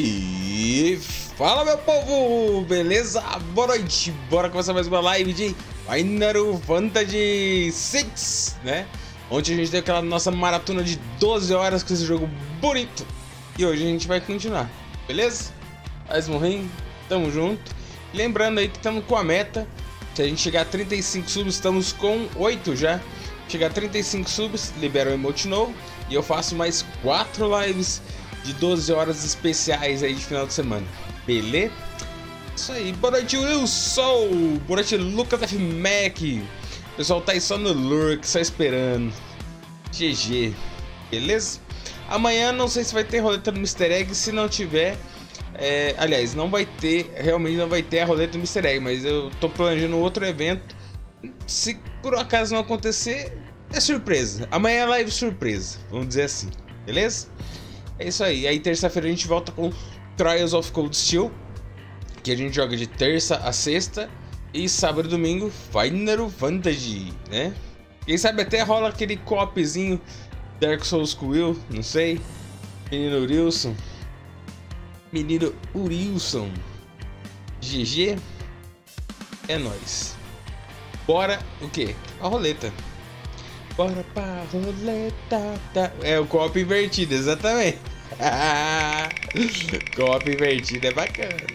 E fala meu povo, beleza? Boa noite, bora começar mais uma live de Final Fantasy VI, né? Ontem a gente deu aquela nossa maratona de 12 horas com esse jogo bonito E hoje a gente vai continuar, beleza? Faz morrendo, tamo junto Lembrando aí que estamos com a meta Se a gente chegar a 35 subs, estamos com 8 já Chegar a 35 subs, libera o emote novo E eu faço mais 4 lives de 12 horas especiais aí de final de semana. Beleza? Isso aí. Boa noite, Wilson. Boa noite, Lucas F. Mac. O pessoal tá aí só no lurk, só esperando. GG. Beleza? Amanhã não sei se vai ter roleta do Mr. Egg. Se não tiver. É, aliás, não vai ter. Realmente não vai ter a roleta do Mr. Egg. Mas eu tô planejando outro evento. Se por acaso não acontecer, é surpresa. Amanhã é live surpresa. Vamos dizer assim. Beleza? É isso aí. Aí terça-feira a gente volta com Trials of Cold Steel. Que a gente joga de terça a sexta. E sábado e domingo, Final Fantasy, né? Quem sabe até rola aquele copzinho Dark Souls com Will, não sei. Menino Urilson. Menino Urilson. GG. É nóis. Bora o quê? A roleta. Bora pra roleta. Tá. É o copo invertido, exatamente. copo invertido é bacana.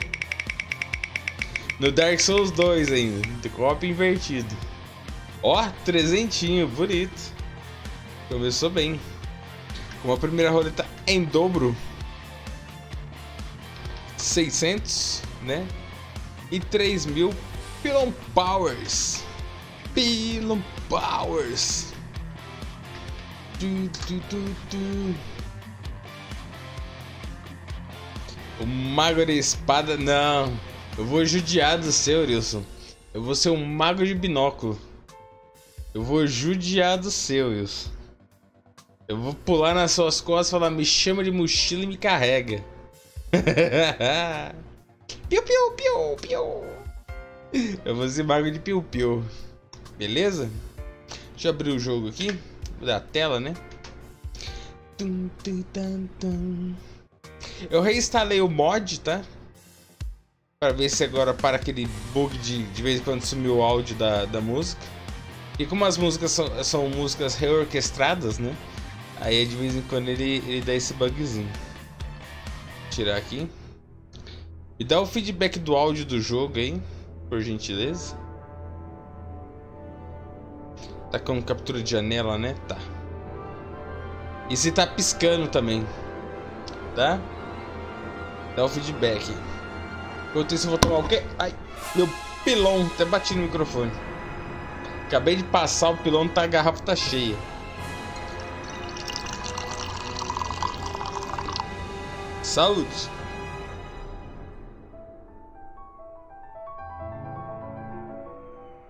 No Dark Souls 2 ainda. Copo invertido. Ó, trezentinho, bonito. Começou bem. Com a primeira roleta em dobro. 600, né? E 3 mil Pilon Powers. Pilon Powers. O mago de espada, não. Eu vou judiar do seu, Wilson. Eu vou ser um mago de binóculo. Eu vou judiar do seu, Wilson. Eu vou pular nas suas costas e falar, me chama de mochila e me carrega. piu, piu, piu, piu. Eu vou ser mago de piu, piu. Beleza? Deixa eu abrir o jogo aqui. Vou dar a tela, né? Eu reinstalei o mod, tá? Para ver se agora para aquele bug de de vez em quando sumiu o áudio da, da música. E como as músicas são, são músicas reorquestradas, né? Aí de vez em quando ele, ele dá esse bugzinho. Tirar aqui. Me dá o feedback do áudio do jogo aí, por gentileza. Tá com captura de janela, né? Tá. E se tá piscando também. Tá? Dá o feedback. Enquanto isso eu vou tomar o quê? Ai, meu pilão. Até bati no microfone. Acabei de passar o pilão, tá, a garrafa tá cheia. Saúde.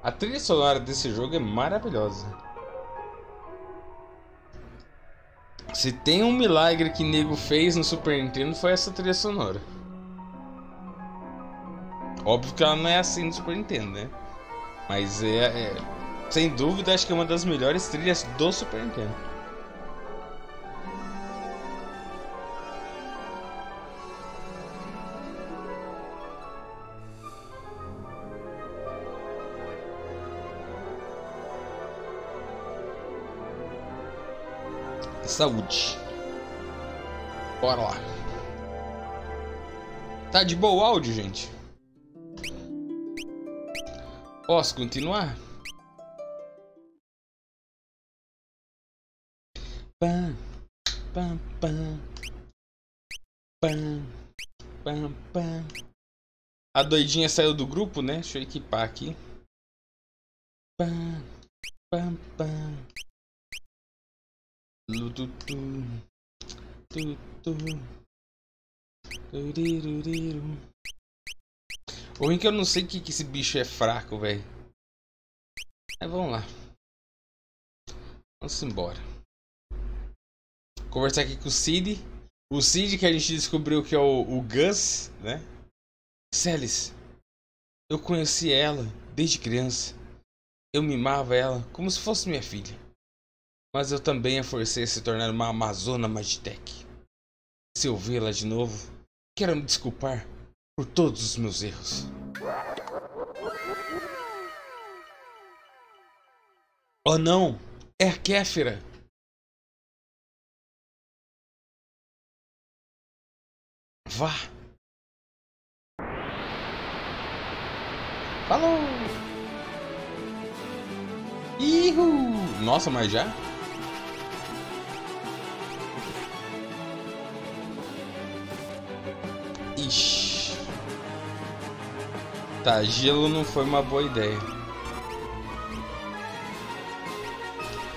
A trilha sonora desse jogo é maravilhosa. Se tem um milagre que nego fez no Super Nintendo foi essa trilha sonora. Óbvio que ela não é assim no Super Nintendo, né? Mas é, é sem dúvida acho que é uma das melhores trilhas do Super Nintendo. Saúde. Bora lá. Tá de boa o áudio, gente? Posso continuar? Pam, pam, pam, pam, pam, pam. A doidinha saiu do grupo, né? Deixa eu equipar aqui. Pam, pam, pam. O ruim que eu não sei que, que esse bicho é fraco, velho. Mas vamos lá. Vamos embora. Conversar aqui com o Cid. O Cid que a gente descobriu que é o, o Gus, né? Celis, eu conheci ela desde criança. Eu mimava ela como se fosse minha filha. Mas eu também a forcei a se tornar uma Amazona Magitech. Se eu vê-la de novo, Quero me desculpar por todos os meus erros. Oh não! É a Kéfera! Vá! Falou! Ihu! Nossa, mas já? Ixi. Tá, gelo não foi uma boa ideia.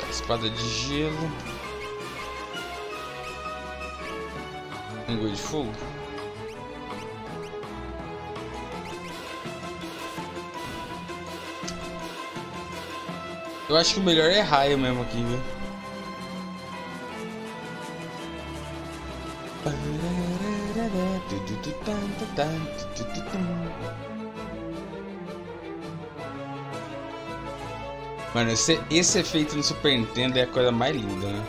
Tá, espada de gelo. Língua de fogo. Eu acho que o melhor é raio mesmo aqui, viu? Mano, esse, esse efeito no Super Nintendo é a coisa mais linda, né?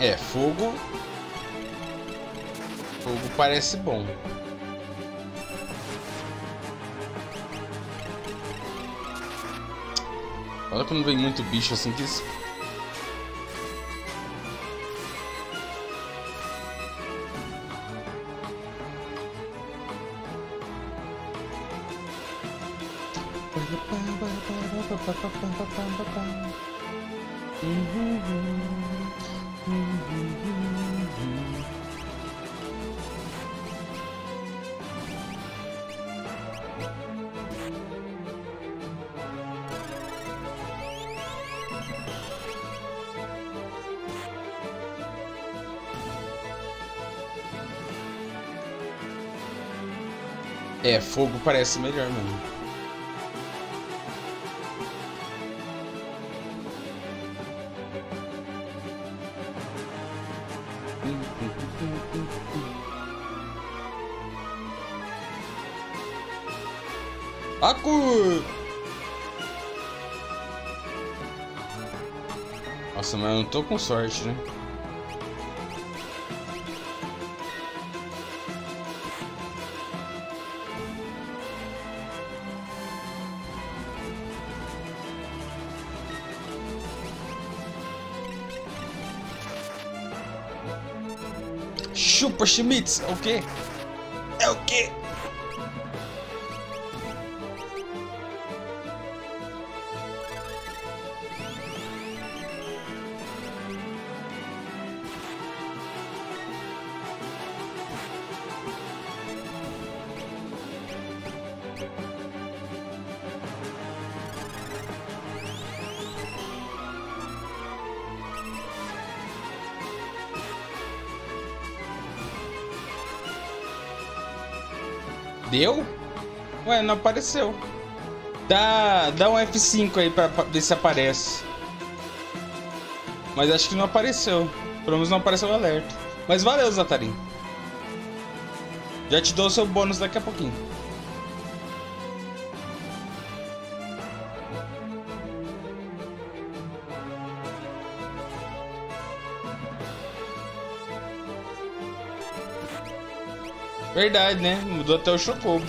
É, fogo. Fogo parece bom. Olha quando vem muito bicho assim que isso. É, fogo parece melhor mesmo. Aku! Nossa, mas eu não tô com sorte, né? Schmitz, é Deu? Ué, não apareceu. Dá, dá um F5 aí pra, pra ver se aparece. Mas acho que não apareceu. Pelo menos não apareceu o alerta. Mas valeu, Zatarim. Já te dou o seu bônus daqui a pouquinho. Verdade, né? Mudou até o Chocobo.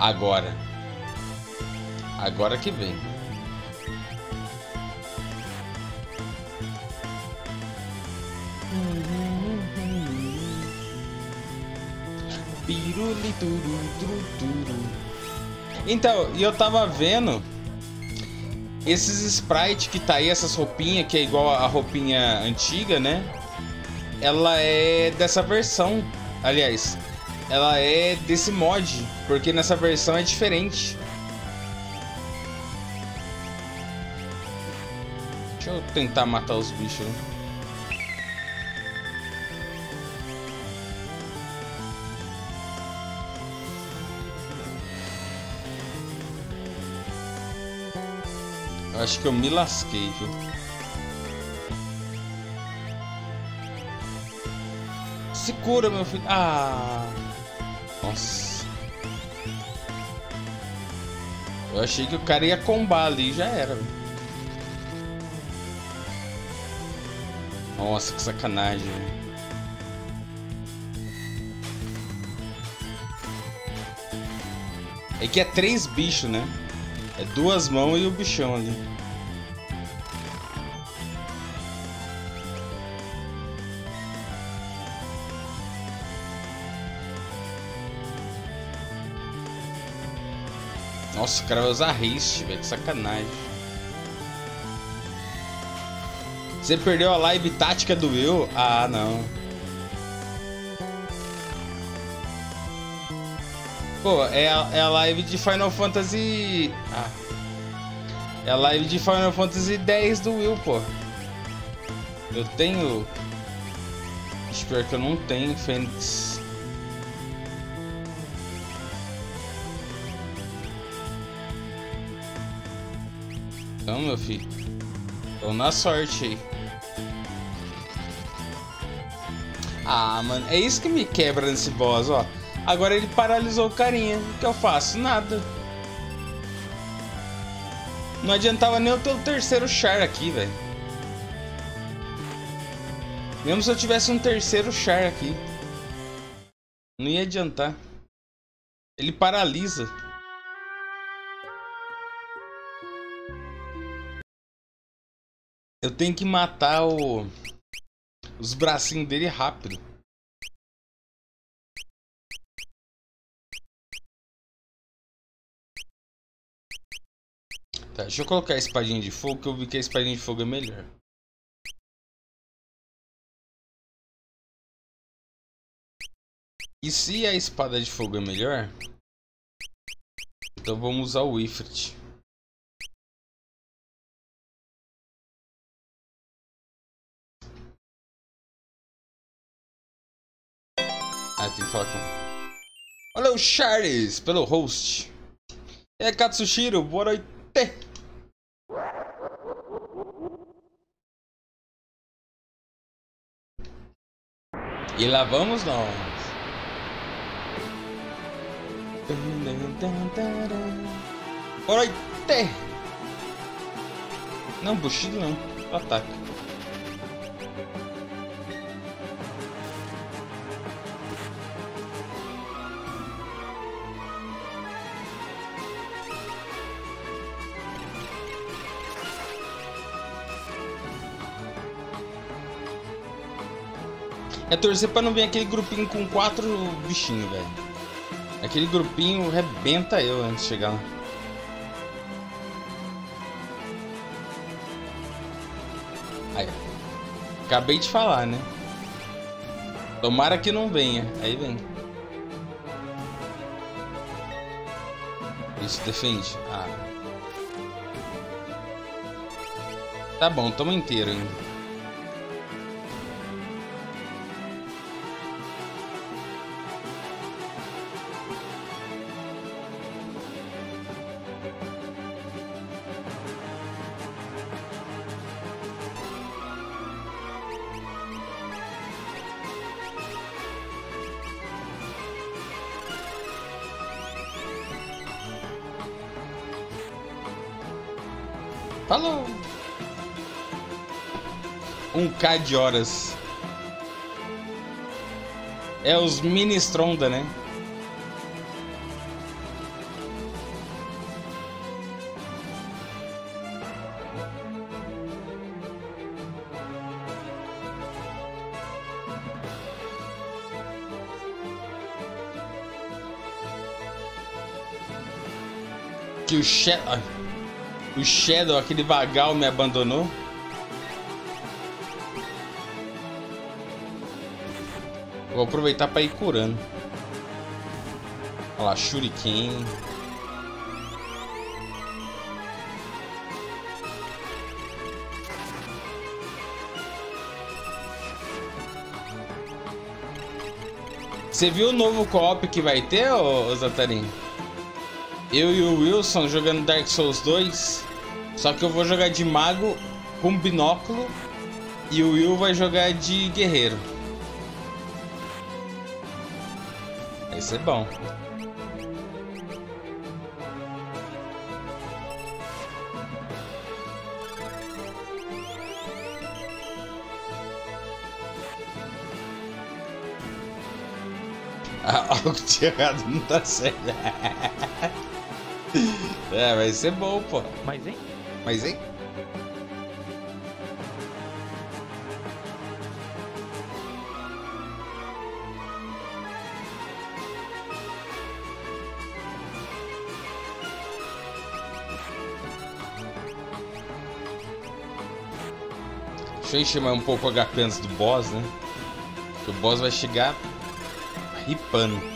Agora. Agora que vem. Então, e eu tava vendo esses sprites que tá aí, essas roupinhas, que é igual a roupinha antiga, né? Ela é dessa versão. Aliás, ela é desse mod, porque nessa versão é diferente. Deixa eu tentar matar os bichos. Né? Acho que eu me lasquei, viu? Se cura, meu filho. Ah. Nossa. Eu achei que o cara ia combar ali já era. Nossa, que sacanagem. É que é três bichos, né? É duas mãos e o bichão ali. Nossa, o cara vai usar haste, velho. Que sacanagem. Você perdeu a live tática do Will? Ah, não. Pô, é a, é a live de Final Fantasy. Ah. É a live de Final Fantasy 10 do Will, pô. Eu tenho. Espero que eu não tenho Fênix. Então, meu filho. Tô na sorte aí. Ah, mano, é isso que me quebra nesse boss, ó. Agora ele paralisou o carinha. O que eu faço? Nada. Não adiantava nem eu ter o terceiro char aqui, velho. Mesmo se eu tivesse um terceiro char aqui. Não ia adiantar. Ele paralisa. Tenho que matar o... os bracinhos dele rápido. Tá, deixa eu colocar a espadinha de fogo, que eu vi que a espadinha de fogo é melhor. E se a espada de fogo é melhor, então vamos usar o Ifrit. Ah, tem que falar. Olha o Charles pelo host. É Katsushiro, boa noite. E lá vamos nós. Boa noite. Não, Bushido não. Ataque. É torcer pra não vir aquele grupinho com quatro bichinhos, velho. Aquele grupinho rebenta eu antes de chegar lá. Aí. Acabei de falar, né? Tomara que não venha. Aí vem. Isso, defende. Ah. Tá bom, toma inteiro ainda. Falou! Um K de horas. É os mini Stronda, né? Que o Shadow... O Shadow, aquele vagal, me abandonou. Vou aproveitar para ir curando. Olha lá, Shuriken. Você viu o novo co-op que vai ter, ô, ô Zatarim? Eu e o Wilson jogando Dark Souls 2. Só que eu vou jogar de mago com binóculo e o Will vai jogar de guerreiro. Vai ser bom. Ah, algo de errado não tá certo. É, vai ser bom, pô. Mas hein? Mas hein? Deixa eu encher mais um pouco o HP antes do boss, né? Porque o boss vai chegar ripando.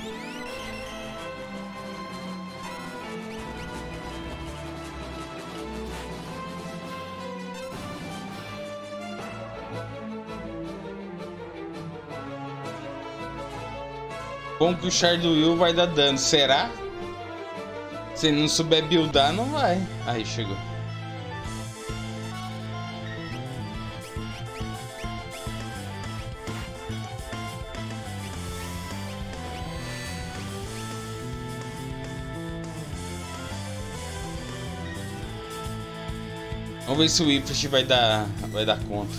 Como que o char do Will vai dar dano? Será? Se ele não souber buildar, não vai. Aí, chegou. Vamos ver se o Ifrit vai dar, vai dar conta.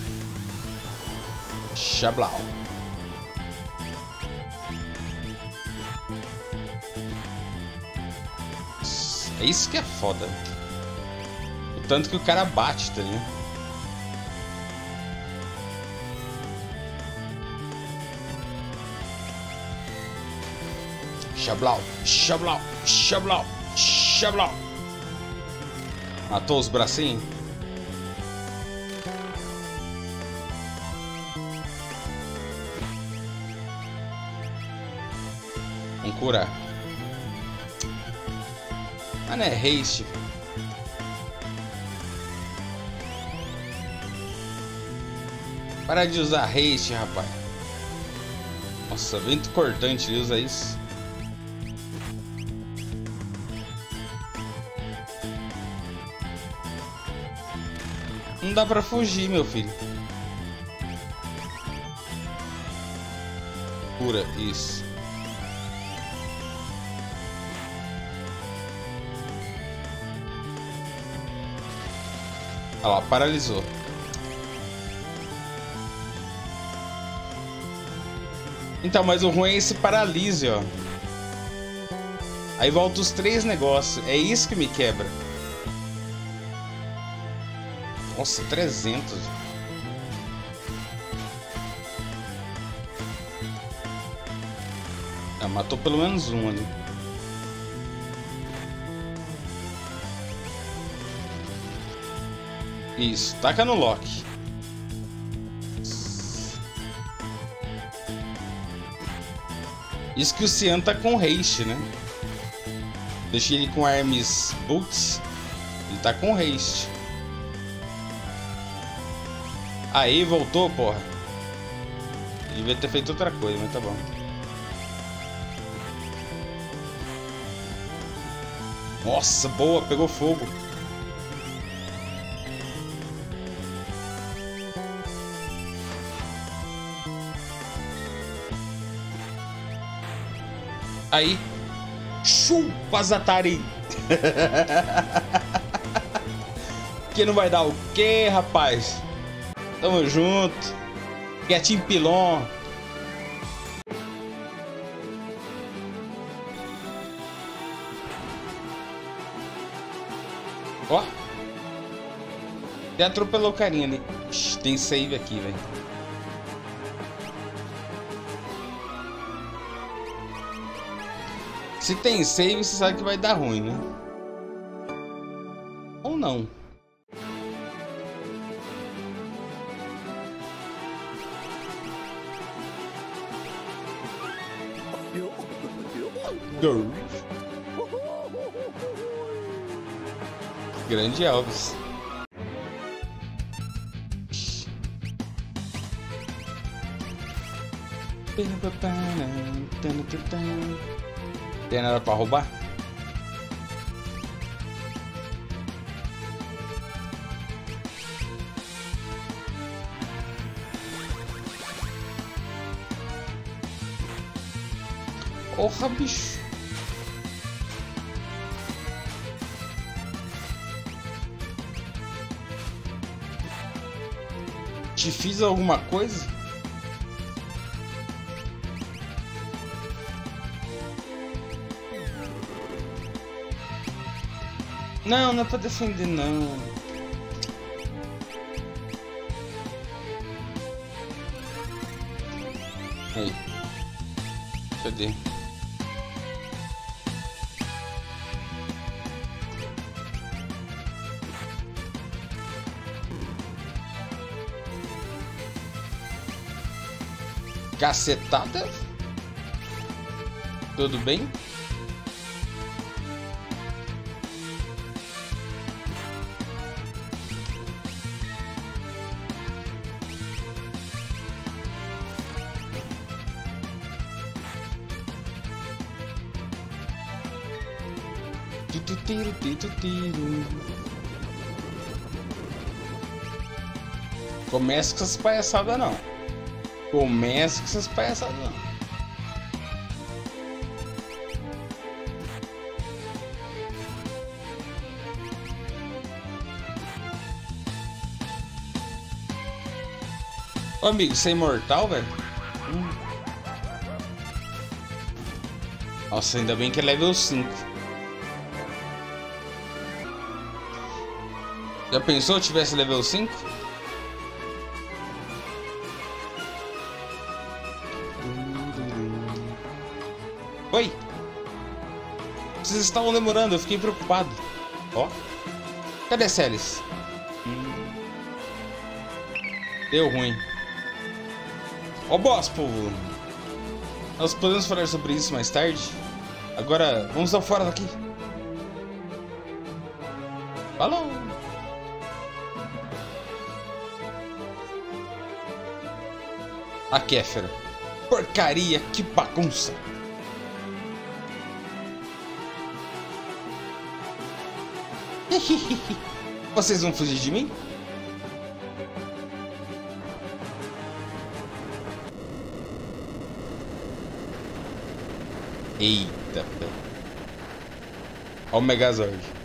Chablau. É isso que é foda. O tanto que o cara bate, tá ligado? Chablau, chablau, chablau, chablau. Matou os bracinhos? Vamos curar. Ah, é haste. Para de usar haste, rapaz. Nossa, vento cortante, ele usa isso. Não dá pra fugir, meu filho. Cura, isso. Olha lá, paralisou. Então, mas o ruim é esse paralise, ó. Aí volta os três negócios. É isso que me quebra. Nossa, 300. Ah, matou pelo menos um ali. Isso, taca no lock. Isso que o Cian tá com haste, né? Deixei ele com arms boots. Ele tá com haste. Aí, voltou, porra. Devia ter feito outra coisa, mas tá bom. Nossa, boa, pegou fogo. Aí. Chupa, Zatari! que não vai dar o quê, rapaz? Tamo junto. Quietinho pilon. Ó. Até atropelou o carinha ali. Tem save aqui, velho. Se tem save, você sabe que vai dar ruim, né? Ou não. Grande Elvis lanterna era pra roubar? Porra, bicho. Te fiz alguma coisa? Não, não é pra defender, não. Aí. Cadê? Cacetada? Tudo bem? Tiro. Começa com essas palhaçadas não. Começa com essas palhaçadas não. Ô amigo, você é imortal, velho? Hum. Nossa, ainda bem que é level 5. Já pensou se tivesse level 5? Oi! Vocês estavam demorando, eu fiquei preocupado. Ó. Cadê Celis? Deu ruim. Ó boss, povo. Nós podemos falar sobre isso mais tarde. Agora, vamos dar fora daqui. A Kéfera. Porcaria, que bagunça. Vocês vão fugir de mim? Eita, Olha o Megazord.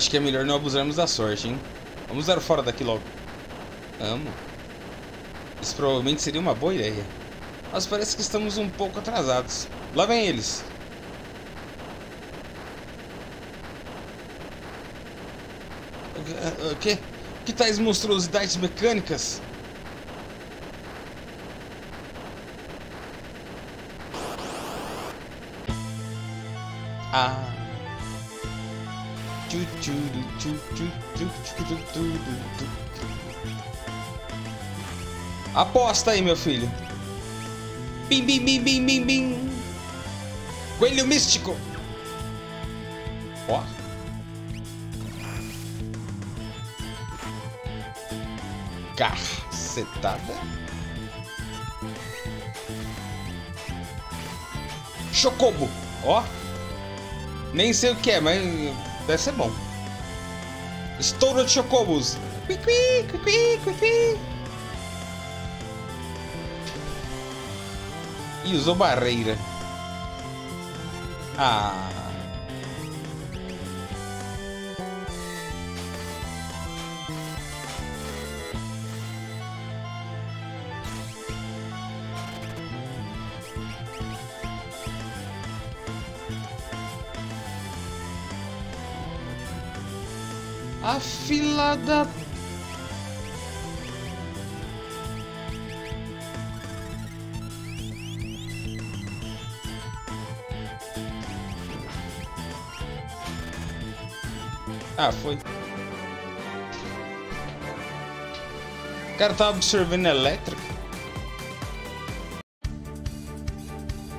Acho que é melhor não abusarmos da sorte, hein? Vamos dar fora daqui logo. Amo. Isso provavelmente seria uma boa ideia. Mas parece que estamos um pouco atrasados. Lá vem eles. O que? Que tais monstruosidades mecânicas? Aposta aí, meu filho. Bim, bim, bim, bim, bim, bim. Coelho místico. Ó. Cacetada. Chocobo. Ó. Nem sei o que é, mas Deve ser bom. Estouro de chocobos. Quiqui, quiqui, quiqui. E usou barreira. Ah. A fila da. Ah, foi. O cara tá absorvendo elétrica.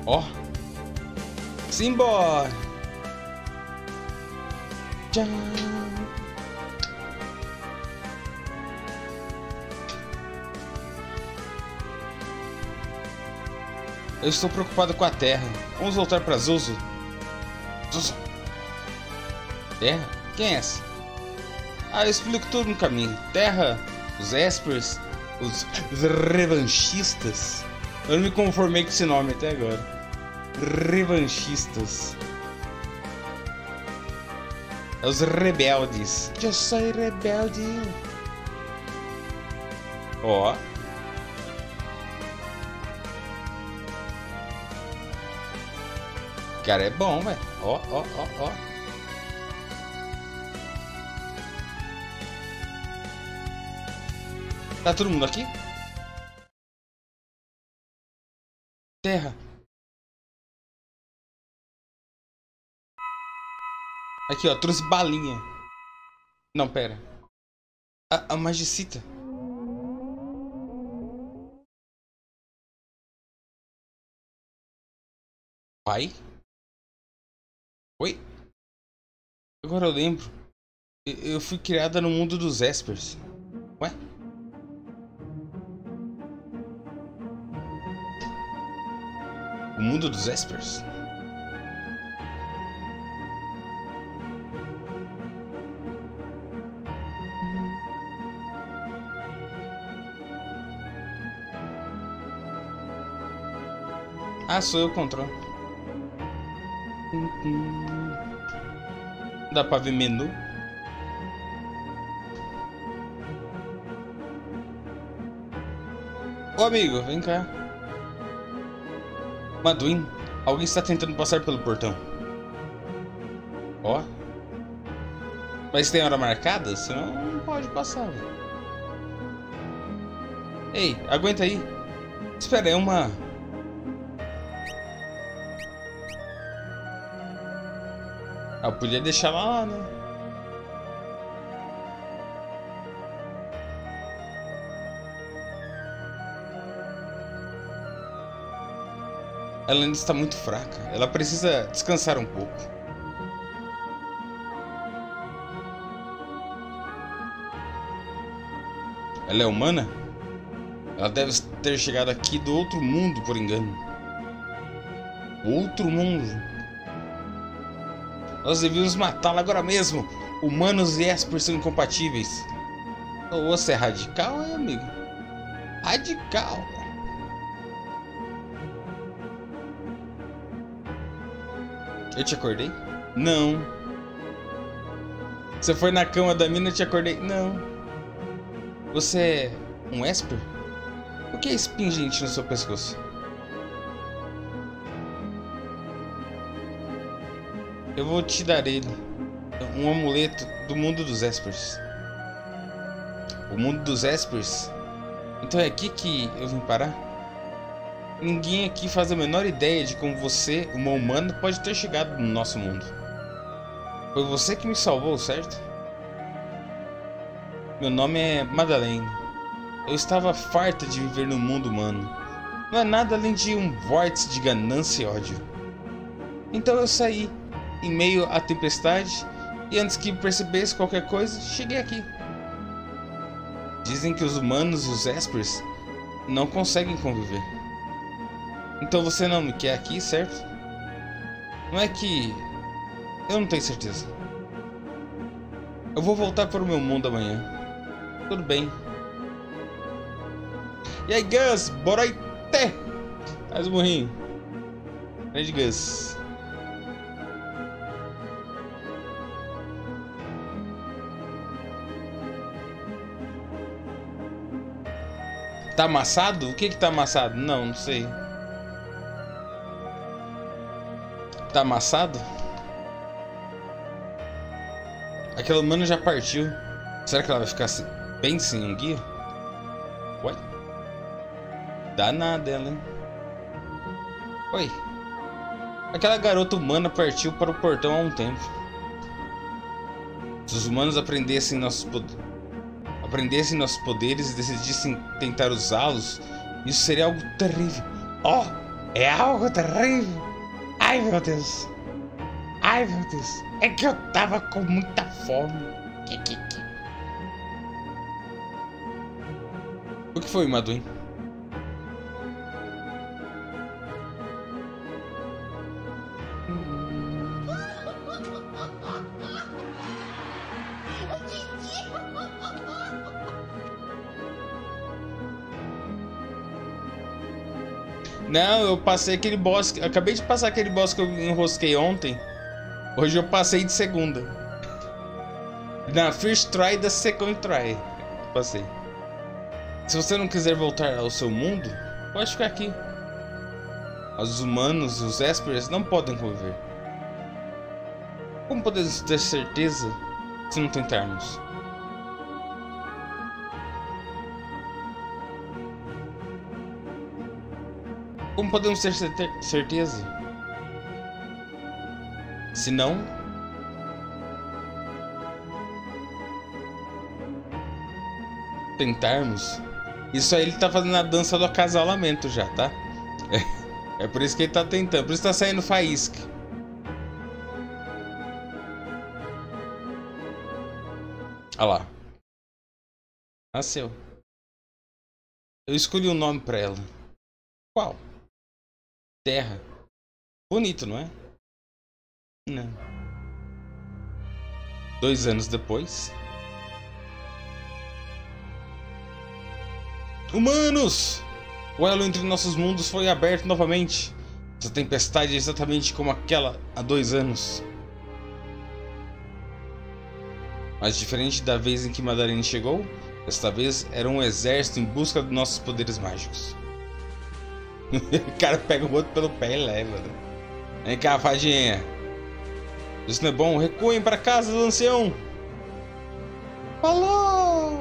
Ó. Oh. Simbora. Tchau. Eu estou preocupado com a Terra. Vamos voltar para Zuzu. Zuzu. Terra? Quem é essa? Ah, eu explico tudo no caminho. Terra, os Espers, os, revanchistas. Eu não me conformei com esse nome até agora. Revanchistas. É os rebeldes. Eu sou rebelde. Ó. Cara, é bom, velho. Ó, ó, ó, ó. Tá todo mundo aqui? Terra. Aqui, ó. Trouxe balinha. Não, pera. A, a magicita. Pai? Oi? Agora eu lembro. Eu fui criada no mundo dos Espers. Ué? O mundo dos Espers? Ah, sou eu o controle. Dá pra ver menu? Ô amigo, vem cá. Maduin, alguém está tentando passar pelo portão. Ó. Mas tem hora marcada? Senão não pode passar. Ei, aguenta aí. Espera, é uma... Ah, podia deixar lá, né? Ela ainda está muito fraca. Ela precisa descansar um pouco. Ela é humana? Ela deve ter chegado aqui do outro mundo, por engano. Outro mundo. Nós devíamos matá-la agora mesmo. Humanos e Esper são incompatíveis. Ou você é radical, hein, amigo? Radical. Eu te acordei? Não. Você foi na cama da mina e te acordei? Não. Você é um Esper? O que é esse pingente no seu pescoço? Eu vou te dar ele. Um amuleto do mundo dos Espers. O mundo dos Espers? Então é aqui que eu vim parar? Ninguém aqui faz a menor ideia de como você, uma humana, pode ter chegado no nosso mundo. Foi você que me salvou, certo? Meu nome é Madeleine. Eu estava farta de viver no mundo humano. Não é nada além de um vórtice de ganância e ódio. Então eu saí em meio à tempestade e antes que percebesse qualquer coisa, cheguei aqui. Dizem que os humanos os Espers não conseguem conviver. Então você não me quer aqui, certo? Não é que. Eu não tenho certeza. Eu vou voltar para o meu mundo amanhã. Tudo bem. E aí, Gus? Bora aí! Faz o burrinho. Grande Gus. Tá amassado? O que que tá amassado? Não, não sei. Tá amassado? Aquela humana já partiu. Será que ela vai ficar bem sem um guia? Ué? Dá nada ela, hein? Oi. Aquela garota humana partiu para o portão há um tempo. Se os humanos aprendessem nossos poderes aprendessem nossos poderes e decidissem tentar usá-los, isso seria algo terrível. Oh, é algo terrível. Ai, meu Deus. Ai, meu Deus. É que eu tava com muita fome. Que, que, que. O que foi, Maduin? Não, eu passei aquele boss. Acabei de passar aquele boss que eu enrosquei ontem. Hoje eu passei de segunda. Na first try da second try. Passei. Se você não quiser voltar ao seu mundo, pode ficar aqui. Os humanos os Espers não podem conviver. Como podemos ter certeza se não tentarmos? Como podemos ter certeza? Se não. Tentarmos. Isso aí ele tá fazendo a dança do acasalamento já, tá? É, é por isso que ele tá tentando. Por isso tá saindo faísca. Olha lá. Nasceu. Eu escolhi um nome pra ela. Qual? Terra. Bonito, não é? Não. Dois anos depois. Humanos! O elo entre nossos mundos foi aberto novamente. Essa tempestade é exatamente como aquela há dois anos. Mas diferente da vez em que Madarine chegou, desta vez era um exército em busca de nossos poderes mágicos. O cara pega o outro pelo pé e leva. Né? Vem cá, fadinha. Isso não é bom? Recuem para casa do ancião. Falou!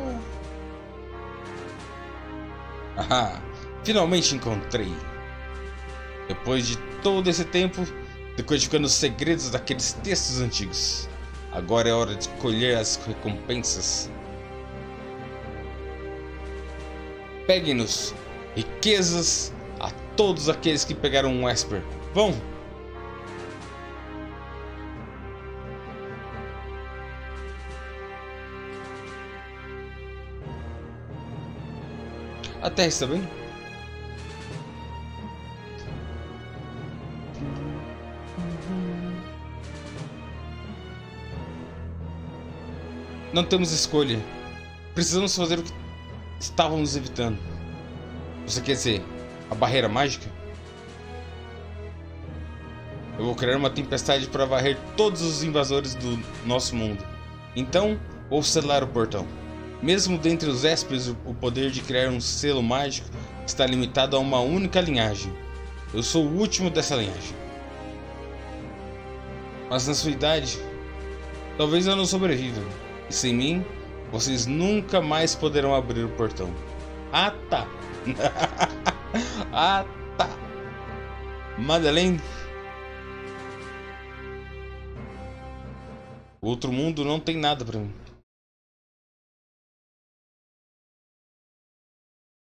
Ah, finalmente encontrei. Depois de todo esse tempo, decodificando os segredos daqueles textos antigos. Agora é hora de colher as recompensas. Peguem-nos riquezas todos aqueles que pegaram um Esper. Vão! A Terra está bem? Não temos escolha. Precisamos fazer o que estávamos evitando. Você quer dizer, a barreira mágica? Eu vou criar uma tempestade para varrer todos os invasores do nosso mundo. Então, vou selar o portão. Mesmo dentre os Espers, o poder de criar um selo mágico está limitado a uma única linhagem. Eu sou o último dessa linhagem. Mas na sua idade, talvez eu não sobreviva. E sem mim, vocês nunca mais poderão abrir o portão. Ah tá! ah, tá. Madeleine. Outro mundo não tem nada para mim.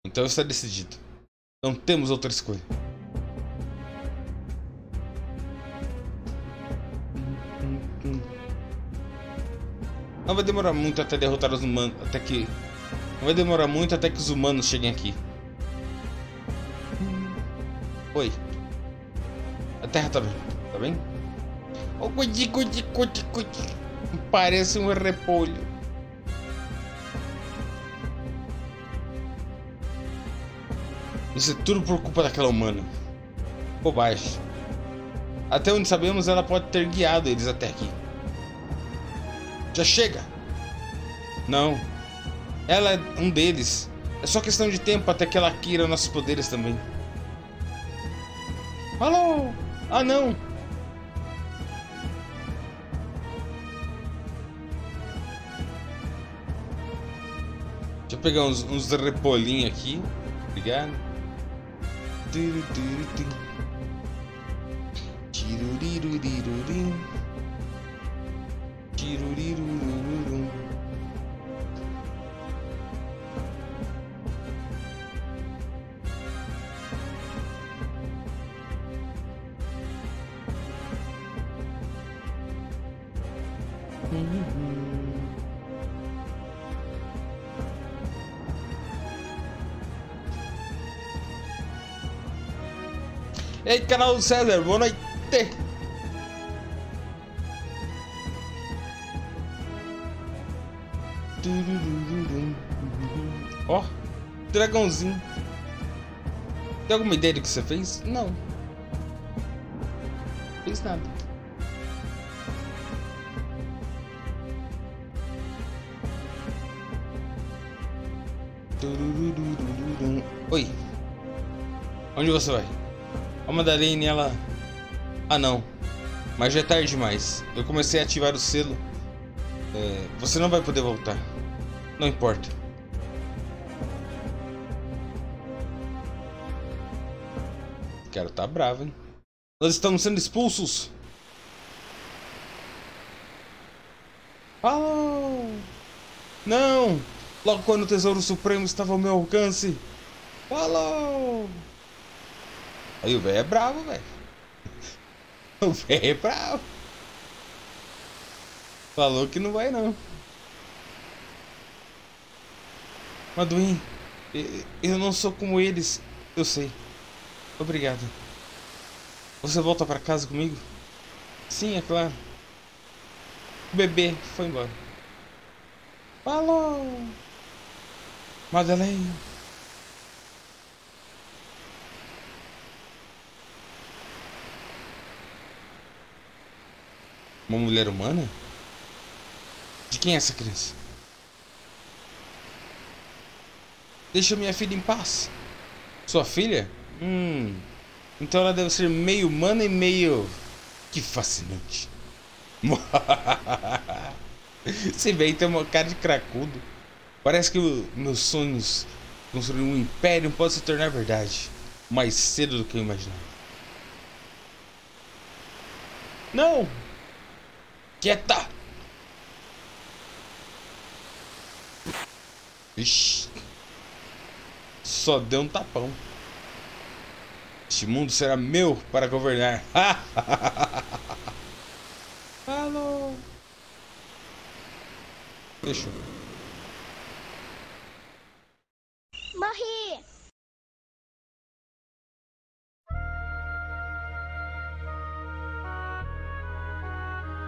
Então está decidido. Não temos outra escolha. Não vai demorar muito até derrotar os humanos. Até que. Não vai demorar muito até que os humanos cheguem aqui. Oi. A terra tá bem? Tá bem? Oh, cuti, cuti, cuti, cuti. Parece um repolho. Isso é tudo por culpa daquela humana. Bobagem. Até onde sabemos, ela pode ter guiado eles até aqui. Já chega! Não. Ela é um deles. É só questão de tempo até que ela queira nossos poderes também. Alô? Ah, não. Deixa eu pegar uns, uns repolhinhos aqui. Obrigado. Tiruriruriruririm. Tirurirururum. Canal do César, boa noite! Ó, oh, dragãozinho. Tem alguma ideia do que você fez? Não. Fiz nada. Oi. Onde você vai? A Madalene, ela... Ah, não. Mas já é tarde demais. Eu comecei a ativar o selo. É, você não vai poder voltar. Não importa. Quero tá bravo, hein? Nós estamos sendo expulsos. Oh! Não! Logo quando o Tesouro Supremo estava ao meu alcance. Falou! Aí o velho é bravo, velho. O velho é bravo. Falou que não vai não. Maduin, eu não sou como eles. Eu sei. Obrigado. Você volta para casa comigo? Sim, é claro. O bebê foi embora. Falou! Madeleine. Uma mulher humana? De quem é essa criança? Deixa minha filha em paz. Sua filha? Hum. Então ela deve ser meio humana e meio. Que fascinante. Esse velho tem uma cara de cracudo. Parece que meus sonhos construir um império pode se tornar verdade. Mais cedo do que eu imaginava. Não! Quieta! Ixi. Só deu um tapão. Este mundo será meu para governar. Alô. Fechou. Morri!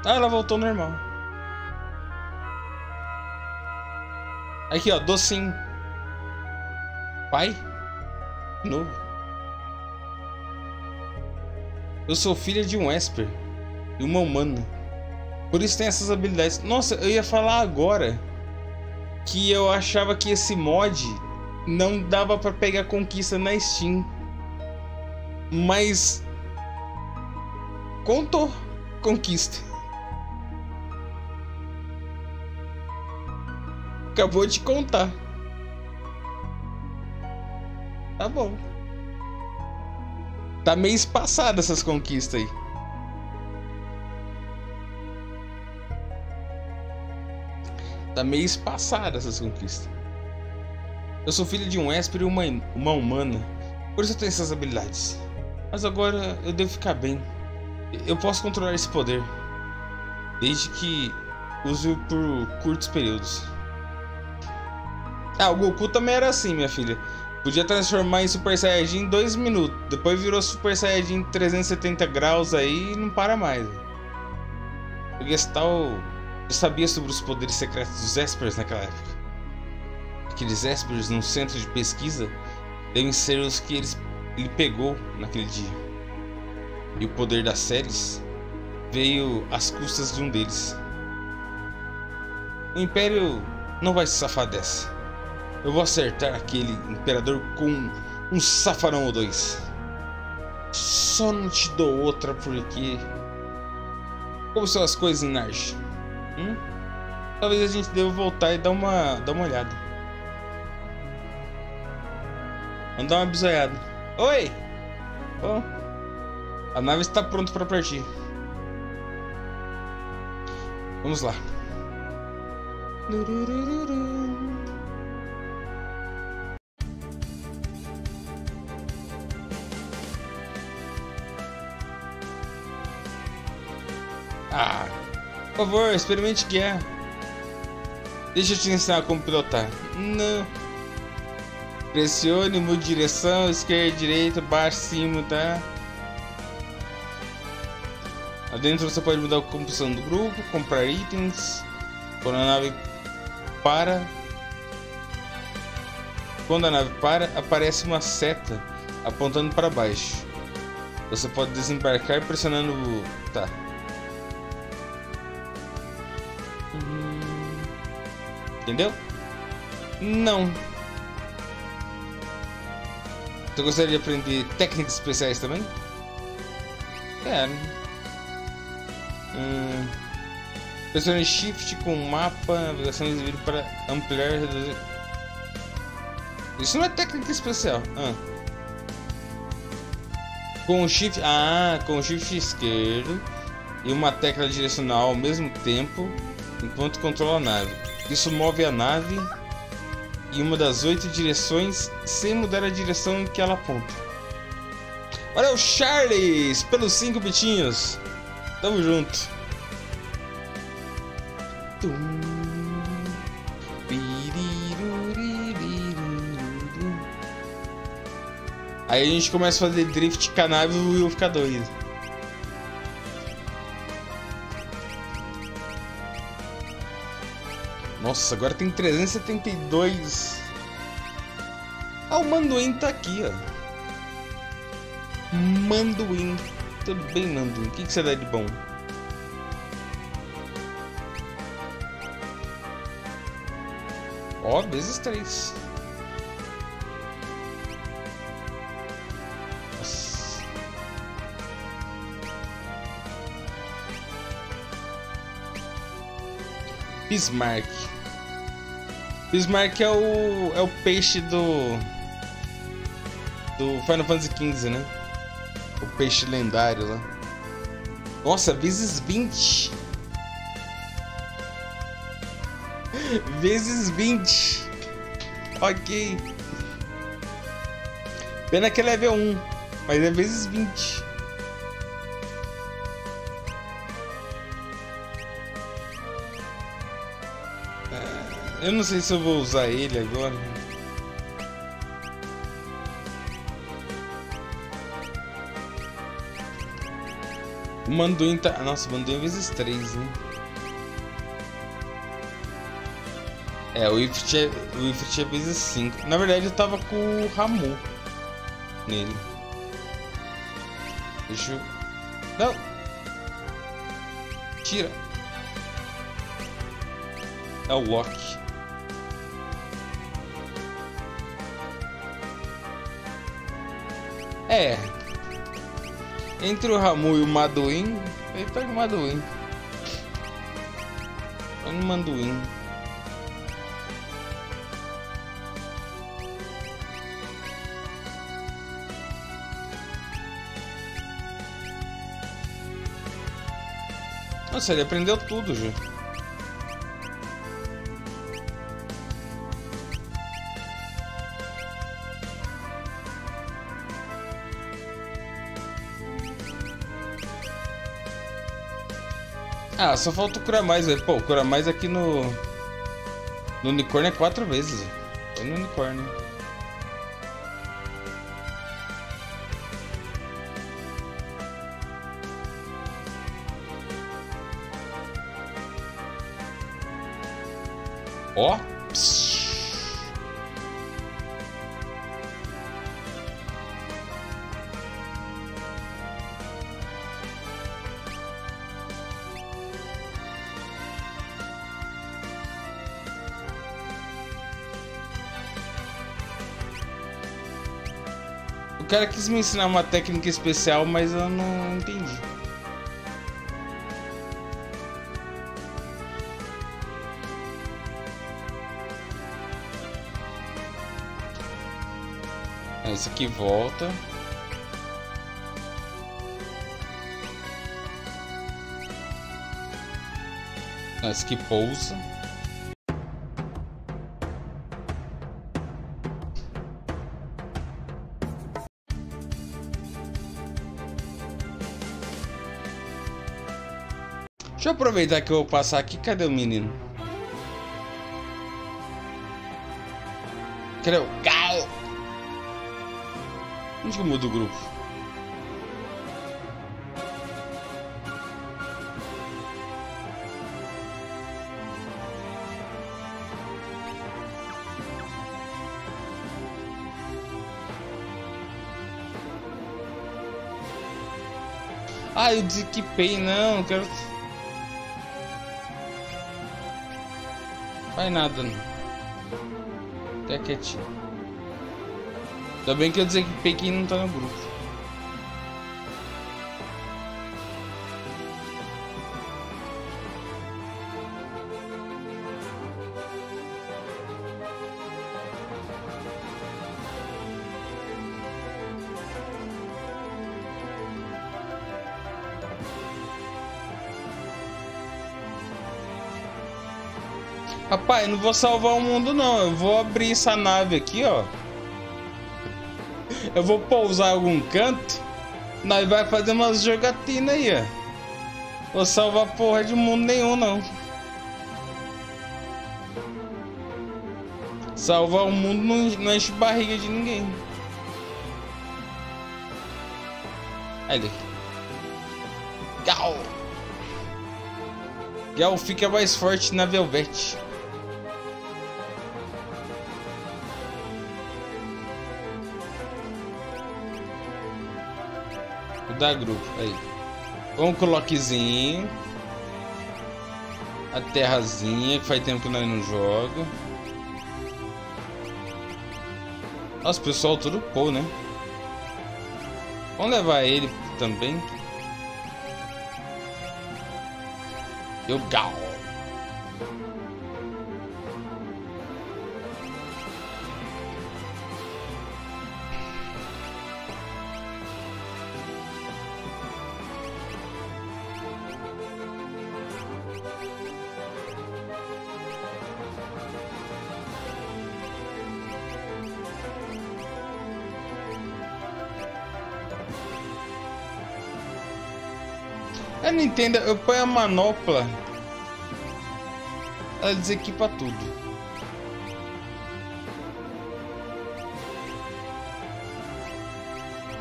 Ah, ela voltou normal. Aqui, ó, docinho. Pai? De novo. Eu sou filha de um Esper e uma humana. Por isso tem essas habilidades. Nossa, eu ia falar agora que eu achava que esse mod não dava para pegar conquista na Steam. Mas contou conquista. Acabou de contar. Tá bom. Tá meio espaçada essas conquistas aí. Tá meio espaçada essas conquistas. Eu sou filho de um Esper e uma, uma humana. Por isso eu tenho essas habilidades. Mas agora eu devo ficar bem. Eu posso controlar esse poder. Desde que use-o por curtos períodos. Ah, o Goku também era assim, minha filha. Podia transformar em Super Saiyajin em 2 minutos. Depois virou Super Saiyajin 370 graus aí e não para mais. O Gestal já sabia sobre os poderes secretos dos Espers naquela época. Aqueles Espers no centro de pesquisa devem ser os que eles, ele pegou naquele dia. E o poder das séries veio às custas de um deles. O Império não vai se safar dessa. Eu vou acertar aquele imperador com um safarão ou dois. Só não te dou outra porque. Como são as coisas em Narj? Hum? Talvez a gente deva voltar e dar uma, dar uma olhada. Vamos dar uma bisoiada. Oi! Oh. A nave está pronta para partir. Vamos lá. Ah, por favor, experimente guiar. Deixa eu te ensinar como pilotar. Não. Pressione, mude direção, esquerda, direita, baixo, cima, tá? Lá dentro você pode mudar a composição do grupo, comprar itens. Quando a nave para. Quando a nave para, aparece uma seta apontando para baixo. Você pode desembarcar pressionando. Tá. Entendeu? Não. Você gostaria de aprender técnicas especiais também? É. Hum. Pressione Shift com mapa, navegação exibido para ampliar e reduzir. Isso não é técnica especial. Ah. Com o Shift. Ah, com o Shift esquerdo e uma tecla direcional ao mesmo tempo enquanto controla a nave. Isso move a nave em uma das oito direções sem mudar a direção em que ela aponta. Olha o Charles pelos cinco bitinhos. Tamo junto. Aí a gente começa a fazer drift com nave e o Will fica doido. Nossa, agora tem 372. Ah, o Manduin tá aqui, ó. Manduin. Tudo bem, Manduin. O que, que você dá de bom? Ó, vezes três. Bismarck. Bismarck é o é o peixe do do Final Fantasy XV, né? O peixe lendário lá. Nossa, vezes 20. vezes 20. Ok. Pena que é level 1, mas é vezes 20. Eu não sei se eu vou usar ele agora. O Manduin tá. Nossa, o Manduin vezes 3, né? É, o Ifrit é, o Ifrit é vezes 5. Na verdade, eu tava com o Ramu nele. Deixa eu. Não! Tira! É o Loki. É. Entre o Ramu e o Maduin, ele pega o Maduin. Pega o Manduin. Nossa, ele aprendeu tudo já. Ah, só falta o mais, velho. Pô, o cura mais aqui no. No unicórnio é quatro vezes. Foi no unicórnio. Quis me ensinar uma técnica especial, mas eu não entendi. Esse aqui volta. Esse aqui pousa. aproveitar que eu vou passar aqui. Cadê o menino? Cadê o Gal? Onde que eu o grupo? Ah, eu desequipei, não, quero Faz nada, não. Até quietinho. Ainda bem que eu desequipei quem não tá no grupo. Eu não vou salvar o mundo não. Eu vou abrir essa nave aqui, ó. Eu vou pousar em algum canto. Nós vai fazer umas jogatinas aí, ó. Vou salvar porra de mundo nenhum, não. Salvar o mundo não, enche barriga de ninguém. Olha. Gal. Gal fica mais forte na Velvet. Da grupo. Aí. Vamos com o Lockzinho. A terrazinha, que faz tempo que nós não joga. Nossa, pessoal tudo pô, né? Vamos levar ele também. Eu gal. Nintendo, eu ponho a manopla. Ela desequipa tudo.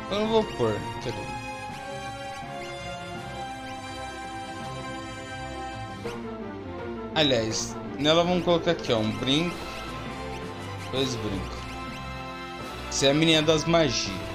Eu não vou pôr, cadê? Aliás, nela vamos colocar aqui, ó, um brinco, dois brincos. Você é a menina das magias.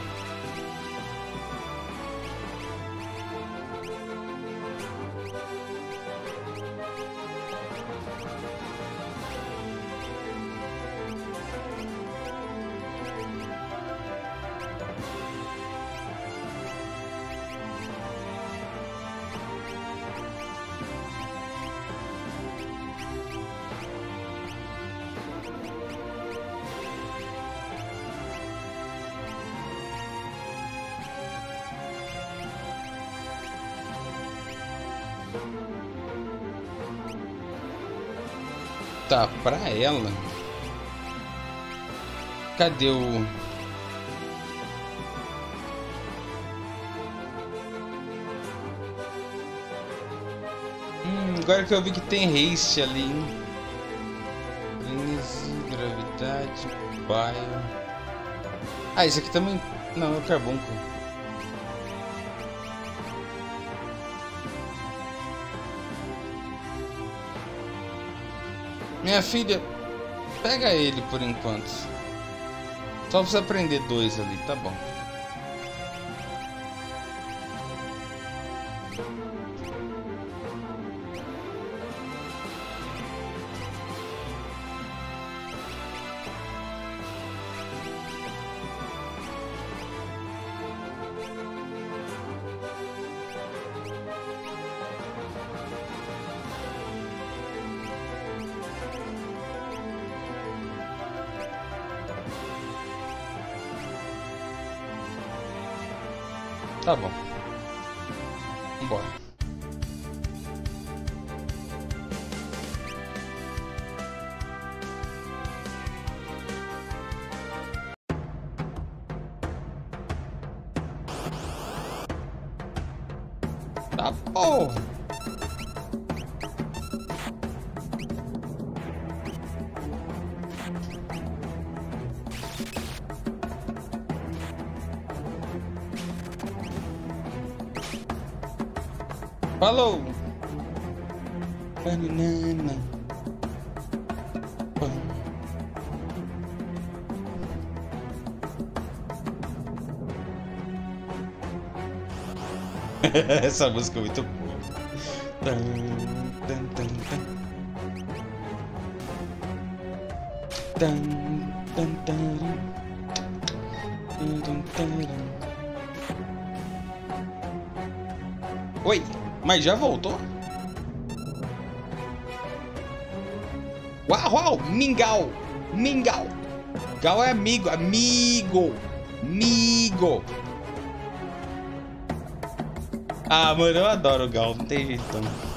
Pra ela. Cadê o. Hum, agora que eu vi que tem haste ali. Frenesi, gravidade, baia. Ah, esse aqui também. Não, é o carbunco. Minha filha, pega ele por enquanto. Só precisa aprender dois ali, tá bom. Essa música é muito boa. Oi, mas já voltou? Uau, uau, mingau, mingau. Gal é amigo, amigo, amigo. Ah, mano, eu adoro o Gal, não tem jeito não.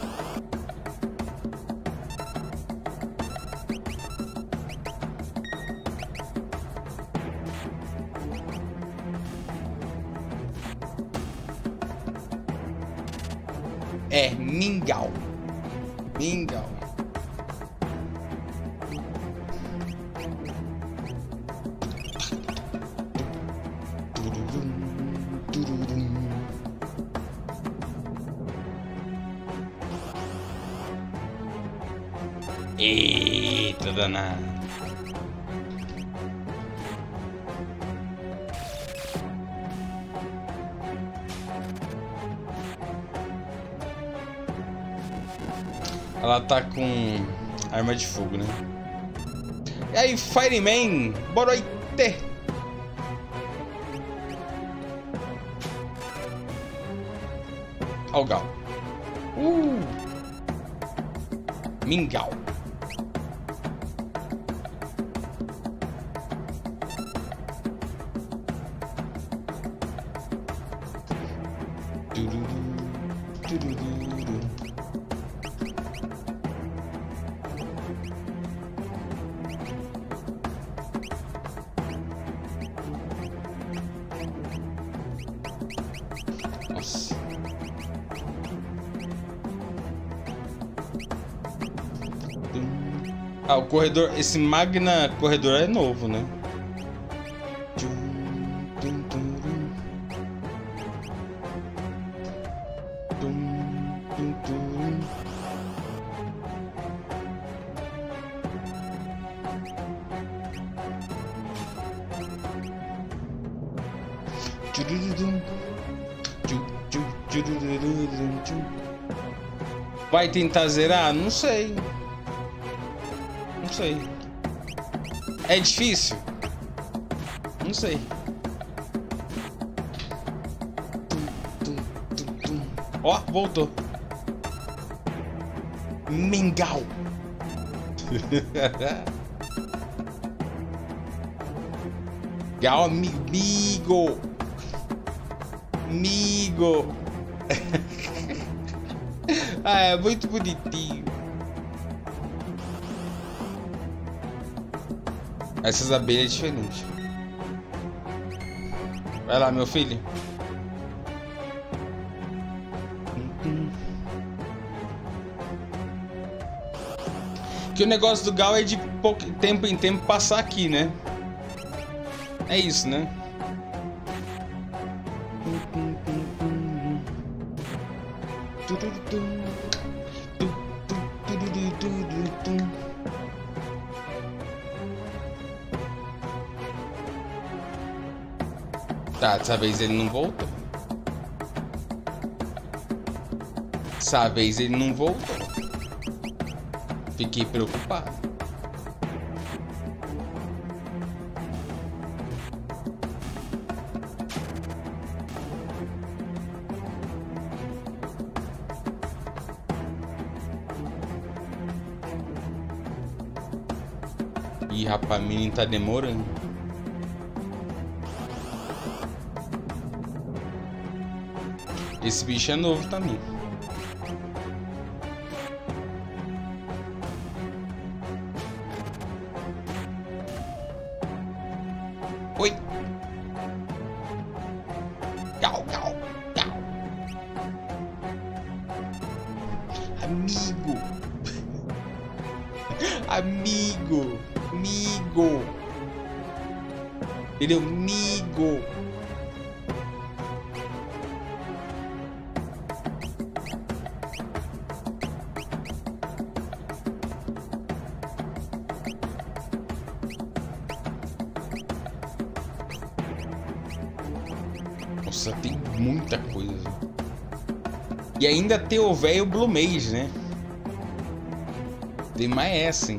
Eita danado. Ela tá com arma de fogo, né? E aí, Fireman? Boa noite! Ó o Gal. Uh! Mingau. O corredor. Esse Magna corredor é novo, né? Vai tentar zerar? Não sei. Sei. É difícil? Não sei. Ó, voltou. Mingau. Gal amigo. Amigo. ah, é muito bonitinho. Essas abelhas é diferente. Vai lá, meu filho. Que o negócio do Gal é de pouco tempo em tempo passar aqui, né? É isso, né? Dessa vez ele não voltou. Dessa vez ele não voltou. Fiquei preocupado. Ih, rapaz, menino tá demorando. Esse bicho é novo também. Ter o velho Blue Mage, né? Tem mais essa, hein?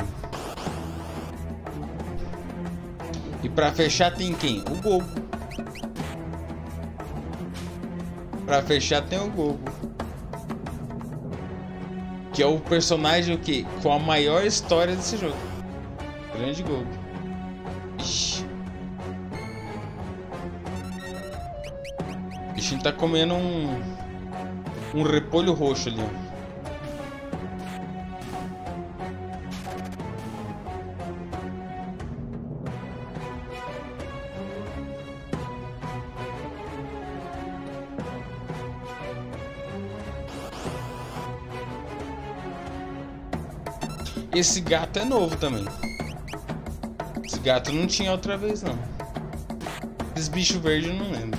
E pra fechar tem quem? O Gogo. Pra fechar tem o Gogo. Que é o personagem o quê? com a maior história desse jogo. Grande Gogo. Ixi. O bichinho tá comendo um... Um repolho roxo ali. Esse gato é novo também. Esse gato não tinha outra vez, não. Esse bicho verde eu não lembro.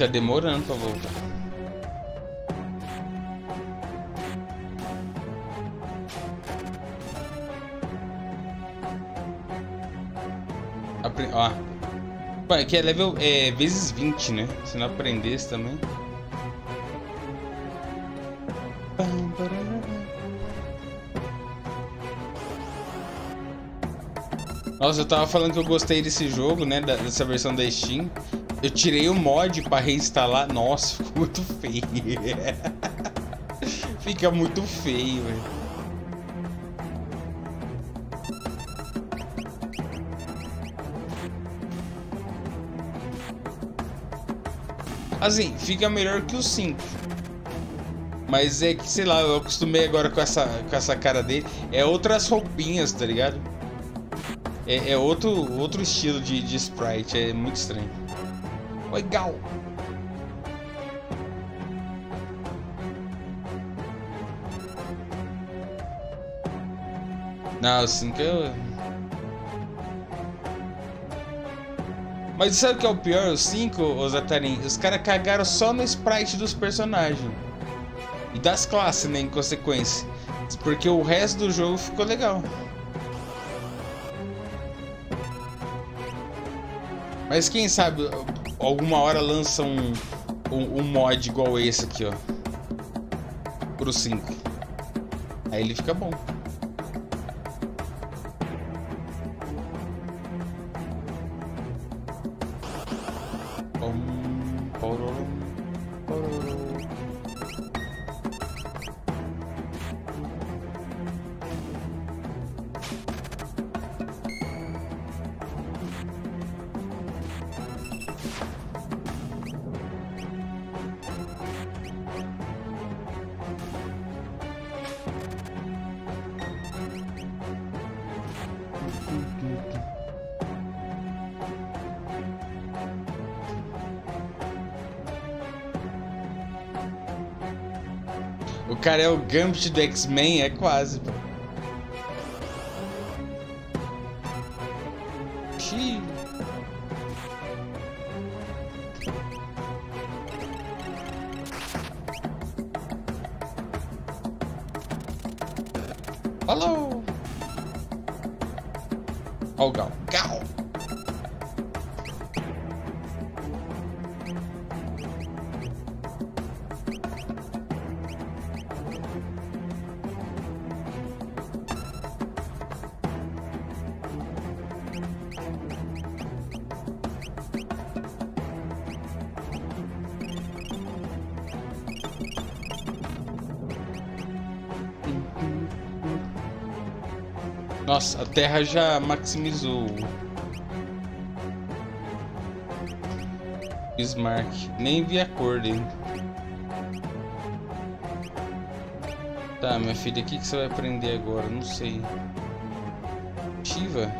Tá demorando pra voltar. Apre ó. Aqui é level é, vezes 20, né? Se não aprendesse também. Nossa, eu tava falando que eu gostei desse jogo, né? Dessa versão da Steam. Eu tirei o mod pra reinstalar. Nossa, ficou muito feio. Fica muito feio, velho. Assim, fica melhor que o 5. Mas é que, sei lá, eu acostumei agora com essa, com essa cara dele. É outras roupinhas, tá ligado? É, é outro, outro estilo de, de sprite, é muito estranho. Legal. Não, assim que eu... Mas sabe o que é o pior? Os 5, os Atarim, os caras cagaram só no sprite dos personagens. E das classes, né, em consequência. Porque o resto do jogo ficou legal. Mas quem sabe alguma hora lança um, um, um mod igual esse aqui, ó. Pro 5. Aí ele fica bom. Gambit do X-Men, é quase, Terra já maximizou Bismarck. Nem vi a cor dele. Tá, minha filha, o que, que você vai aprender agora? Não sei. Shiva?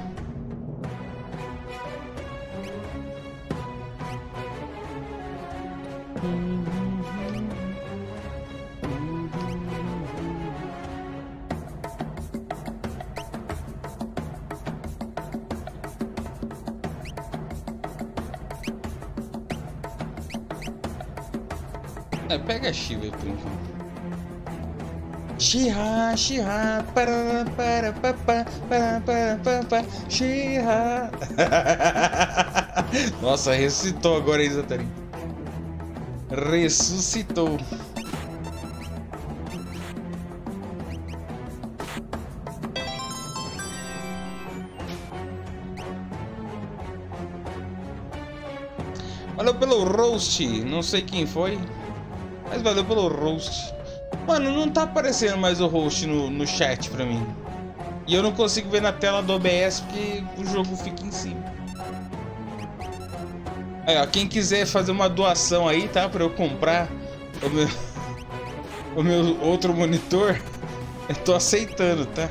É, Shiva por enquanto. Shiha, Shiha, para, para, para, para, para, para, Shiha. Nossa, ressuscitou agora aí, Zatarin. Ressuscitou. Valeu pelo roast, não sei quem foi, mas valeu pelo roast. Mano, não tá aparecendo mais o host no, no chat pra mim. E eu não consigo ver na tela do OBS porque o jogo fica em cima. Aí, ó, quem quiser fazer uma doação aí, tá? Pra eu comprar o meu, o meu outro monitor, eu tô aceitando, tá?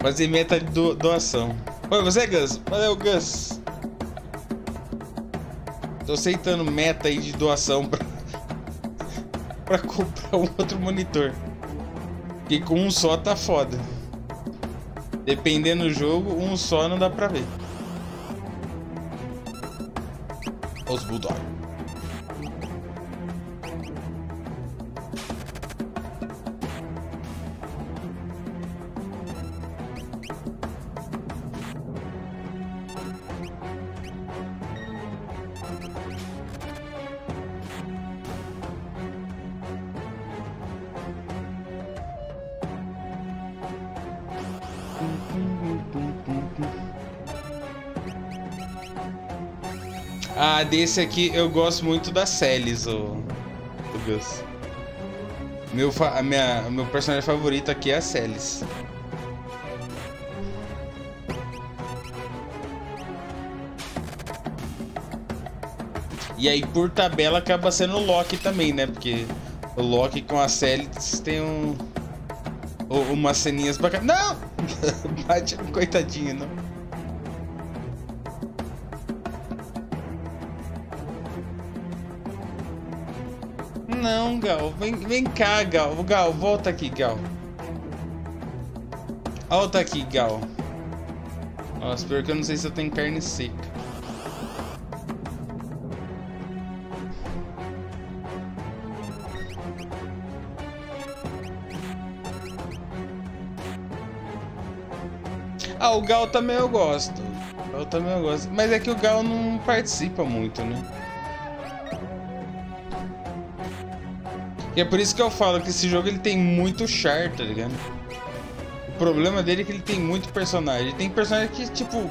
Fazer meta de do, doação. Oi, você, Gus? Valeu, Gus. Tô aceitando meta aí de doação pra, pra comprar um outro monitor. Porque com um só tá foda. Dependendo do jogo, um só não dá pra ver. Os Bulldog. Desse aqui eu gosto muito da Celis, o, o Gus. Meu, a minha, meu personagem favorito aqui é a Celis. E aí, por tabela, acaba sendo o Loki também, né? Porque o Loki com a Celis tem um... Umas ceninhas bacanas. Não! Bate coitadinho, não. Gal. Vem, vem cá, Gal. Gal, volta aqui, Gal. Volta aqui, Gal. Nossa, pior que eu não sei se eu tenho carne seca. Ah, o Gal também eu gosto. O Gal também eu gosto. Mas é que o Gal não participa muito, né? E é por isso que eu falo que esse jogo ele tem muito char, tá ligado? O problema dele é que ele tem muito personagem. Tem personagem que, tipo,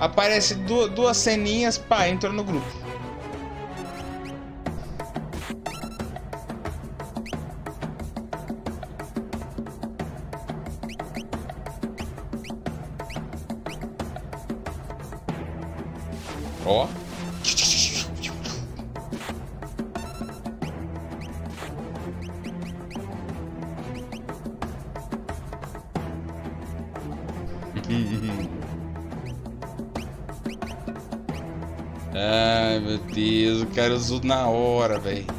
aparece duas, duas ceninhas, pá, entra no grupo. Usou na hora, velho.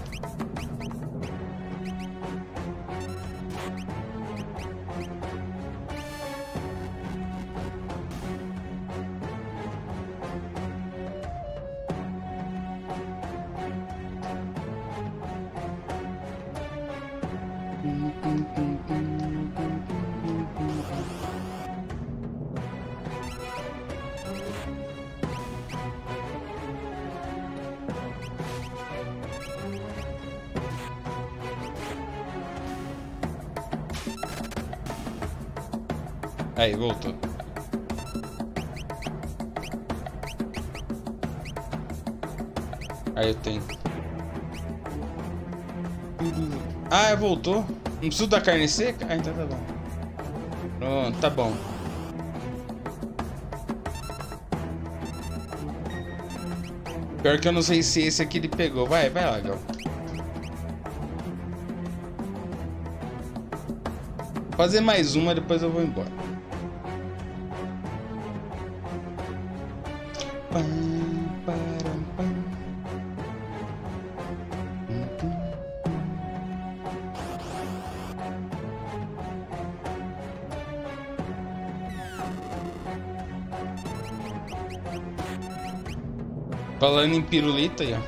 Aí, voltou. Aí eu tenho. Ah, voltou. Não preciso da carne seca? Ah, então tá bom. Pronto, tá bom. Pior que eu não sei se esse aqui ele pegou. Vai, vai lá, Gal. Fazer mais uma, depois eu vou embora. Falando em pirulita aí, ó.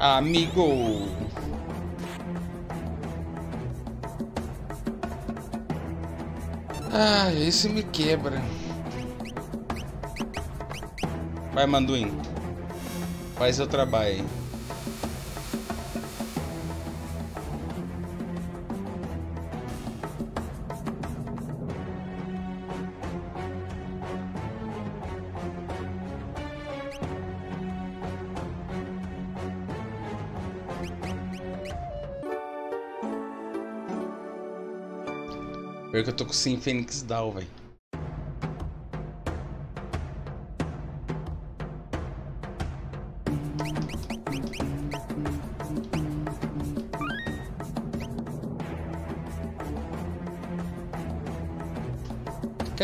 Amigo. Ah, esse me quebra. Vai, Manduim. Faz seu trabalho. Pior que eu tô com sim Fênix Down, velho.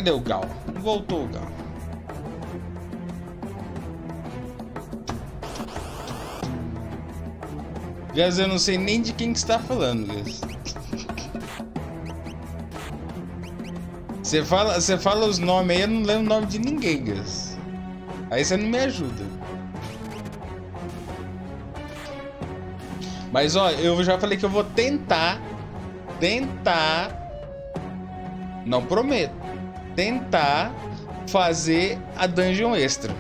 Cadê o Gal? Voltou o Gal. Gás, eu não sei nem de quem que está falando. Você fala, você fala os nomes aí, eu não lembro o nome de ninguém. Aí você não me ajuda. Mas ó, eu já falei que eu vou tentar. Tentar. Não prometo. Tentar fazer a dungeon extra.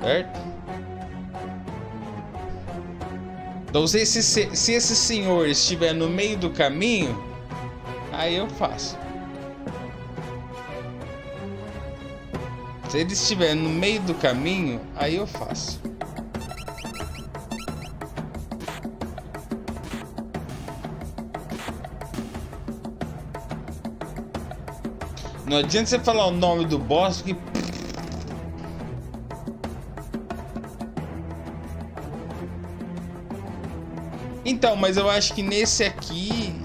Certo? Então se esse, se esse senhor estiver no meio do caminho, aí eu faço. Se ele estiver no meio do caminho, aí eu faço. Não adianta você falar o nome do boss que Então, mas eu acho que nesse aqui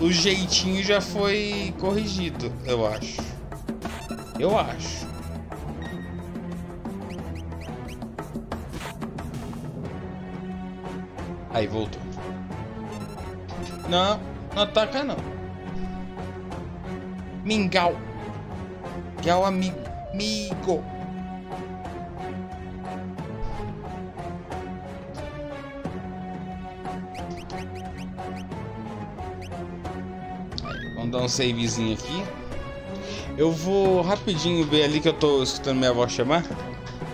o jeitinho já foi corrigido, eu acho. Eu acho. Aí voltou. Não, não ataca não. Mingau. Gal amigo. Migo. Vamos dar um savezinho aqui. Eu vou rapidinho ver ali que eu tô escutando minha voz chamar.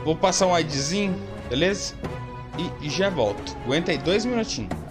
Vou passar um adzinho, beleza? e já volto. Aguenta aí dois minutinhos.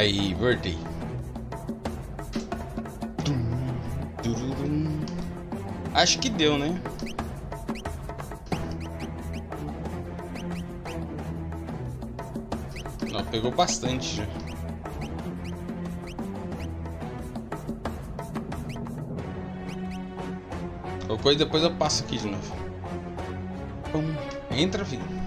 Aí, voltei. Acho que deu, né? Não, pegou bastante já. Qualquer coisa depois eu passo aqui de novo. Entra, filho.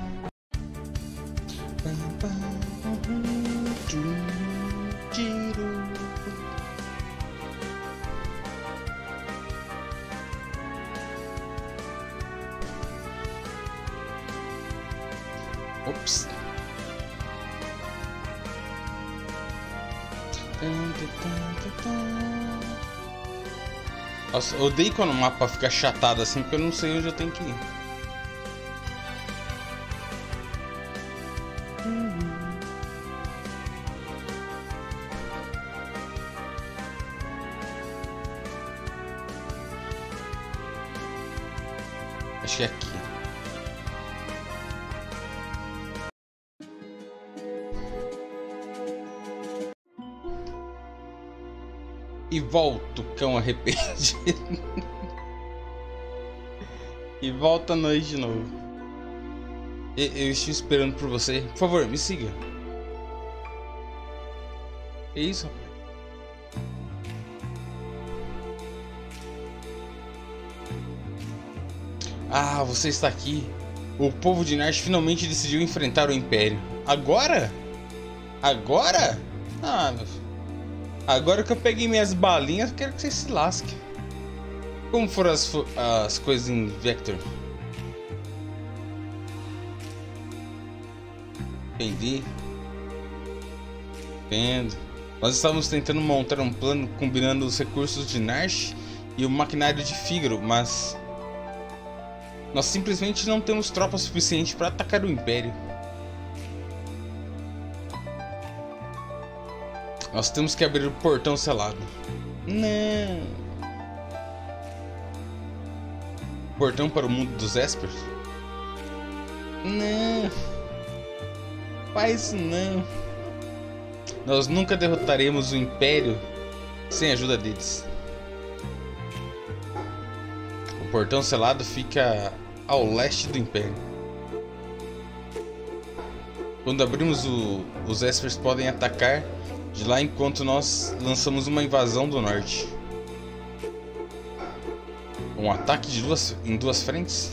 Nossa, eu odeio quando o mapa fica achatado assim, porque eu não sei onde eu tenho que ir. Arrependido. e volta a noite de novo. Eu, eu estou esperando por você. Por favor, me siga. É isso, rapaz. Ah, você está aqui. O povo de Nash finalmente decidiu enfrentar o Império. Agora? Agora? Agora que eu peguei minhas balinhas, quero que você se lasque. Como foram as, as coisas em Vector? Entendi. Entendo. Nós estávamos tentando montar um plano combinando os recursos de Nash e o maquinário de Fígaro, mas nós simplesmente não temos tropa suficiente para atacar o Império. Nós temos que abrir o portão selado. Não. Portão para o mundo dos Espers? Não. Faz não. Nós nunca derrotaremos o Império sem a ajuda deles. O portão selado fica ao leste do Império. Quando abrimos o, os Espers podem atacar de lá enquanto nós lançamos uma invasão do norte. Um ataque de duas, em duas frentes?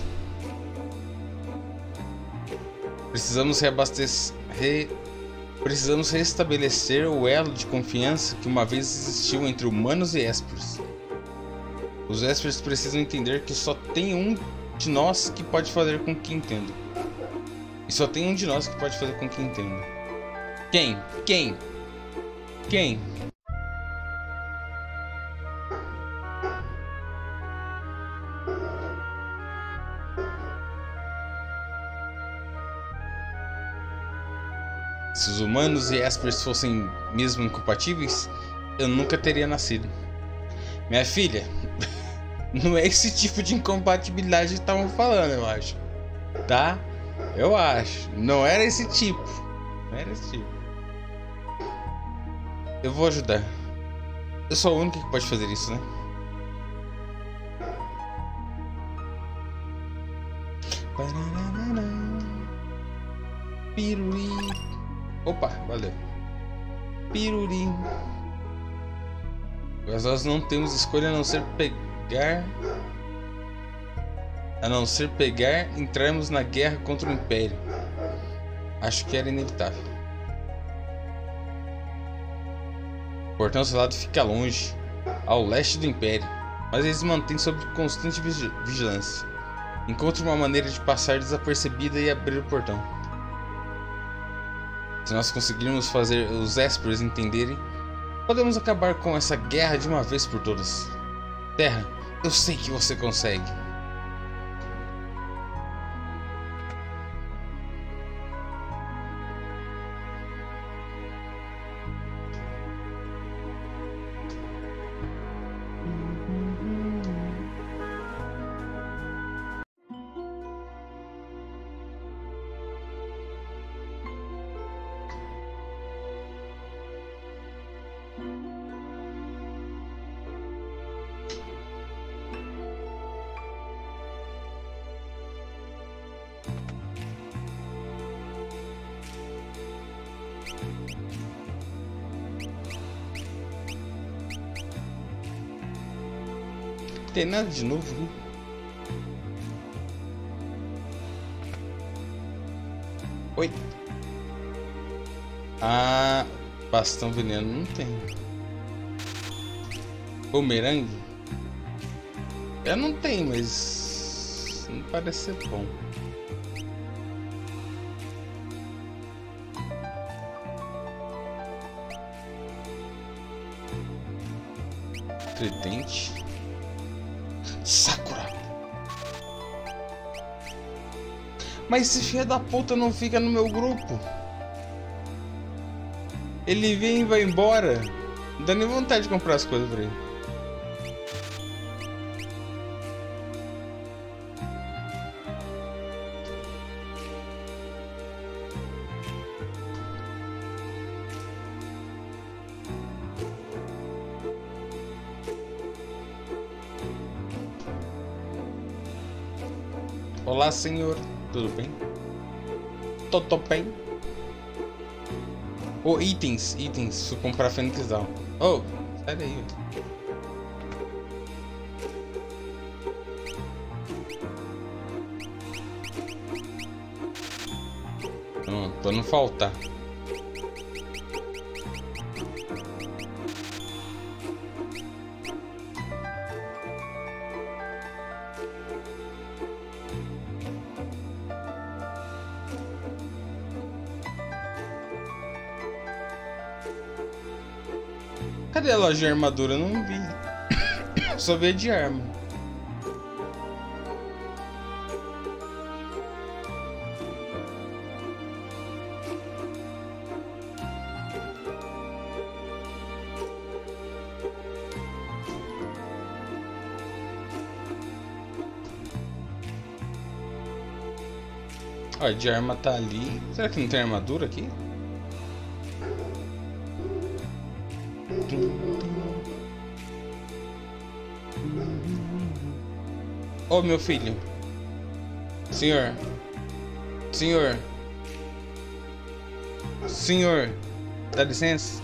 Precisamos reabastecer. Re, precisamos restabelecer o elo de confiança que uma vez existiu entre humanos e espers. Os espers precisam entender que só tem um de nós que pode fazer com que entenda. E só tem um de nós que pode fazer com que entenda. Quem? Quem? Quem? Se os humanos e Espers fossem mesmo incompatíveis, eu nunca teria nascido. Minha filha, não é esse tipo de incompatibilidade que estavam falando, eu acho. Tá? Eu acho. Não era esse tipo. Não era esse tipo. Eu vou ajudar. Eu sou o único que pode fazer isso, né? Piruri. Opa, valeu. Piruri. Mas nós não temos escolha a não ser pegar. A não ser pegar, entrarmos na guerra contra o Império. Acho que era inevitável. Portão selado fica longe, ao leste do Império, mas eles mantêm sob constante vigilância. Encontre uma maneira de passar desapercebida e abrir o portão. Se nós conseguirmos fazer os Espers entenderem, podemos acabar com essa guerra de uma vez por todas. Terra, eu sei que você consegue. Tem nada de novo, né? Oi. Ah, bastão veneno não tem. Bumerangue? Eu não tenho, mas não parece ser bom. Tridente. Mas esse filho da puta não fica no meu grupo. Ele vem e vai embora. Não dá nem vontade de comprar as coisas pra ele. Olá, senhor. Tudo bem? Tudo bem? Oh, itens, itens. Se comprar Fênix Down. Oh, sai daí. Não, pra não faltar. De armadura? Eu não vi. Só vi de arma. Olha, de arma tá ali. Será que não tem armadura aqui? Oh, meu filho. Senhor. Senhor. Senhor. Dá licença.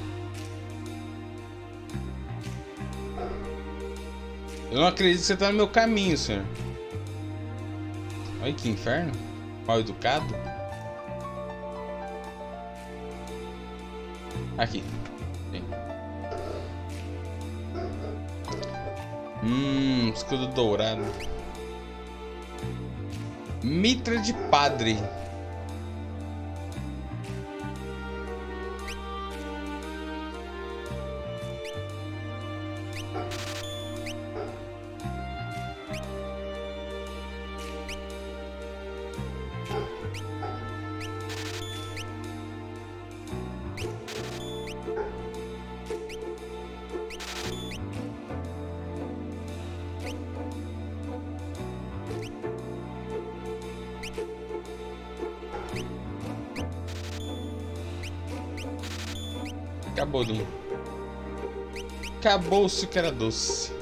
Eu não acredito que você tá no meu caminho, senhor. Olha que inferno. Mal educado. Aqui. Hum, escudo dourado. Mitra de padre. Acabou-se que era doce.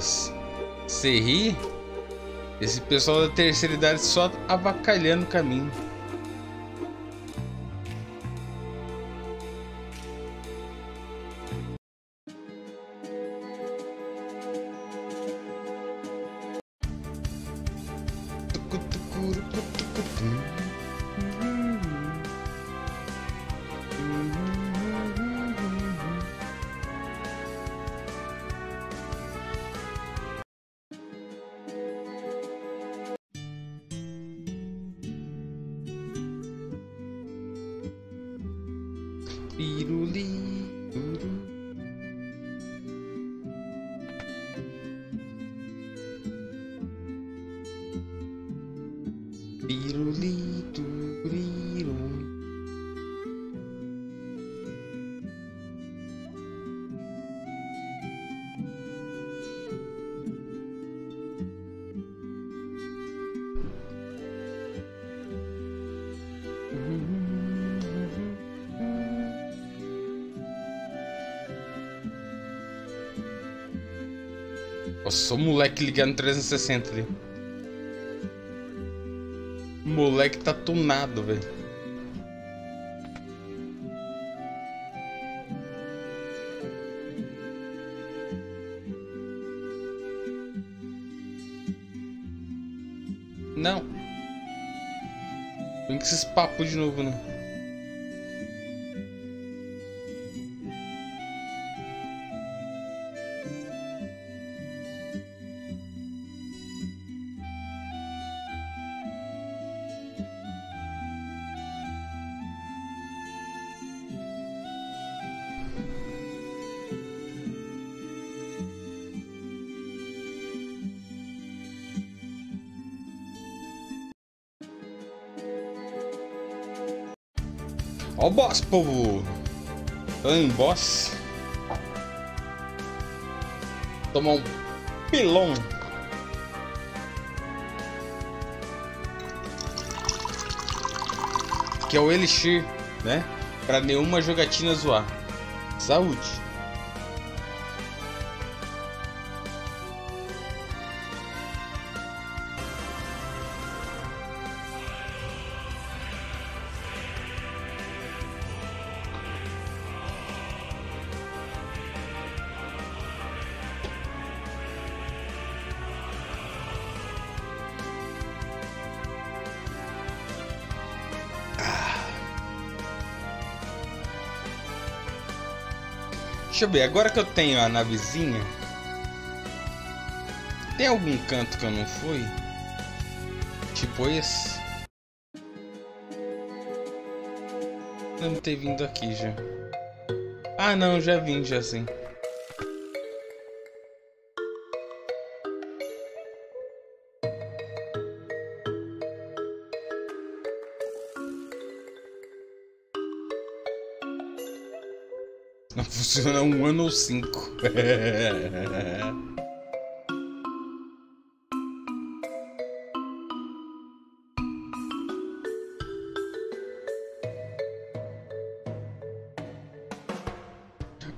Serrigas? Serri? Esse pessoal da terceira idade só avacalhando o caminho. Moleque ligando 360 ali. O moleque tá tunado, velho. Não. Vem com esses papos de novo, né? O boss, povo! Em boss. Tomar um pilão. Que é o Elixir, né? Pra nenhuma jogatina zoar. Saúde. Eu ver, agora que eu tenho a navezinha. Tem algum canto que eu não fui? Tipo esse? Não ter vindo aqui já. Ah não, já vim já sim. Funciona um ano ou cinco.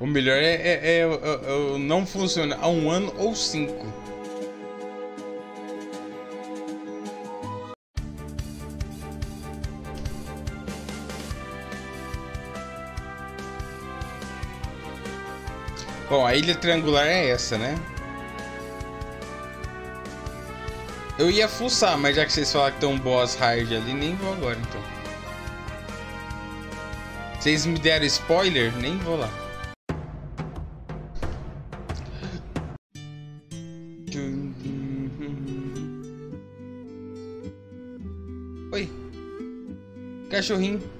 O melhor é, é, é, é- é não funciona há um ano ou cinco. Bom, a ilha triangular é essa, né? Eu ia fuçar, mas já que vocês falaram que tem um boss hard ali, nem vou agora então. Vocês me deram spoiler? Nem vou lá. Oi. Cachorrinho.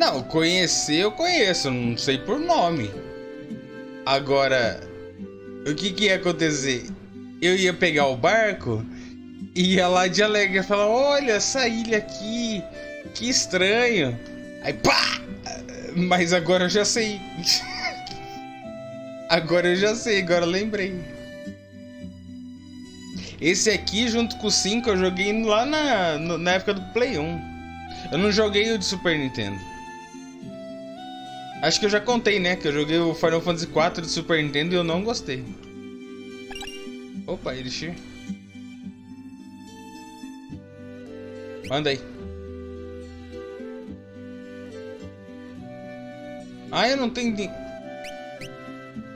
Não, conhecer eu conheço, não sei por nome. Agora, o que que ia acontecer? Eu ia pegar o barco e ia lá de alegre falar: Olha essa ilha aqui, que estranho. Aí pá! Mas agora eu já sei. agora eu já sei, agora eu lembrei. Esse aqui, junto com o 5, eu joguei lá na, na época do Play 1. Eu não joguei o de Super Nintendo. Acho que eu já contei, né? Que eu joguei o Final Fantasy IV de Super Nintendo e eu não gostei. Opa, Elixir. Manda aí. Ah, eu não tenho dinheiro.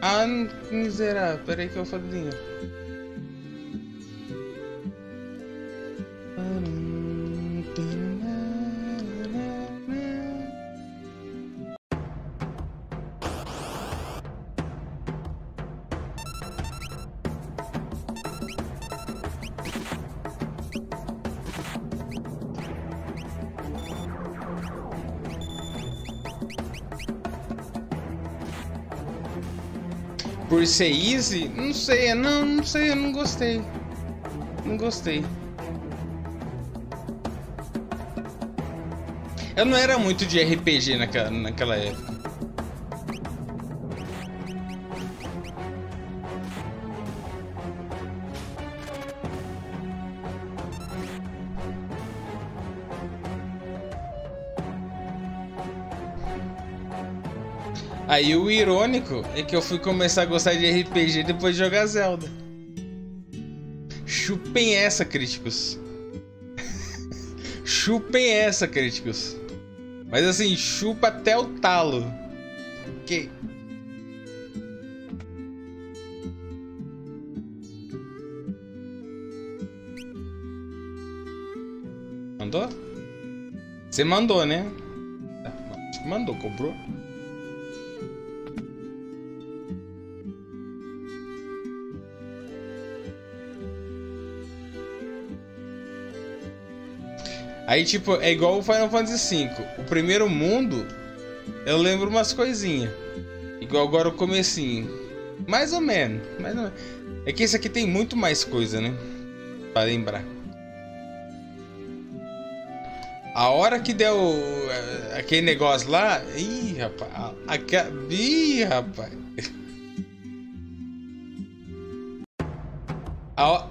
Ah, miserável. Pera aí que eu vou fazer dinheiro. Ser easy? Não sei, não, não sei, eu não gostei. Não gostei. Eu não era muito de RPG naquela, naquela época. Aí o irônico é que eu fui começar a gostar de RPG depois de jogar Zelda. Chupem essa, críticos. Chupem essa, críticos. Mas assim, chupa até o talo. Ok. Mandou? Você mandou, né? Mandou, comprou? Aí, tipo, é igual o Final Fantasy V. O primeiro mundo, eu lembro umas coisinhas. Igual agora o comecinho. Mais ou menos. Mais ou menos. É que esse aqui tem muito mais coisa, né? Pra lembrar. A hora que deu uh, aquele negócio lá. Ih, rapaz. Aquela... Ih, rapaz.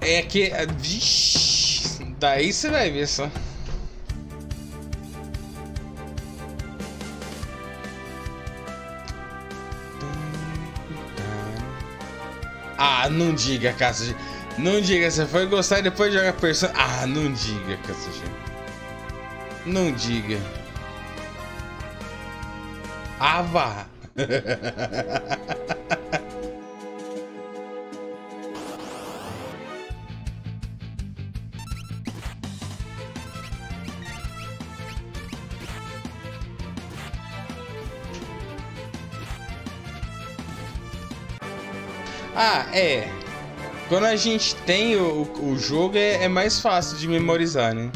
É que. Vixe, daí você vai ver só. Ah, não diga, Cássio. Não diga, você foi gostar e depois joga persona. Ah, não diga, Cássio. Não diga. Ah. Ah, é. Quando a gente tem o, o jogo, é, é mais fácil de memorizar, né?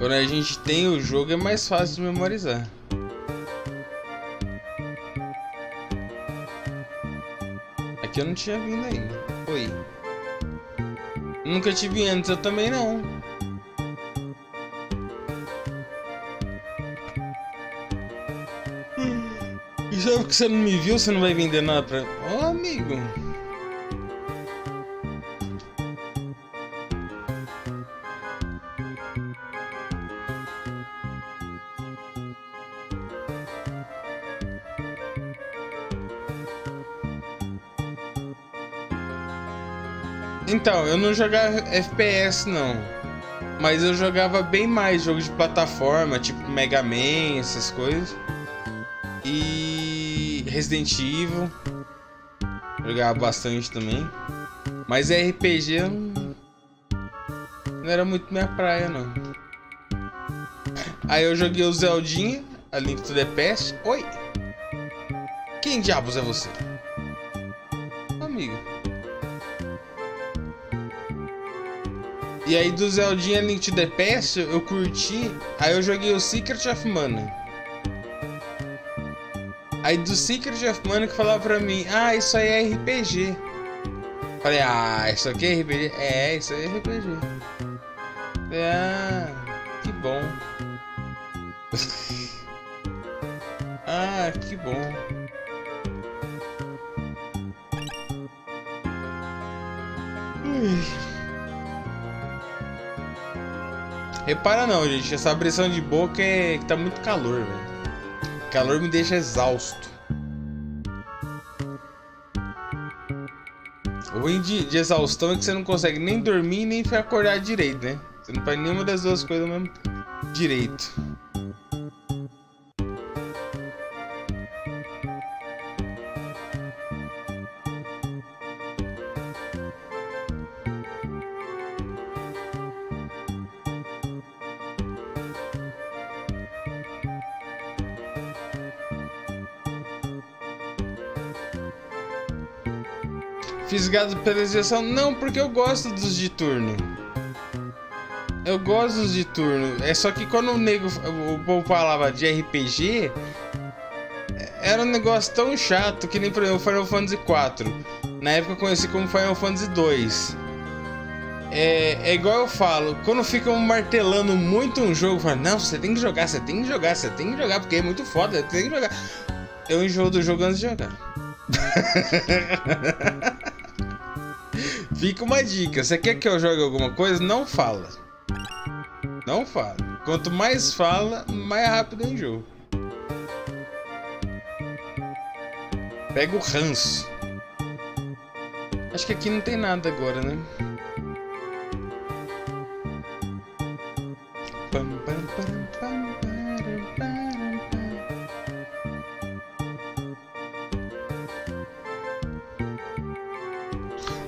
Quando a gente tem o jogo, é mais fácil de memorizar. Aqui eu não tinha vindo ainda. Oi. Nunca tive antes, eu também não. Já que você não me viu, você não vai vender nada pra. Ó, oh, amigo. Então, eu não jogava FPS não. Mas eu jogava bem mais jogos de plataforma, tipo Mega Man, essas coisas. E Resident Evil. Jogava bastante também. Mas RPG não era muito minha praia não. Aí eu joguei o Zeldinha, a Link to the Past. Oi! Quem diabos é você? Amigo. E aí do Zeldinha Link to the Past eu curti. Aí eu joguei o Secret of Mana. Aí do Secret of Mana que falava pra mim, ah, isso aí é RPG. Falei, ah, isso aqui é RPG? É, isso aí é RPG. Falei, ah, que bom. ah, que bom. Repara não, gente, essa abrição de boca é que tá muito calor, velho. Calor me deixa exausto. O ruim de, de, exaustão é que você não consegue nem dormir nem ficar acordado direito, né? Você não faz nenhuma das duas coisas ao mesmo direito. Fisgado pela exceção? Não, porque eu gosto dos de turno. Eu gosto dos de turno. É só que quando o nego o povo falava de RPG, era um negócio tão chato que nem por exemplo Final Fantasy 4. Na época eu conheci como Final Fantasy 2. É, é igual eu falo, quando ficam martelando muito um jogo, falam, não, você tem que jogar, você tem que jogar, você tem que jogar, porque é muito foda, você tem que jogar. Eu enjoo do jogo antes de jogar. Fica uma dica. Você quer que eu jogue alguma coisa? Não fala. Não fala. Quanto mais fala, mais rápido eu enjoo. Pega o ranço. Acho que aqui não tem nada agora, né?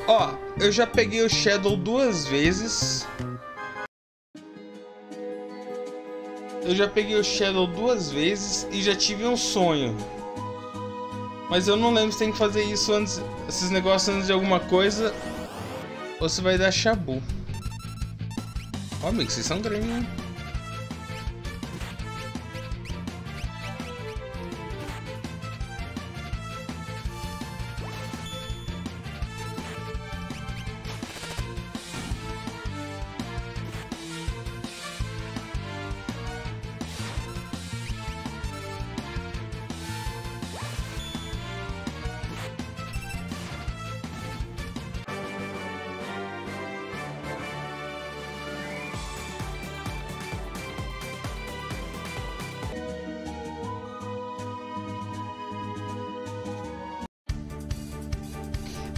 Ó, eu já peguei o Shadow duas vezes. Eu já peguei o Shadow duas vezes e já tive um sonho. Mas eu não lembro se tem que fazer isso antes, esses negócios antes de alguma coisa, ou se vai dar chabu. Ó, amigo, vocês são grandes, hein?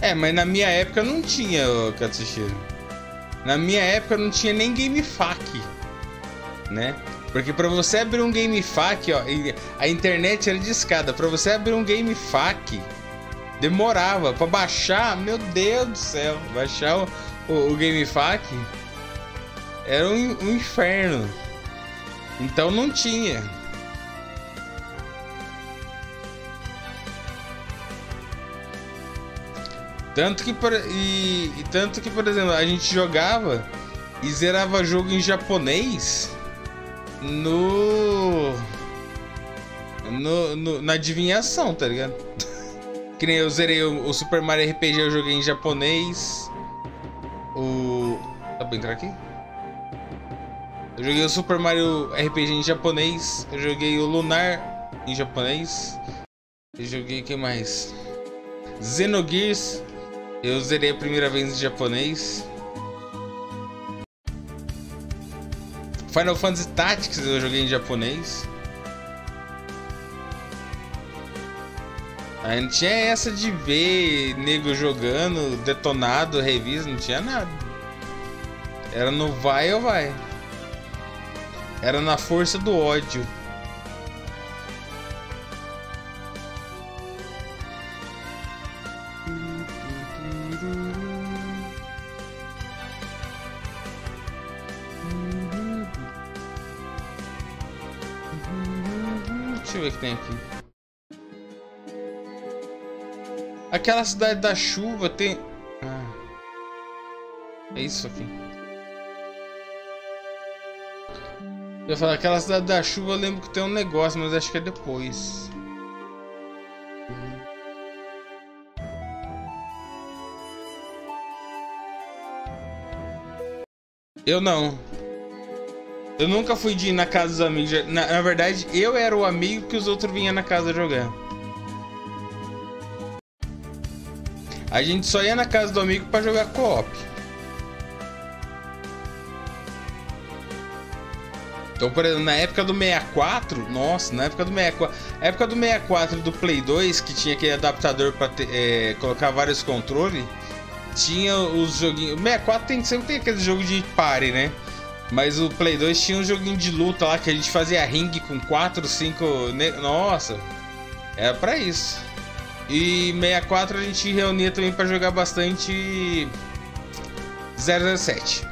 É, mas na minha época não tinha, Katsushiro. Na minha época não tinha nem GameFAQ, né? Porque para você abrir um GameFAQ, ó, a internet era de escada. Para você abrir um GameFAQ, demorava para baixar. Meu Deus do céu, baixar o, o, o GameFAQ era um, um inferno. Então não tinha. Tanto que, e, e, tanto que, por exemplo, a gente jogava e zerava jogo em japonês no, no, no na adivinhação, tá ligado? que nem eu zerei o, o, Super Mario RPG, eu joguei em japonês. O. Dá pra entrar aqui? Eu joguei o Super Mario RPG em japonês. Eu joguei o Lunar em japonês. Eu joguei o que mais? Xenogears eu zerei a primeira vez em japonês. Final Fantasy Tactics eu joguei em japonês. Aí não tinha essa de ver nego jogando, detonado, revista, não tinha nada. Era no vai ou vai. Era na força do ódio. Que tem aqui. Aquela cidade da chuva tem... Ah. É isso aqui. Eu falar, aquela cidade da chuva eu lembro que tem um negócio, mas acho que é depois. Eu não. Eu nunca fui de ir na casa dos amigos. Na, na verdade, eu era o amigo que os outros vinham na casa jogar. A gente só ia na casa do amigo para jogar co-op. Então, por exemplo, na época do 64, nossa, na época do 64, na época do 64 do Play 2, que tinha aquele adaptador para é, colocar vários controles, tinha os joguinhos. O 64 tem, sempre tem aquele jogo de party, né? Mas o Play 2 tinha um joguinho de luta lá que a gente fazia ringue com 4, 5. Nossa, era pra isso. E 64 a gente reunia também para jogar bastante 007.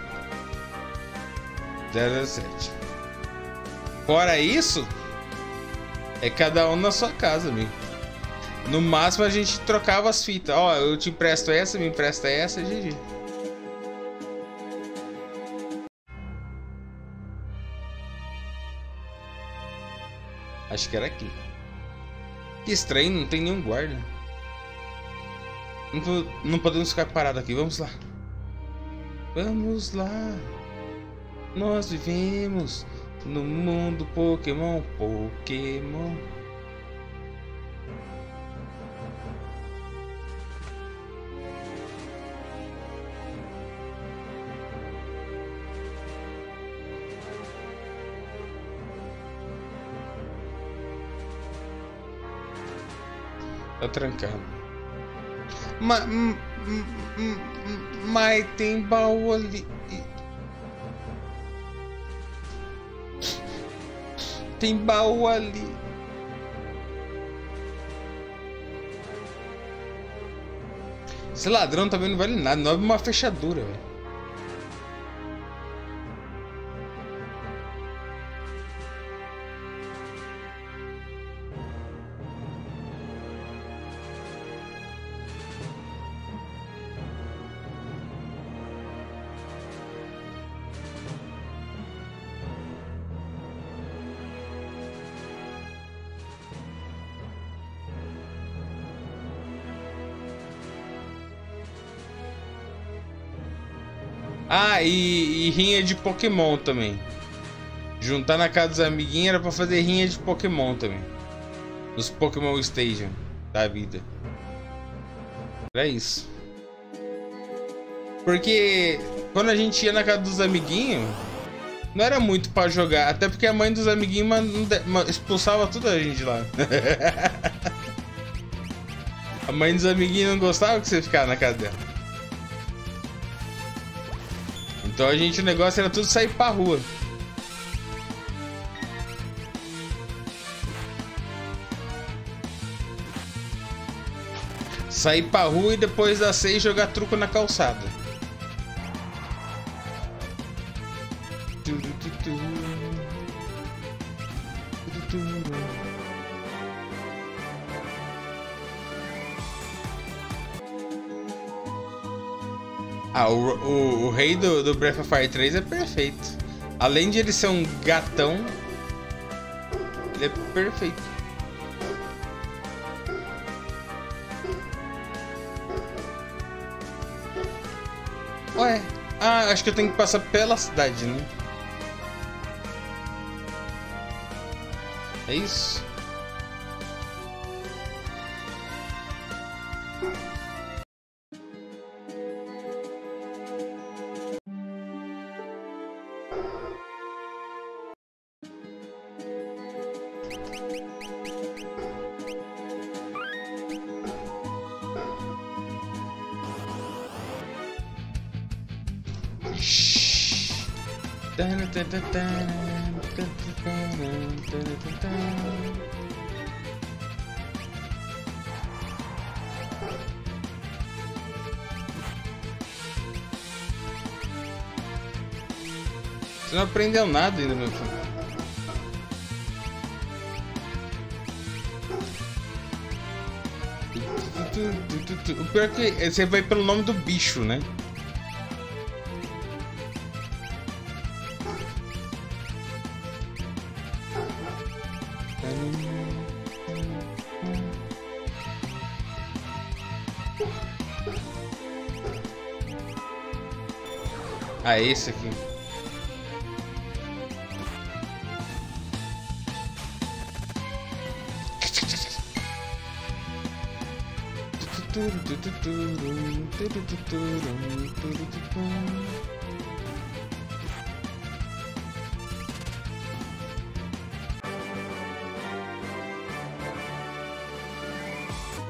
007. Fora isso, é cada um na sua casa, amigo. No máximo a gente trocava as fitas. Ó, oh, eu te empresto essa, me empresta essa, GG. Acho que era aqui. Que estranho, não tem nenhum guarda. Não, não podemos ficar parados aqui, vamos lá. Vamos lá. Nós vivemos no mundo Pokémon, Pokémon. Tá trancado. Mas, mas tem baú ali. Tem baú ali. Esse ladrão também não vale nada, não é uma fechadura, velho. Ah, e, e, rinha de Pokémon também. Juntar na casa dos amiguinhos era pra fazer rinha de Pokémon também. Nos Pokémon Station da vida. Era isso. Porque quando a gente ia na casa dos amiguinhos, não era muito pra jogar. Até porque a mãe dos amiguinhos expulsava toda a gente lá. a mãe dos amiguinhos não gostava que você ficar na casa dela. Então a gente, o negócio era tudo sair pra rua. Sair pra rua e depois das seis jogar truco na calçada. Ah, o, o, o rei do, do Breath of Fire 3 é perfeito. Além de ele ser um gatão, ele é perfeito. Ué, ah, acho que eu tenho que passar pela cidade, né? É isso? Você não aprendeu nada ainda, meu filho. O pior é que você vai pelo nome do bicho, né? Ah, é esse aqui.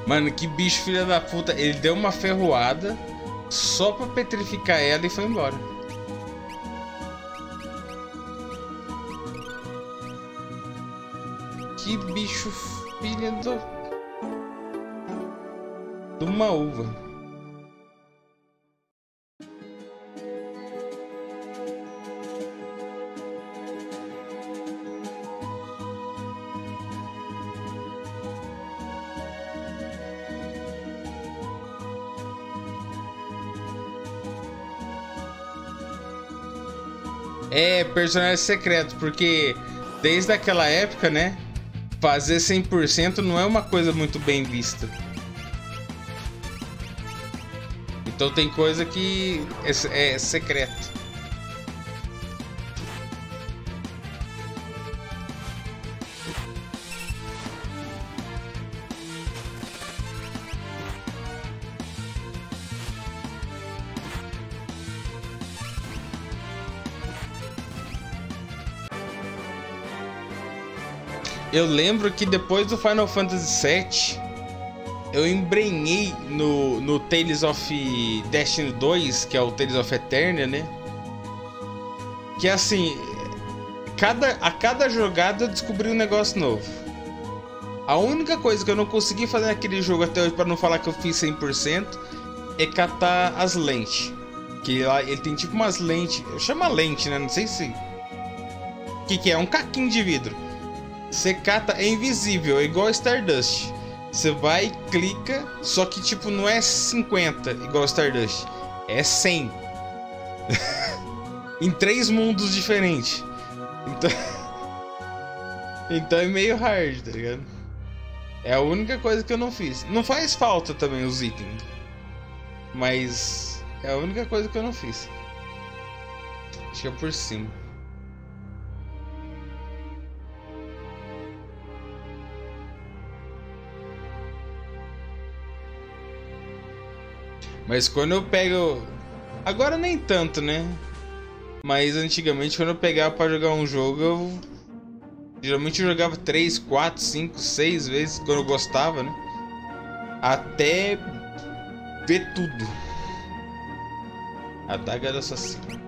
Mano, que bicho filha da puta. Ele deu uma ferroada só pra petrificar ela e foi embora. Bicho filha do... De uma uva. É, personagem secreto, porque desde aquela época, né? Fazer 100% não é uma coisa muito bem vista. Então tem coisa que é, é secreto. Eu lembro que depois do Final Fantasy VII, eu embrenhei no, no Tales of Destiny 2, que é o Tales of Eternia, né? Que assim, cada, a cada jogada eu descobri um negócio novo. A única coisa que eu não consegui fazer naquele jogo até hoje, para não falar que eu fiz 100%, é catar as lentes. Que lá ele tem tipo umas lentes, chama lente, né? Não sei se. O que, que é? Um caquinho de vidro. Você cata, é invisível, é igual Stardust. Você vai, clica, só que tipo não é 50 igual Stardust, é 100. em três mundos diferentes. Então Então é meio hard, tá ligado? É a única coisa que eu não fiz. Não faz falta também os itens. Mas é a única coisa que eu não fiz. Acho que é por cima. Mas quando eu pego. Agora nem tanto, né? Mas antigamente quando eu pegava pra jogar um jogo, eu. Geralmente eu jogava 3, 4, 5, 6 vezes quando eu gostava, né? Até ver tudo. A daga do assassino.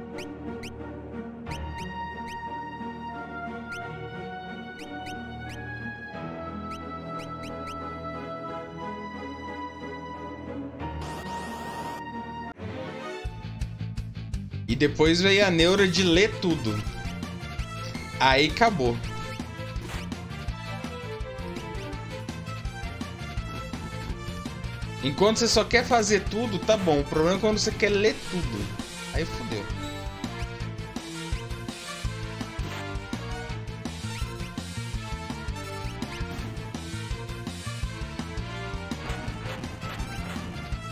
E depois veio a neura de ler tudo. Aí acabou. Enquanto você só quer fazer tudo, tá bom. O problema é quando você quer ler tudo. Aí fodeu.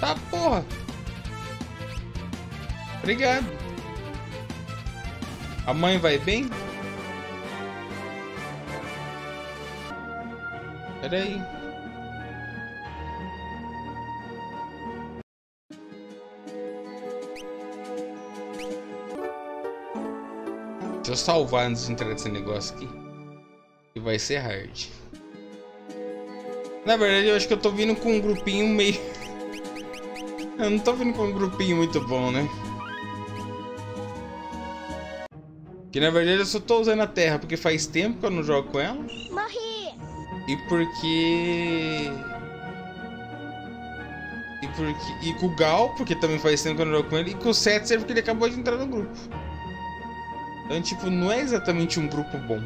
Tá porra. Obrigado. A mãe vai bem? Pera aí. Deixa eu salvar antes de entrar nesse negócio aqui. Que vai ser hard. Na verdade, eu acho que eu tô vindo com um grupinho meio... eu não tô vindo com um grupinho muito bom, né? Que na verdade eu só tô usando a terra porque faz tempo que eu não jogo com ela. Morri! E porque. E, porque... e com o Gal, porque também faz tempo que eu não jogo com ele. E com o Setzer, porque ele acabou de entrar no grupo. Então, tipo, não é exatamente um grupo bom.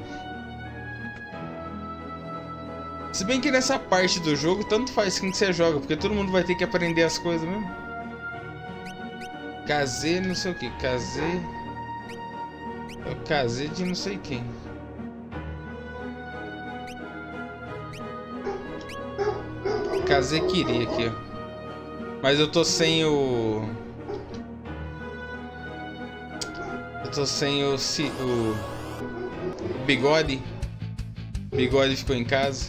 Se bem que nessa parte do jogo, tanto faz quem que você joga, porque todo mundo vai ter que aprender as coisas mesmo. Kazê, não sei o que. Kazê. Eu casei de não sei quem. Casei queria aqui, ó. Mas eu tô sem o. Eu tô sem o. O, bigode. Bigode ficou em casa.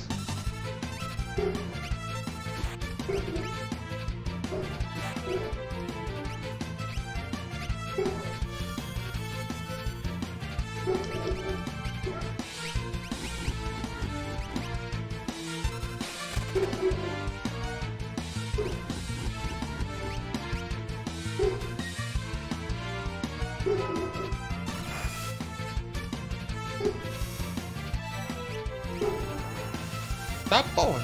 Tá, porra.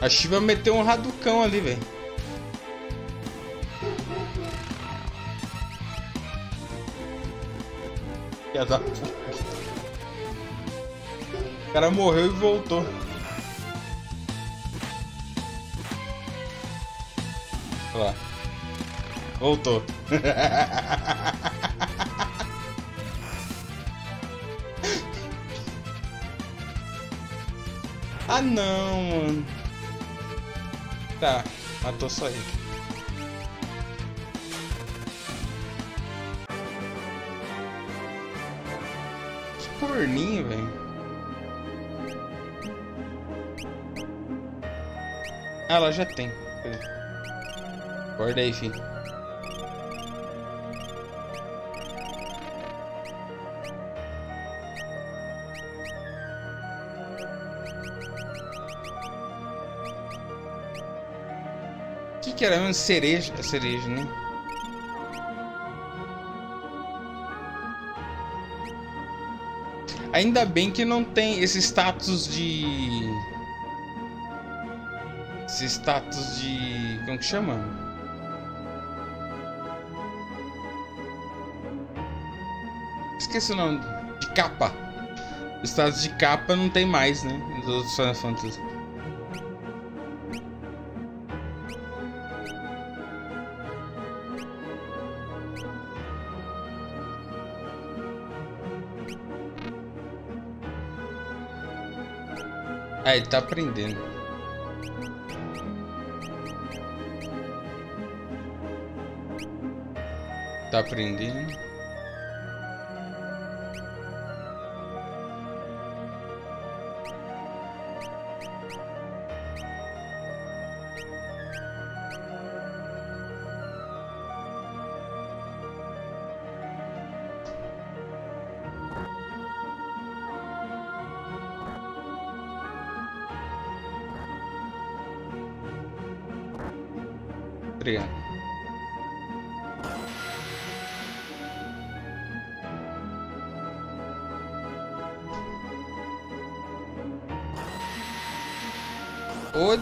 A Shiva meteu um raducão ali, velho. da O cara morreu e voltou. Olha lá. Voltou. ah não, mano. Tá, matou só ele. Que corninho, velho. Ah, ela já tem. Acorda aí, filho. Que era mesmo? Cereja. É cereja, né? Ainda bem que não tem esse status de. Esse status de. Como que chama? Esqueci o nome. De capa. O status de capa não tem mais, né? Nos outros Final Fantasy. Ah, ele tá aprendendo. Tá aprendendo.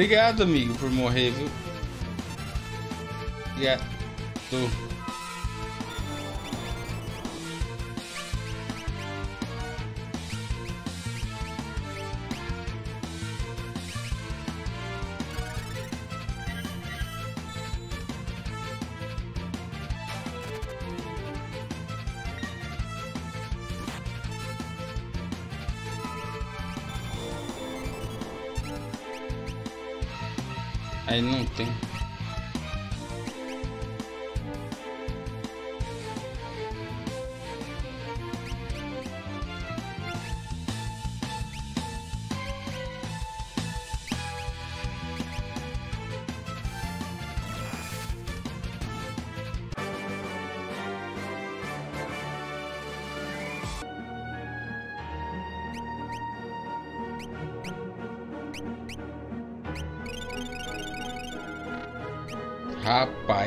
Obrigado, amigo, por morrer, viu? Obrigado. Aí não tem.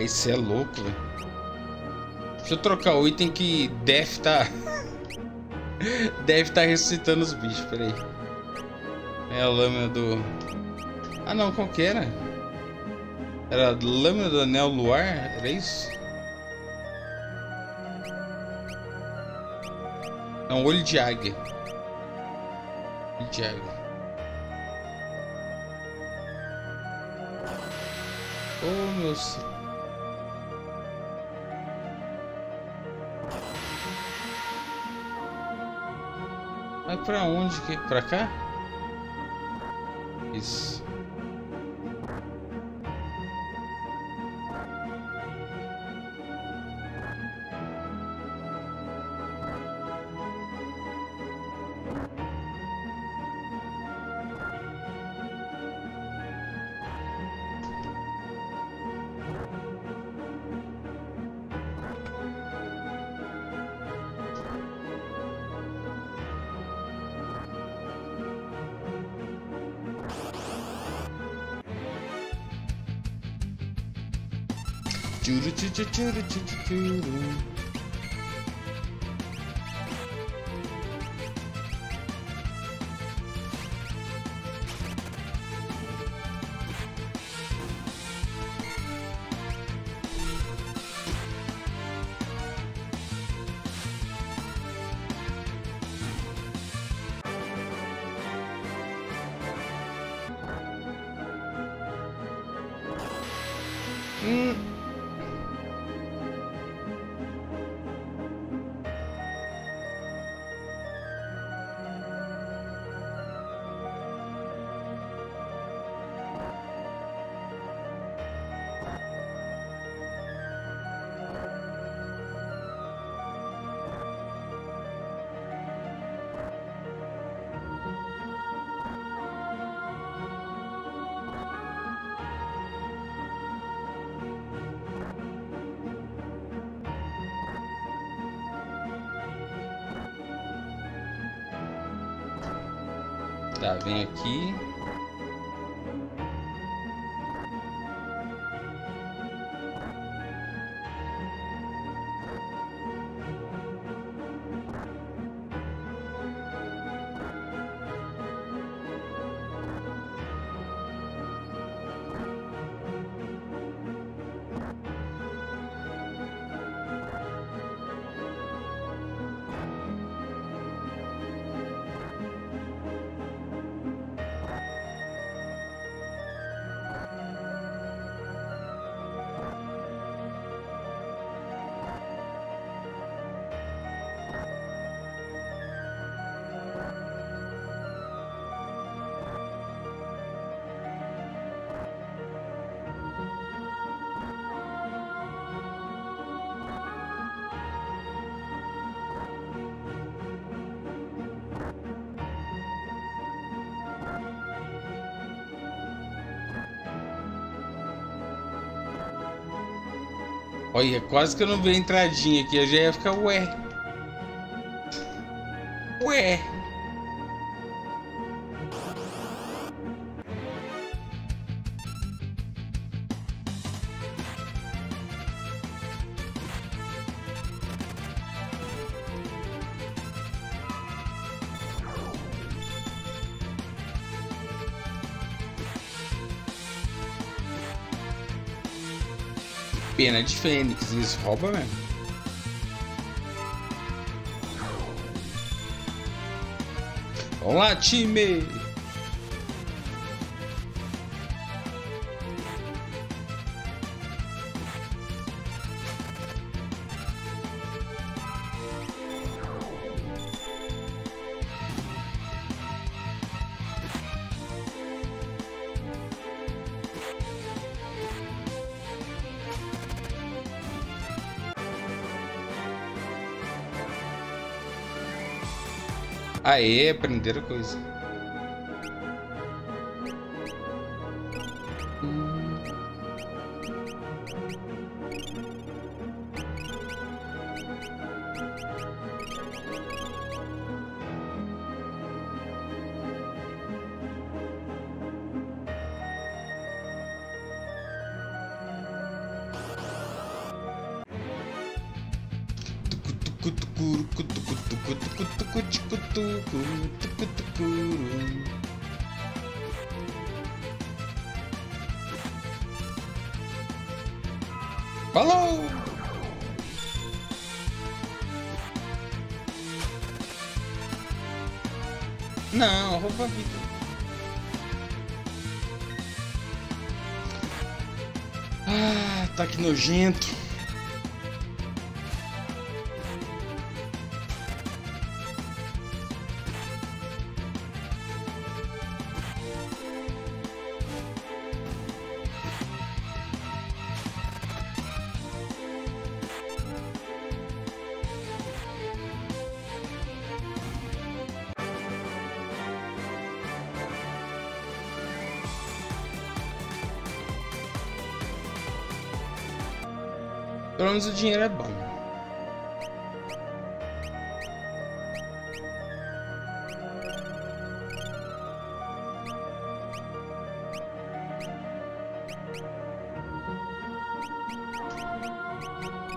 Você é louco, velho. Deixa eu trocar o item que deve tá. deve tá ressuscitando os bichos, peraí. É a lâmina do. Ah não, qual que era? Era a lâmina do anel luar? Era isso? É um olho de águia. Olho de águia. Oh, meu Vai pra onde? Pra cá? Choo choo the choo choo do. Vem aqui. Olha, quase que eu não vi a entradinha aqui. Eu já ia ficar, ué. De Fênix, isso rouba mesmo. Vamos lá, time! Aê, aprenderam coisa. Nojento. Menos o dinheiro é bom.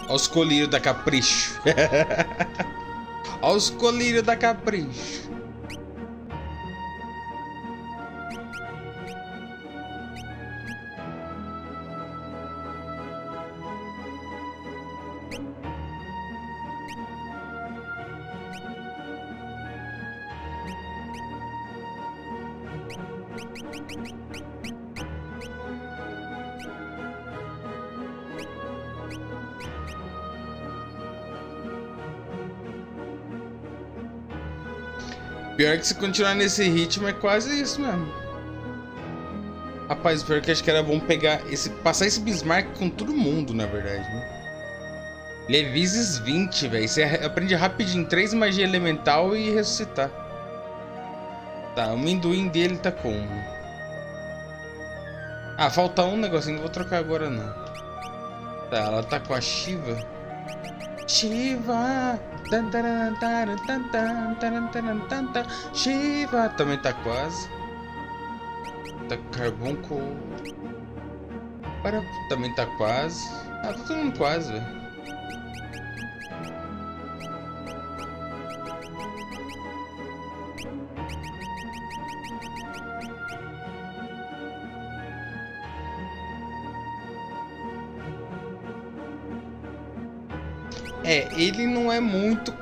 Olha os colírios da Capricho. Olha os colírios da Capricho. Que se continuar nesse ritmo é quase isso mesmo. Rapaz, pior que acho que era bom pegar esse. passar esse Bismarck com todo mundo, na verdade, né? Ele é vezes 20, velho. Você aprende rapidinho 3 magia elemental e ressuscitar. Tá, o amendoim dele tá como? Ah, falta um negocinho, não vou trocar agora não. Tá, ela tá com a Shiva. Shiva! Shiva também tá quase. Tá Carbunco. Também tá quase. Ah, tá todo mundo quase, velho.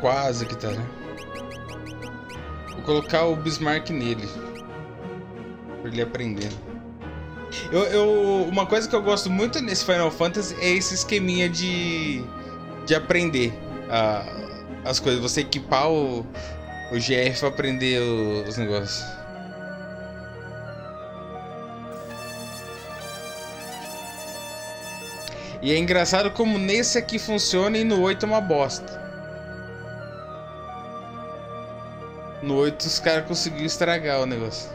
Quase que tá, né? Vou colocar o Bismarck nele. Pra ele aprender. Eu, eu, uma coisa que eu gosto muito nesse Final Fantasy é esse esqueminha de, de aprender uh, as coisas. Você equipar o, o GF pra aprender os negócios. E é engraçado como nesse aqui funciona e no 8 é uma bosta. No 8 os caras conseguiram estragar o negócio.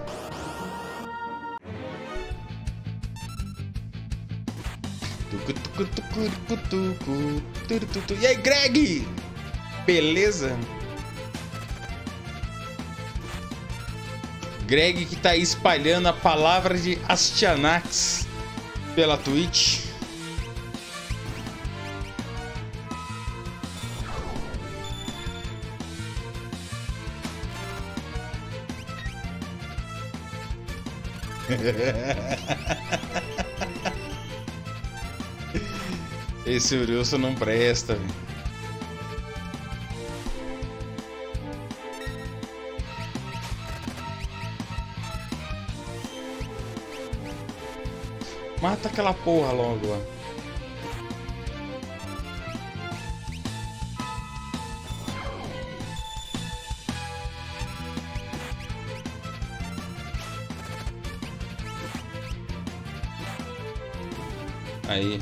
E aí, Greg? Beleza? Greg que tá aí espalhando a palavra de Astianax pela Twitch. Esse urso não presta. Mata aquela porra logo lá. aí.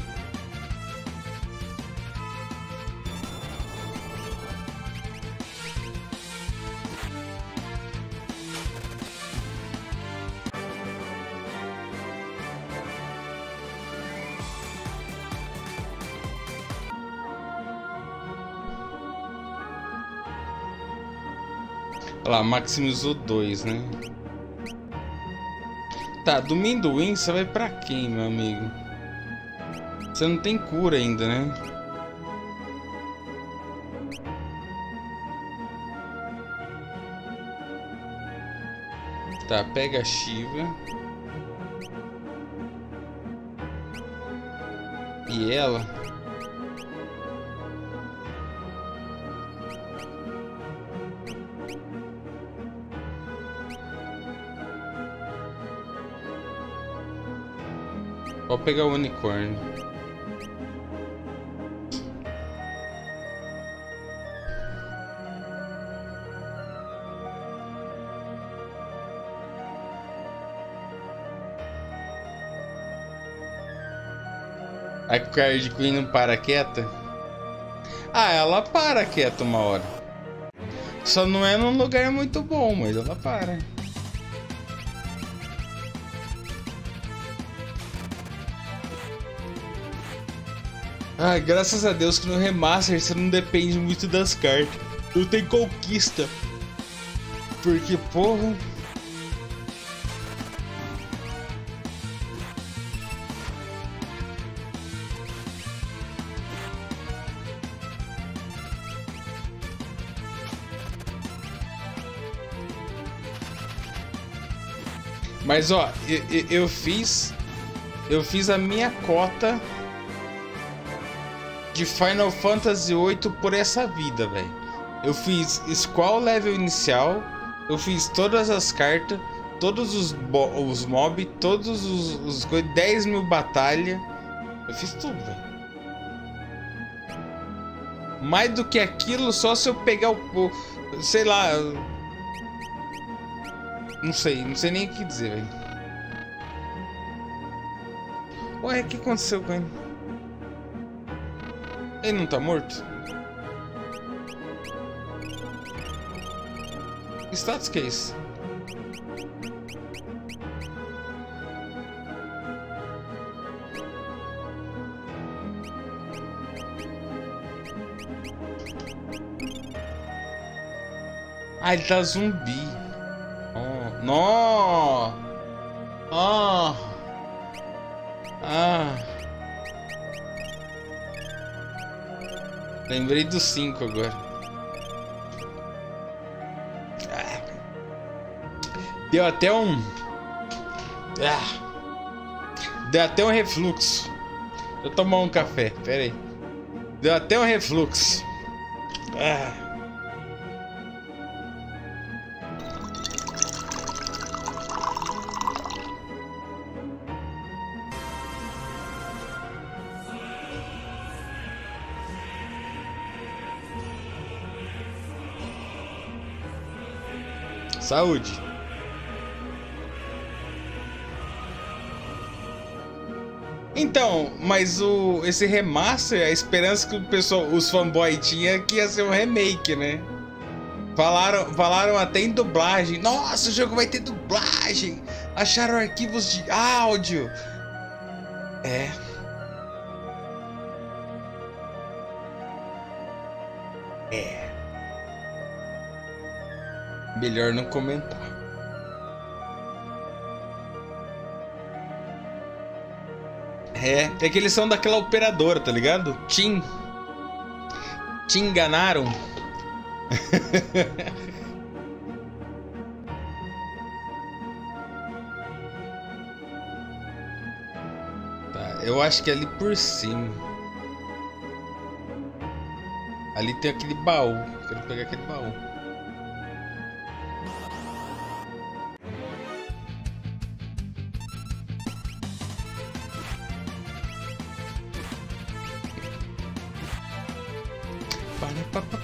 Olha lá, maximizou dois, né? Tá, do Minduim você vai pra quem, meu amigo? Você não tem cura ainda, né? Tá, pega a Shiva. E ela Vou pegar o unicórnio. A Card Queen não para quieta? Ah, ela para quieta uma hora. Só não é num lugar muito bom, mas ela para. Ai, graças a Deus que no remaster você não depende muito das cartas. Não tem conquista. Porque, porra. Mas ó, eu, eu fiz. Eu fiz a minha cota de Final Fantasy VIII por essa vida, velho. Eu fiz Squall level inicial, eu fiz todas as cartas, todos os, os mob, todos os, os 10 mil batalha. Eu fiz tudo, velho. Mais do que aquilo, só se eu pegar o. Sei lá. Não sei, não sei nem o que dizer, velho. Ué, o que aconteceu com ele? Ele não tá morto? Status que é esse? Ah, ele tá zumbi. Não! Ah! Ah! Lembrei do 5 agora. Ah. Deu até um. Ah. Deu até um refluxo. Deixa eu tomar um café, pera aí. Deu até um refluxo. Ah. Saúde. Então, mas o esse remaster, a esperança que o pessoal, os fanboy tinha que ia ser um remake, né? Falaram, falaram até em dublagem. Nossa, o jogo vai ter dublagem. Acharam arquivos de áudio. É. Melhor não comentar. É, é que eles são daquela operadora, tá ligado? Tim. Te enganaram. tá, eu acho que é ali por cima. Ali tem aquele baú. Quero pegar aquele baú.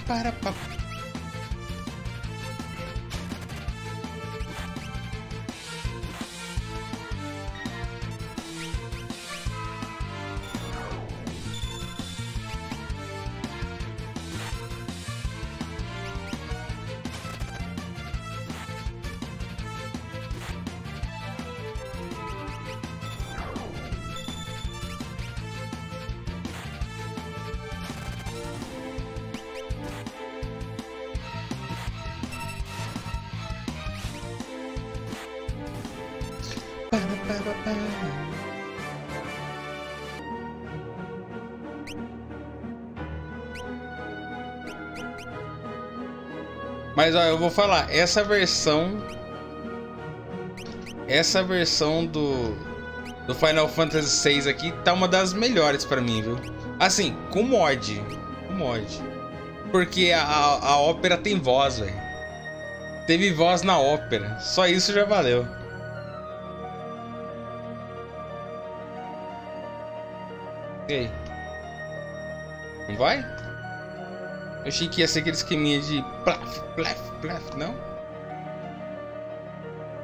Para, para, Mas ó, eu vou falar, essa versão essa versão do do Final Fantasy VI aqui tá uma das melhores para mim, viu? Assim, com mod, com mod. Porque a, a, a ópera tem voz, velho. Teve voz na ópera. Só isso já valeu. Aí? Não vai? Eu achei que ia ser aquele esqueminha de plaf, plaf, plaf, não?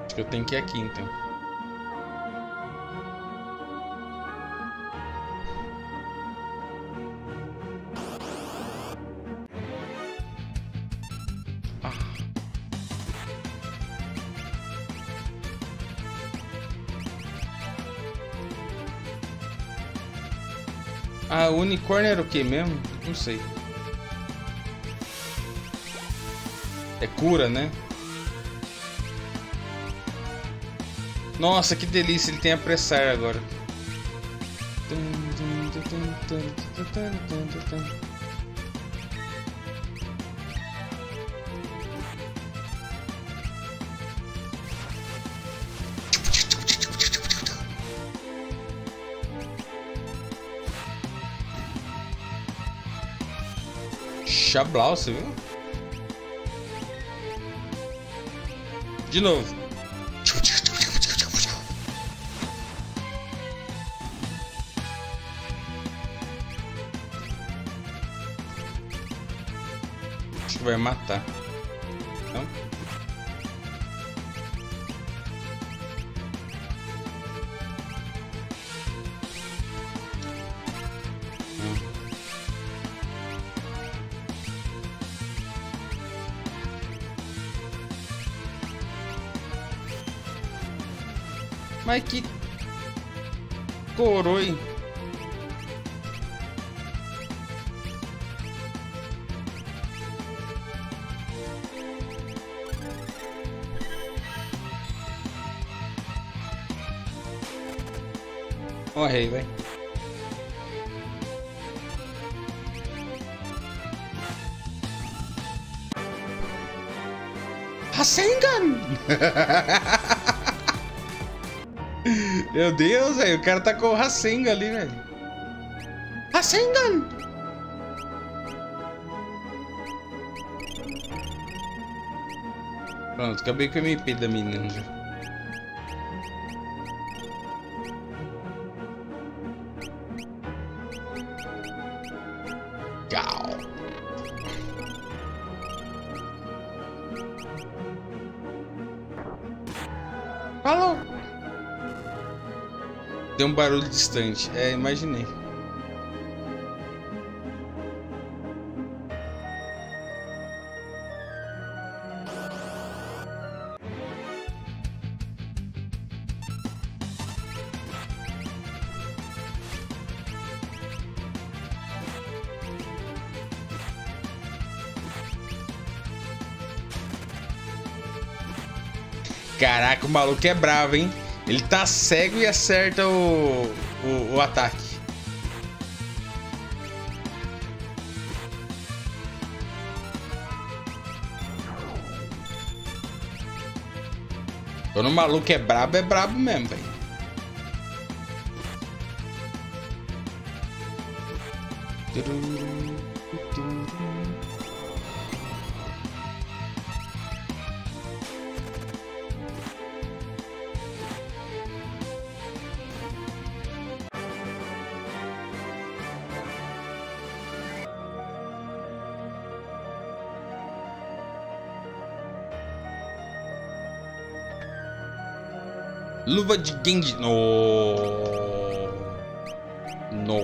Acho que eu tenho que ir aqui então. Ah. Ah, unicórnio era o que mesmo? Não sei. Cura, né? Nossa, que delícia, ele tem apressar agora. Chablau, você viu? De novo. Acho que vai matar. Mas que coroi. Morre aí, vai. Rasengan! Meu Deus, velho. O cara tá com o Rasengan ali, velho. Rasengan! Pronto, acabei com o MP da menina já. Deu um barulho distante. É, imaginei. Caraca, o maluco é bravo, hein? Ele tá cego e acerta o, o, o ataque. Quando o maluco é brabo, é brabo mesmo, velho. De Genji. No. No.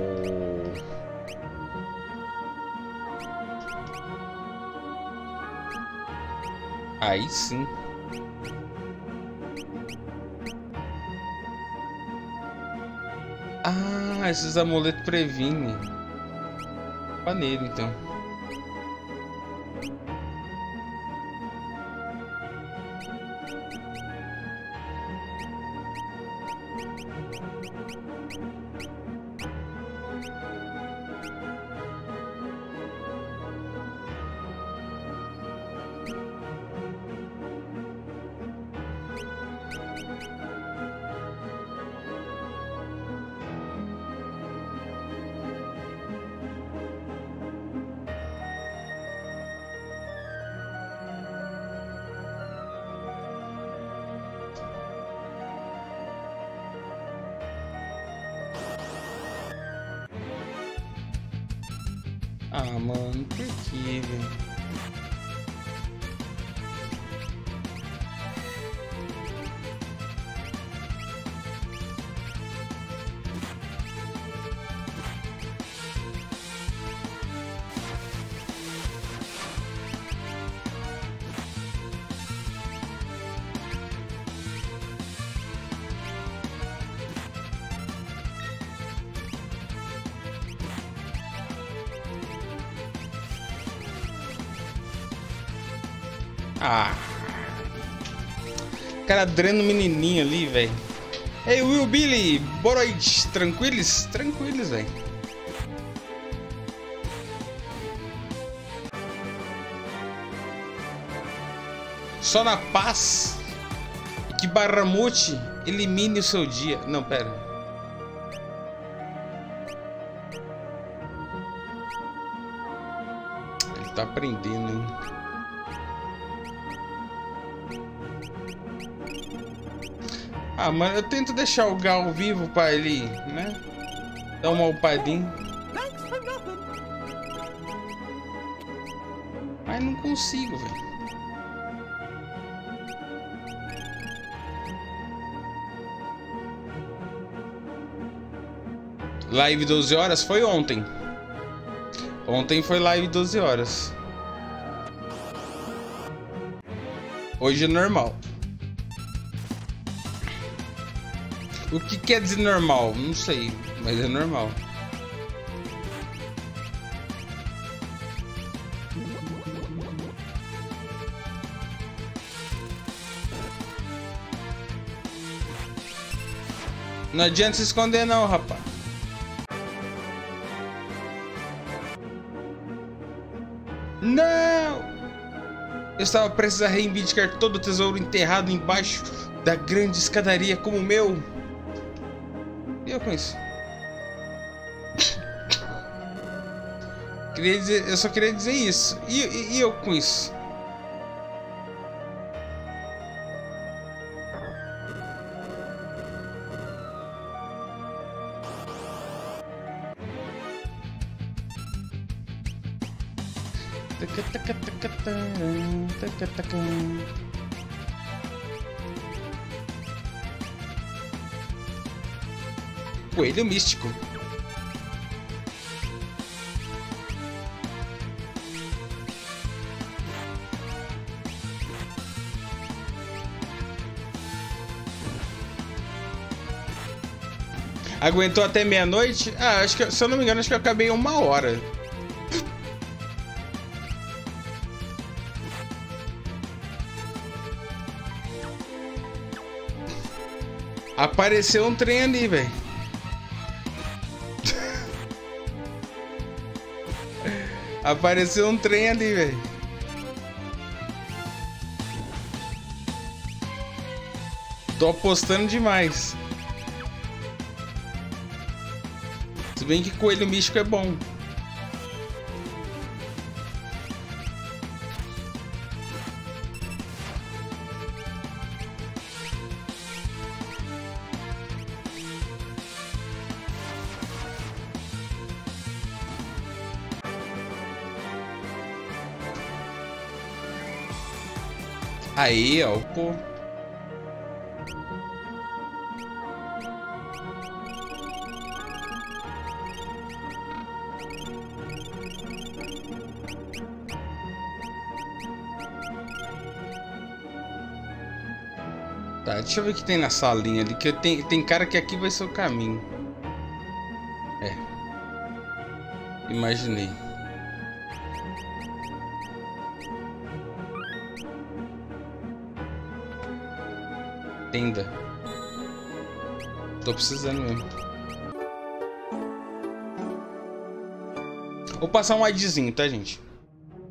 Aí sim. Ah, esses amuletos previnem. Maneiro então. Dreno menininho ali, velho. Ei, Will Billy, boa noite. Tranquilos? Tranquilos, velho. Só na paz que Barramute elimine o seu dia. Não, pera. Ele tá aprendendo, hein? Ah, mano, eu tento deixar o Gal vivo pra ele, né? Dar uma upadinha. Mas não consigo, velho. Live 12 horas foi ontem. Ontem foi live 12 horas. Hoje é normal. O que quer dizer normal? Não sei, mas é normal. Não adianta se esconder não, rapaz. Não! Eu estava prestes a reivindicar todo o tesouro enterrado embaixo da grande escadaria como o meu. Com isso? queria dizer, eu só queria dizer isso. E, e, e eu com isso? Coelho místico. Aguentou até meia-noite? Ah, acho que, se eu não me engano, acho que eu acabei uma hora. Apareceu um trem ali, velho. Apareceu um trem ali, velho. Tô apostando demais. Se bem que coelho místico é bom. Aí, ó, pô. Tá, deixa eu ver o que tem na salinha ali, que tem, tem cara que aqui vai ser o caminho. É. Imaginei. Tenda. Tô precisando mesmo. Vou passar um adzinho, tá, gente?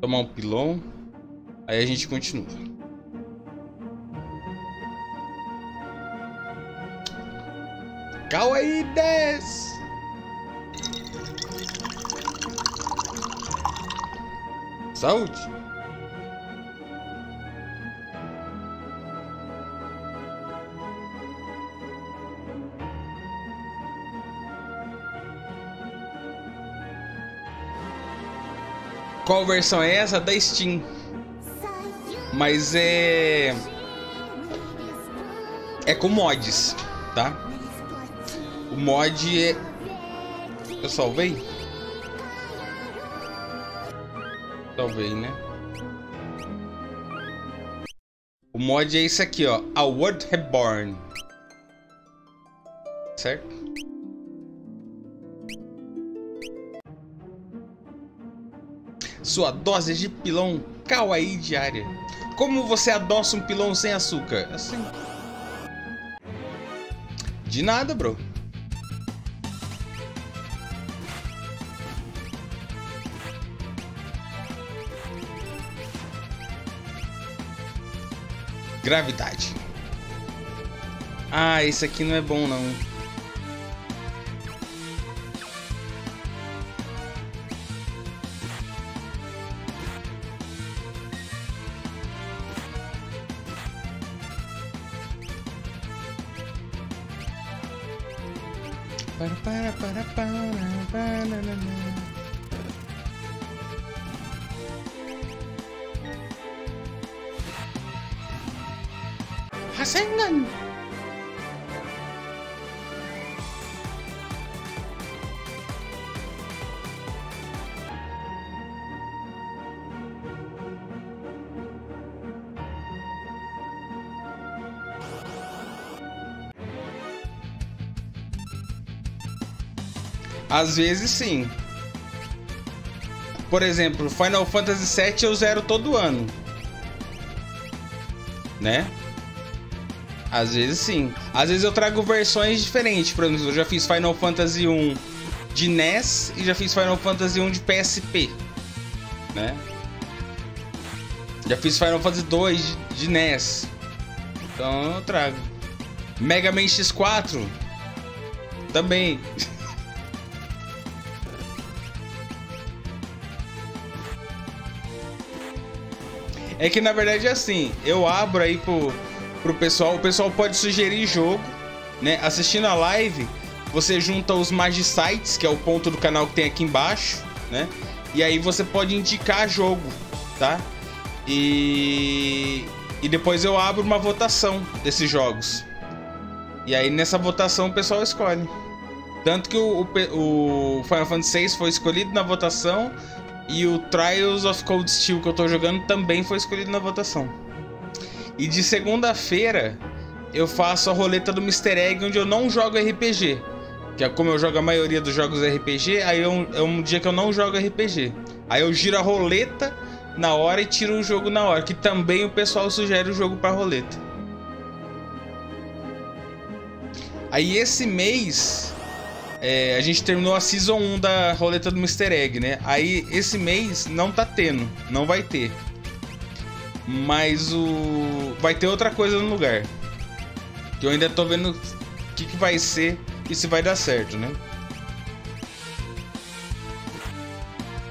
Tomar um pilão. Aí a gente continua. Kawaii 10! Saúde! Qual versão é essa? Da Steam. Mas é. É com mods, tá? O mod é. Eu salvei? Salvei, né? O mod é esse aqui, ó. A World Reborn. Certo? Sua dose de pilão kawaii diária. Como você adoça um pilão sem açúcar? Assim. De nada, bro. Gravidade. Ah, esse aqui não é bom não. Às vezes sim. Por exemplo, Final Fantasy VII eu zero todo ano. Né? Às vezes sim. Às vezes eu trago versões diferentes. Por exemplo, eu já fiz Final Fantasy 1 de NES e já fiz Final Fantasy 1 de PSP. Né? Já fiz Final Fantasy 2 de NES. Então eu trago. Mega Man X4 também. É que na verdade é assim, eu abro aí pro, pro pessoal, o pessoal pode sugerir jogo, né? Assistindo a live, você junta os Magisites, que é o ponto do canal que tem aqui embaixo, né? E aí você pode indicar jogo, tá? E, e depois eu abro uma votação desses jogos. E aí nessa votação o pessoal escolhe. Tanto que o, o, o Final Fantasy VI foi escolhido na votação e o Trials of Cold Steel que eu tô jogando também foi escolhido na votação. E de segunda-feira eu faço a roleta do Mr. Egg onde eu não jogo RPG. Que é como eu jogo a maioria dos jogos RPG, aí é um, é um dia que eu não jogo RPG. Aí eu giro a roleta na hora e tiro o jogo na hora. Que também o pessoal sugere o jogo pra roleta. Aí esse mês é, a gente terminou a Season 1 da roleta do Mr. Egg, né? Aí esse mês não tá tendo, não vai ter. Mas o. Vai ter outra coisa no lugar. Que eu ainda tô vendo o que, que vai ser e se vai dar certo, né?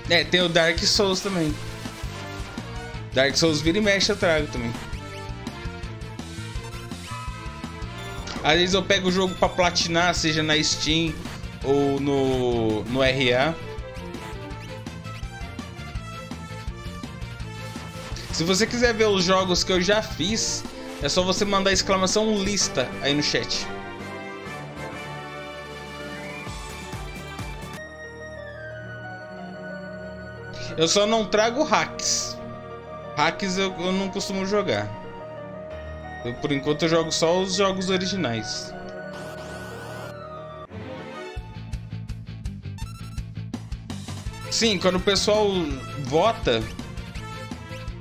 É, tem o Dark Souls também. Dark Souls vira e mexe eu trago também. Às vezes eu pego o jogo pra platinar, seja na Steam ou no, no RA. Se você quiser ver os jogos que eu já fiz, é só você mandar exclamação lista aí no chat. Eu só não trago hacks. Hacks eu, eu não costumo jogar. Eu, por enquanto eu jogo só os jogos originais. Sim, quando o pessoal vota,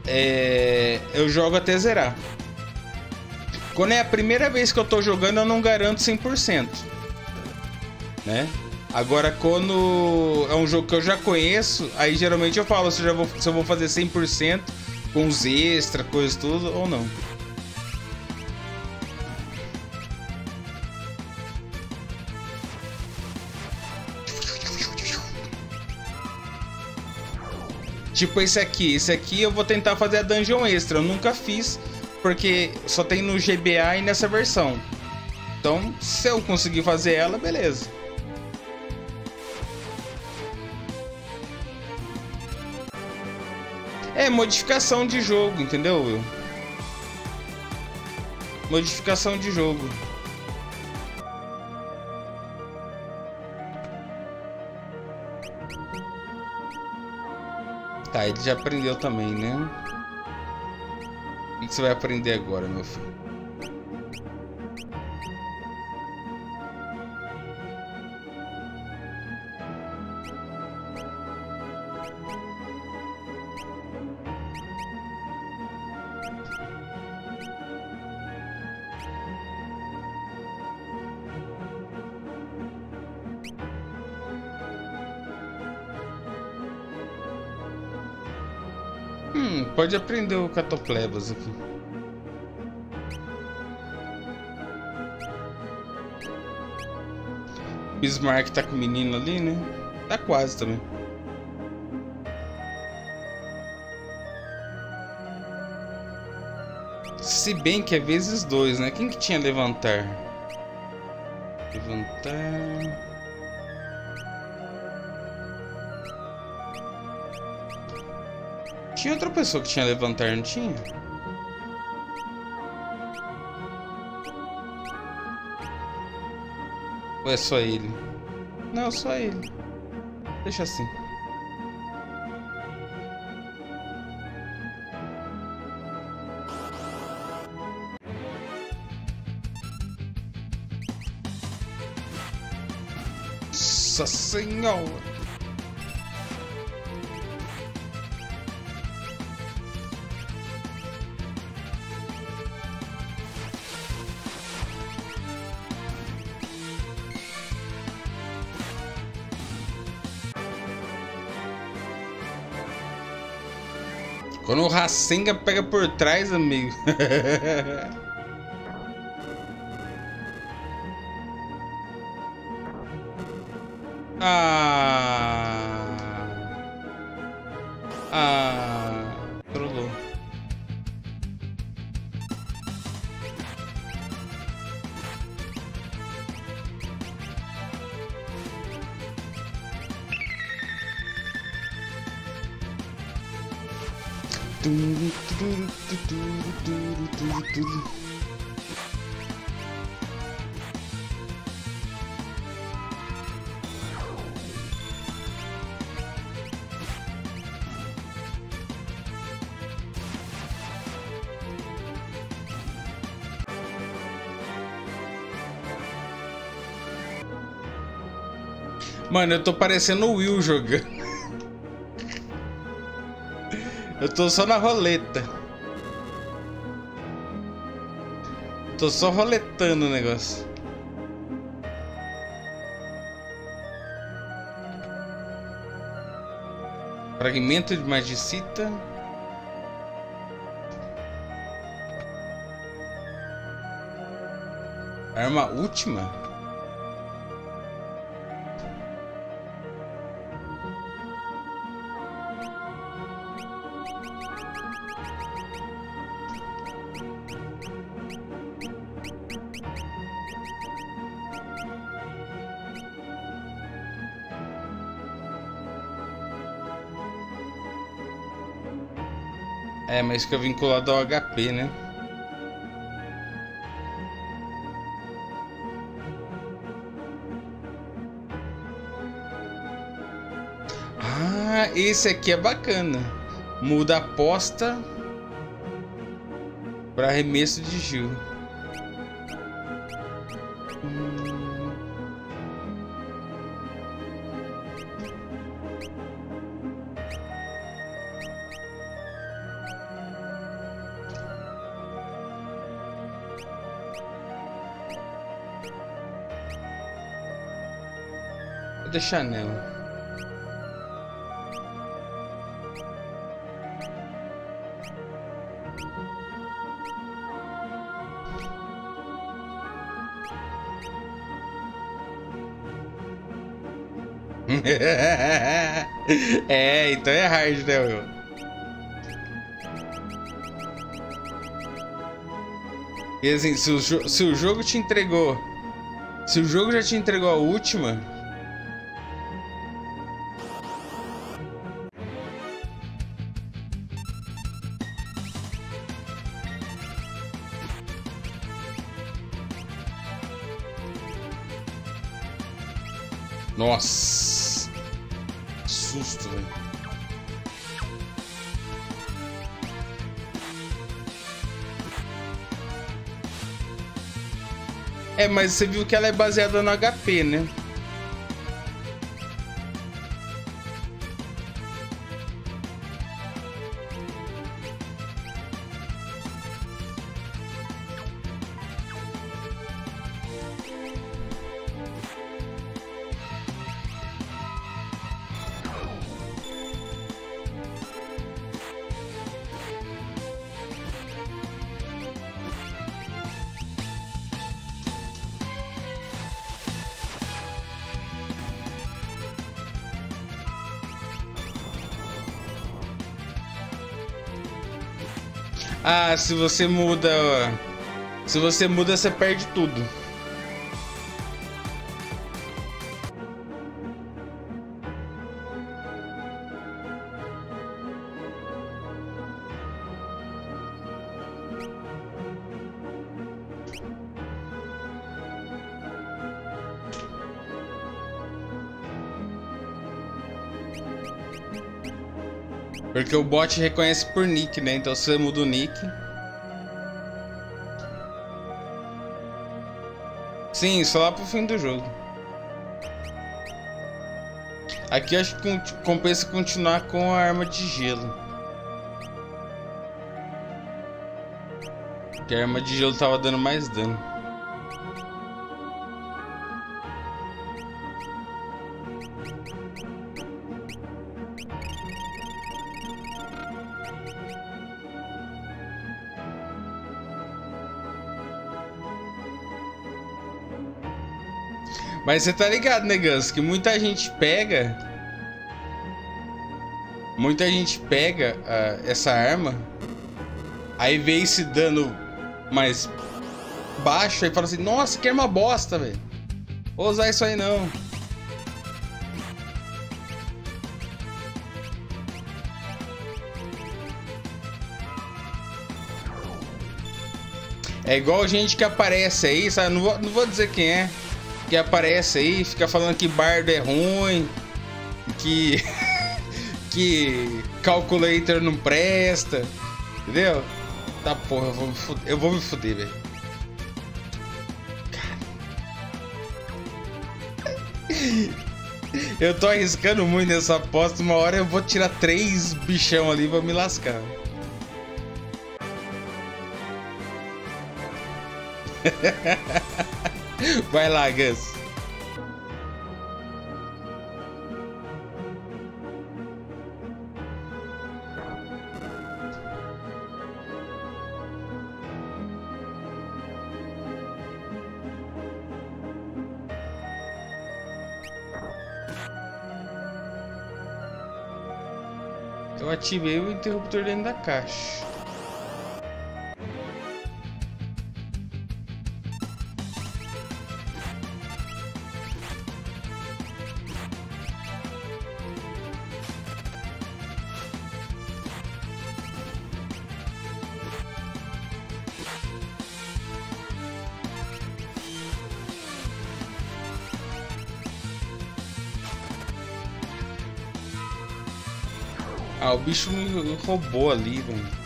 é, eu jogo até zerar. Quando é a primeira vez que eu tô jogando, eu não garanto 100%. né? Agora, quando é um jogo que eu já conheço, aí geralmente eu falo se eu, vou, se eu vou fazer 100% com os extras, coisas tudo, ou não. Tipo esse aqui. Esse aqui eu vou tentar fazer a dungeon extra. Eu nunca fiz, porque só tem no GBA e nessa versão. Então, se eu conseguir fazer ela, beleza. É modificação de jogo, entendeu, Will? Modificação de jogo. Tá, ele já aprendeu também, né? O que você vai aprender agora, meu filho? Pode aprender o Catoplebas aqui. Bismarck tá com o menino ali, né? Tá quase também. Se bem que é vezes dois, né? Quem que tinha levantar? Levantar... Tinha outra pessoa que tinha levantar, não tinha? Ou é só ele? Não, só ele. Deixa assim. Nossa Senhora! Quando o Rasenga pega por trás, amigo. ah. Ah. Trollou. Mano, eu tô parecendo o Will jogando. Eu tô só na roleta. Tô só roletando o negócio. Fragmento de magicita. Arma última? É, mas fica vinculado ao HP, né? Ah, esse aqui é bacana. Muda a aposta para arremesso de Gil. Vou deixar nela. é, então é hard, né, meu? E assim, se o, se o jogo te entregou. Se o jogo já te entregou a última. Mas você viu que ela é baseada no HP, né? Se você muda. Se você muda, você perde tudo. Porque o bot reconhece por nick, né? Então se você muda o nick. Sim, só lá pro fim do jogo. Aqui acho que compensa continuar com a arma de gelo. Porque a arma de gelo tava dando mais dano. Mas você tá ligado, né, Gus? Que muita gente pega. Muita gente pega uh, essa arma. Aí vê esse dano mais baixo e fala assim: Nossa, que arma bosta, velho. Vou usar isso aí não. É igual gente que aparece aí, sabe? Não vou, não vou dizer quem é que aparece aí, fica falando que bardo é ruim, que que calculator não presta, entendeu? Tá porra, eu vou me fuder, eu vou me fuder, velho. Eu tô arriscando muito nessa aposta, uma hora eu vou tirar três bichão ali vou me lascar. Vai lá, Gus. Eu ativei o interruptor dentro da caixa. Bicho me roubou ali, velho.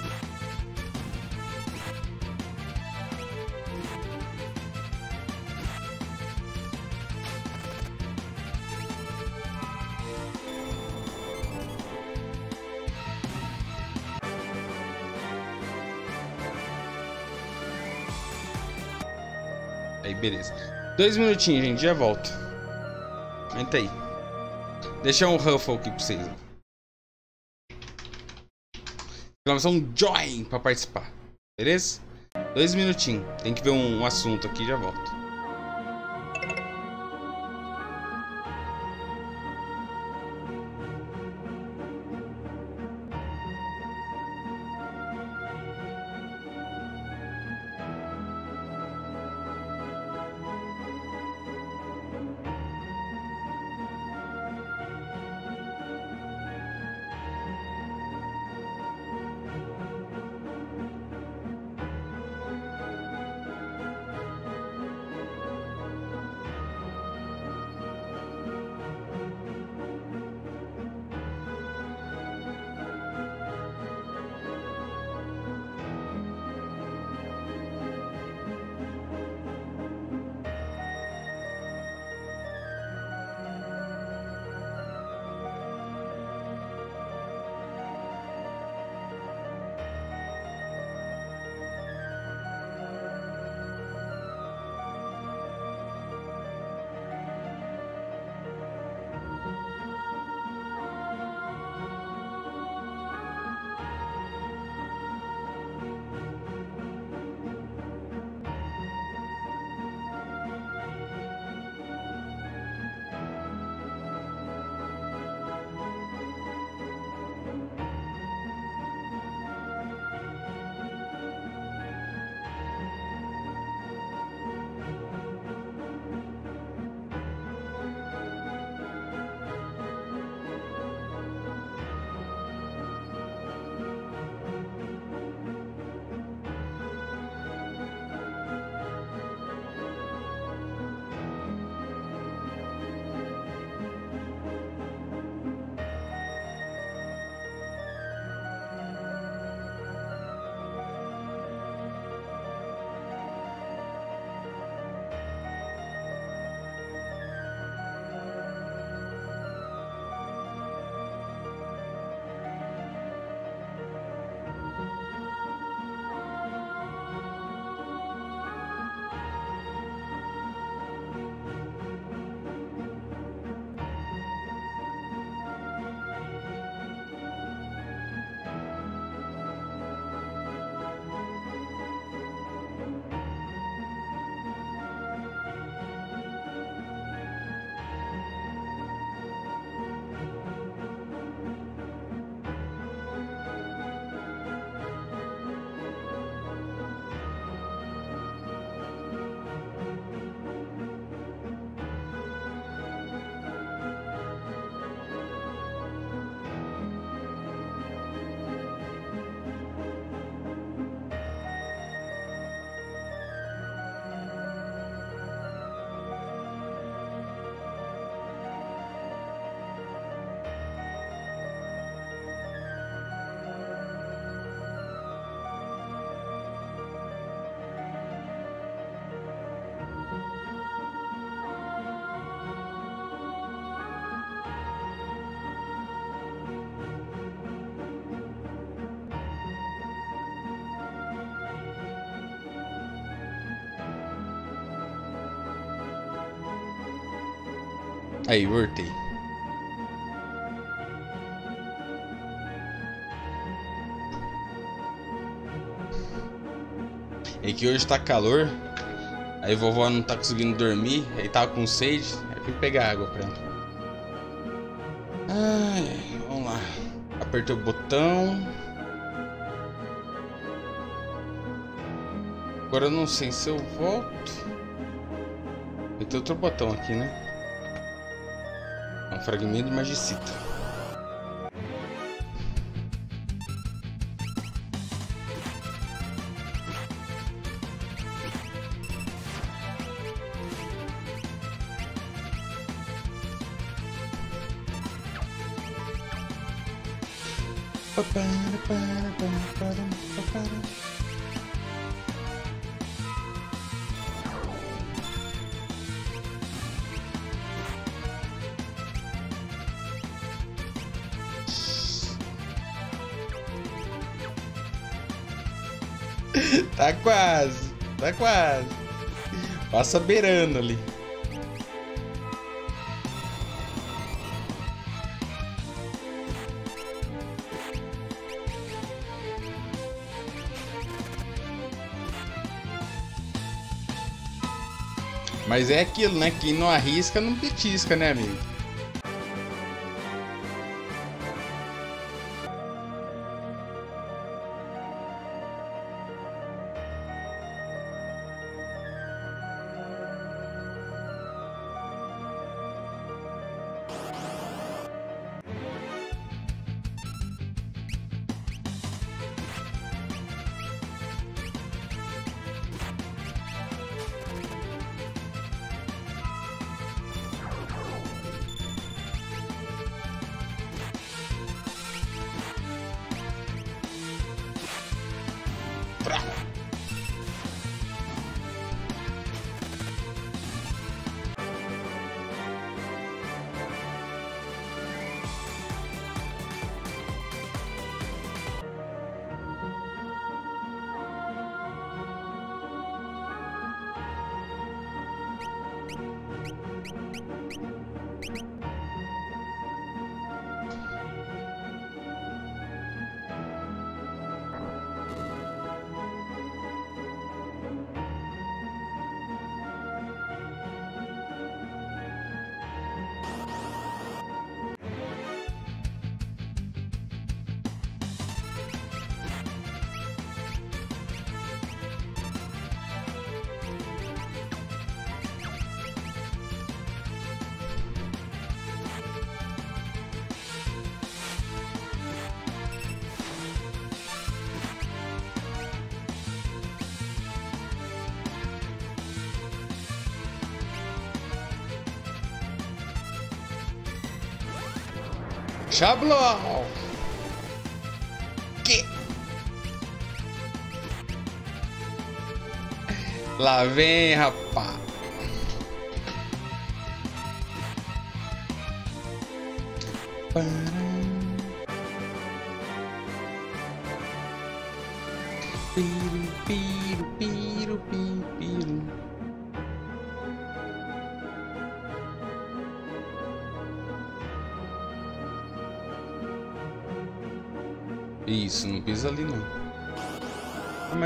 Beleza. Dois minutinhos, gente, já volto. Aguenta aí. Deixar um Ruffle aqui pra vocês. Exclamação Join pra participar. Beleza? Dois minutinhos. Tem que ver um, um assunto aqui e já volto. Aí, voltei. É que hoje tá calor. Aí vovó não tá conseguindo dormir. Aí tava com sede. Aí fui pegar água pra ela. Ai, vamos lá. Apertei o botão. Agora eu não sei se eu volto. Tem outro botão aqui, né? Fragmento magicita. passa beirando ali. Mas é aquilo, né? Quem não arrisca não petisca, né, amigo? Chablau! Que? Lá vem, rapá.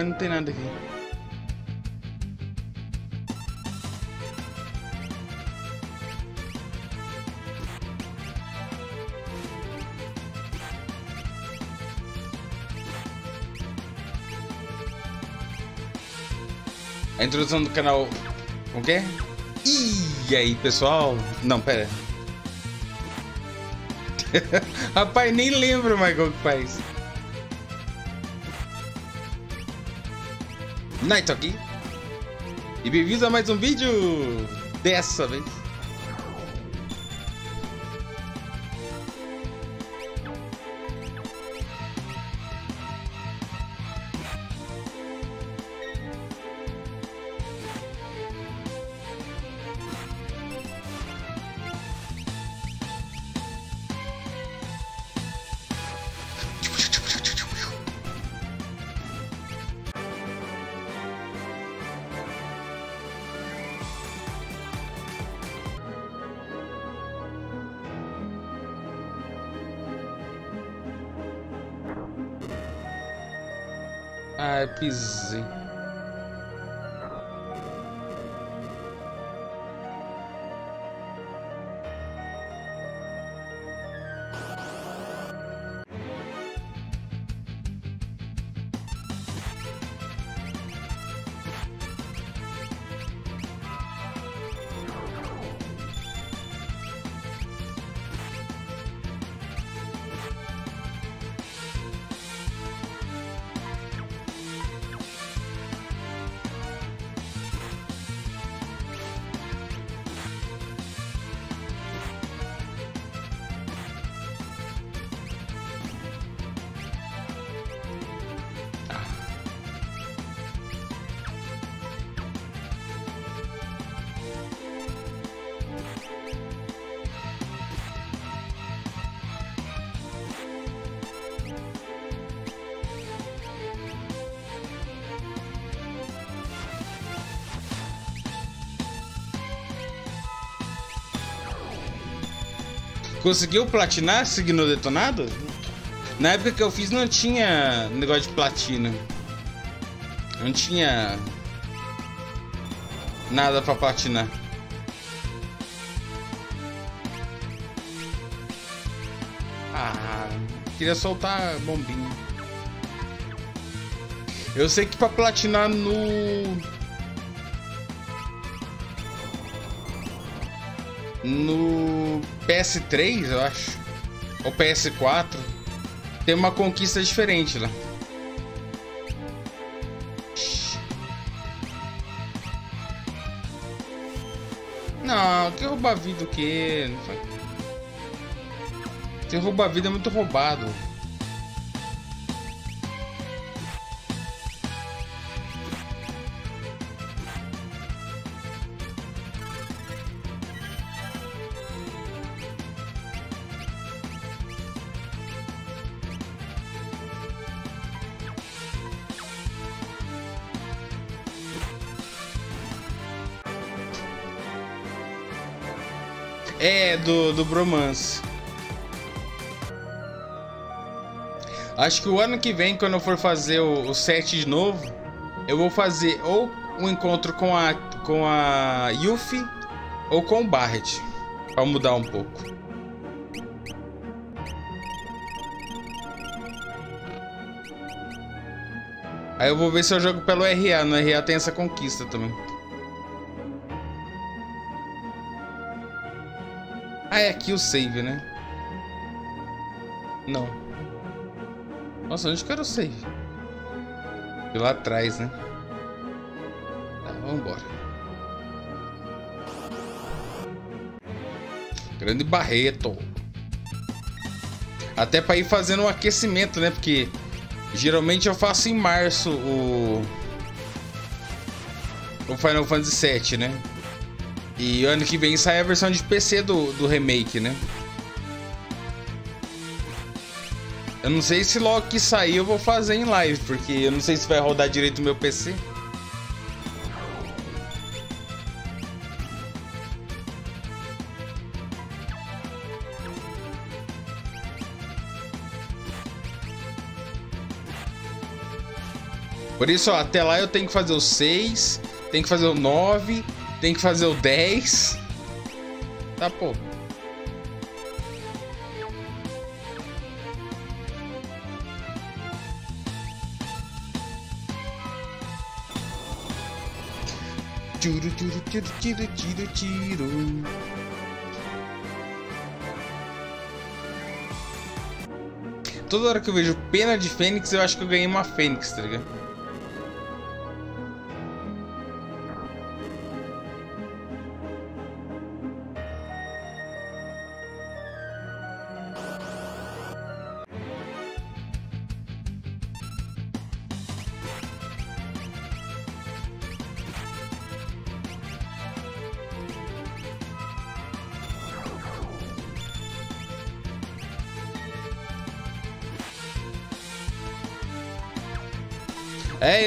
Mas não tem nada aqui. A introdução do canal. O quê? E aí, pessoal? Não, pera. Rapaz, nem lembro mais como que faz. Night aqui. E bem-vindos a mais um vídeo. Dessa vez. Conseguiu platinar signo detonado? Na época que eu fiz não tinha negócio de platina. Não tinha. Nada pra platinar. Ah, queria soltar bombinha. Eu sei que pra platinar. No PS3, eu acho. Ou PS4. Tem uma conquista diferente lá. Não, que roubar vida o quê? Tem roubar vida é muito roubado. Do, do Bromance. Acho que o ano que vem, quando eu for fazer o, o set de novo, eu vou fazer ou um encontro com a, com a Yuffie ou com o Barret. Pra mudar um pouco. Aí eu vou ver se eu jogo pelo RA. No RA tem essa conquista também. Ah, é aqui o save, né? Não. Nossa, onde que era o save? De lá atrás, né? Tá, vambora. Grande Barreto. Até pra ir fazendo um aquecimento, né? Porque geralmente eu faço em março o... O Final Fantasy VII, né? E ano que vem sai a versão de PC do, do remake, né? Eu não sei se logo que sair eu vou fazer em live, porque eu não sei se vai rodar direito o meu PC. Por isso, ó, até lá eu tenho que fazer o 6, tenho que fazer o 9 tem que fazer o 10. Tá, pô. Tiro, tiro, tiro, tiro, tiro, tiro. Toda hora que eu vejo pena de Fênix, eu acho que eu ganhei uma Fênix, tá ligado?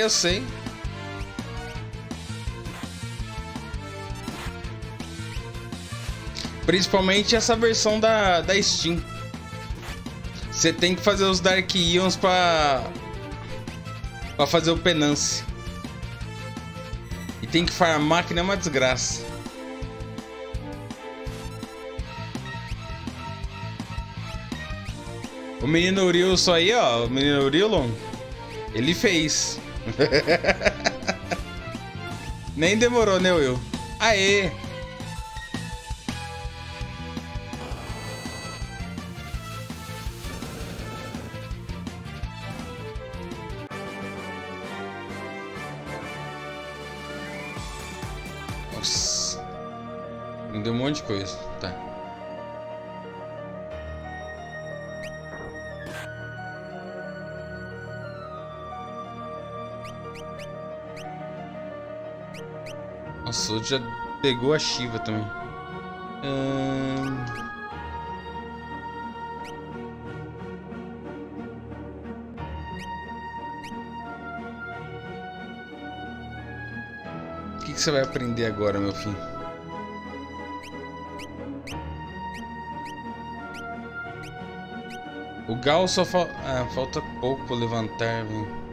Eu sei. Principalmente essa versão da, da Steam. Você tem que fazer os Dark Ions pra, pra fazer o Penance. E tem que farmar que nem uma desgraça. O menino Urilson aí, ó. O menino Urilon. Ele fez. Nem demorou, né, Will? Aê! O já pegou a Shiva também. Hum... O que, que você vai aprender agora, meu filho? O Gal só fa... ah, falta pouco para levantar, velho.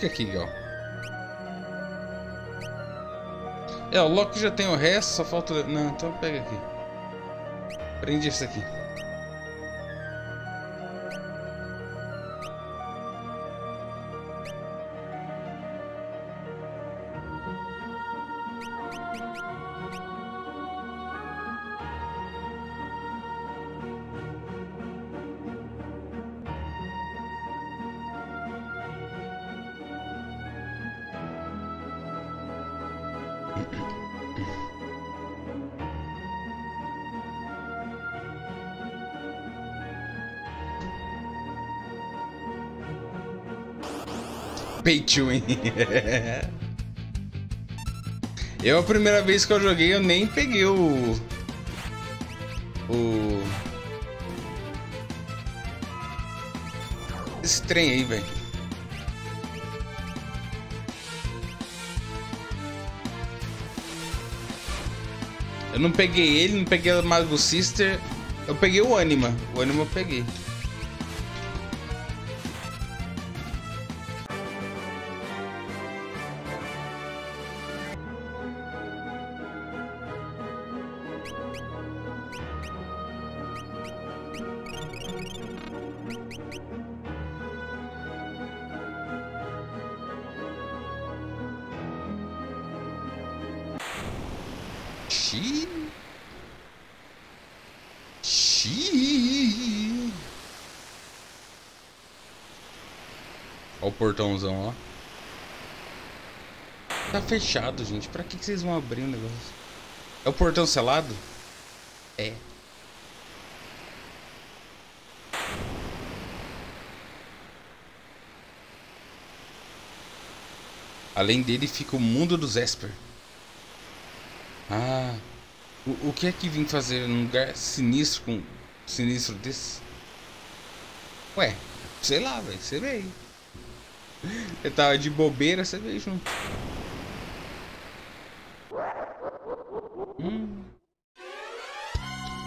Fica aqui, ó. É, o Loki já tem o resto, só falta... Não, então pega aqui. Prende esse aqui. Pay to win. eu, a primeira vez que eu joguei, eu nem peguei o... O... Esse trem aí, velho. Eu não peguei ele, não peguei o Mago Sister. Eu peguei o Anima. O Anima eu peguei. Fechado, gente. Pra que, que vocês vão abrir o negócio? É o portão selado? É. Além dele fica o mundo dos Esper. Ah. O, o que é que vim fazer num lugar sinistro com sinistro desse? Ué, sei lá, velho. Você veio. Eu tava de bobeira, você veio junto.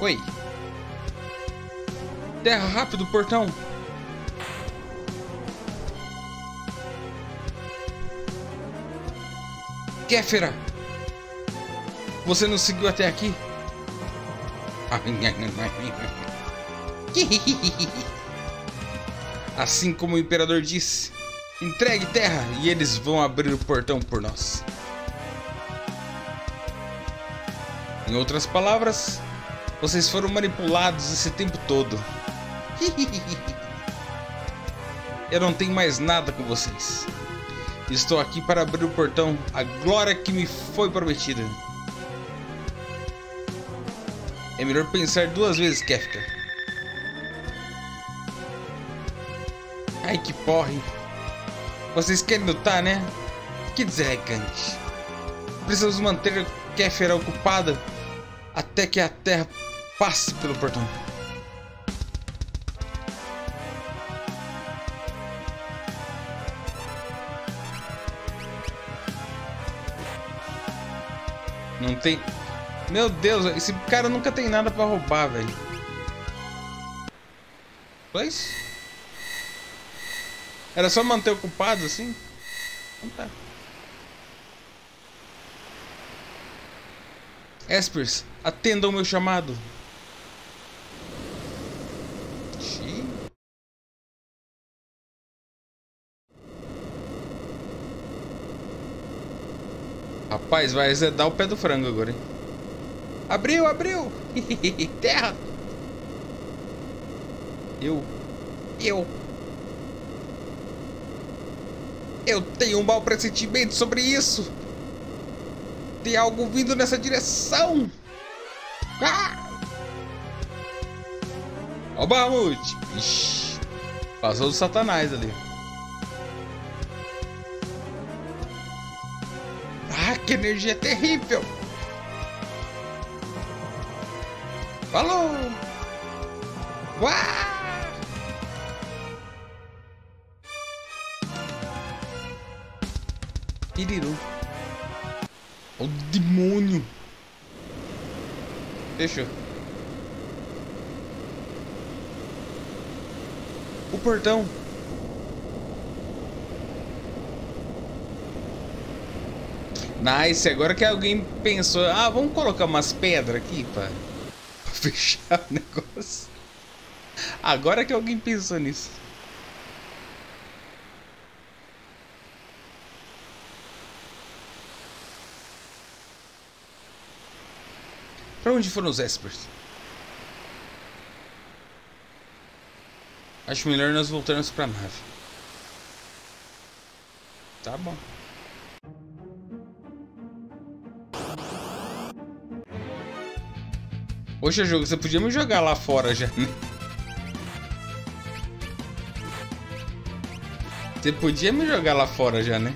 Oi. Terra rápido, portão. Kéfera. Você nos seguiu até aqui? Assim como o imperador disse, entregue terra e eles vão abrir o portão por nós. Em outras palavras, vocês foram manipulados esse tempo todo. Eu não tenho mais nada com vocês. Estou aqui para abrir o portão, a glória que me foi prometida. É melhor pensar duas vezes, Kefka. Ai, que porre. Vocês querem lutar, né? Que deselegante. Precisamos manter Kéfera ocupada até que a Terra passe pelo portão. Não tem meu Deus, esse cara nunca tem nada pra roubar, velho. Pois? Era só manter ocupado assim? Então tá. Espers, atenda ao meu chamado. Xiii. Rapaz, vai azedar o pé do frango agora, hein? Abriu, abriu! Terra! Eu. Eu. Eu tenho um mau pressentimento sobre isso! Tem algo vindo nessa direção! Ah! Ó o Bahamut! Ixi, passou do satanás ali. Que energia terrível! Falou! Uá! Piriru. O demônio. Fechou. O portão. Nice, agora que alguém pensou, ah, vamos colocar umas pedras aqui pra, pra fechar o negócio. Agora que alguém pensou nisso. Pra onde foram os Espers? Acho melhor nós voltarmos pra nave. Tá bom. Poxa, jogo, você podia me jogar lá fora já, né? Você podia me jogar lá fora já, né?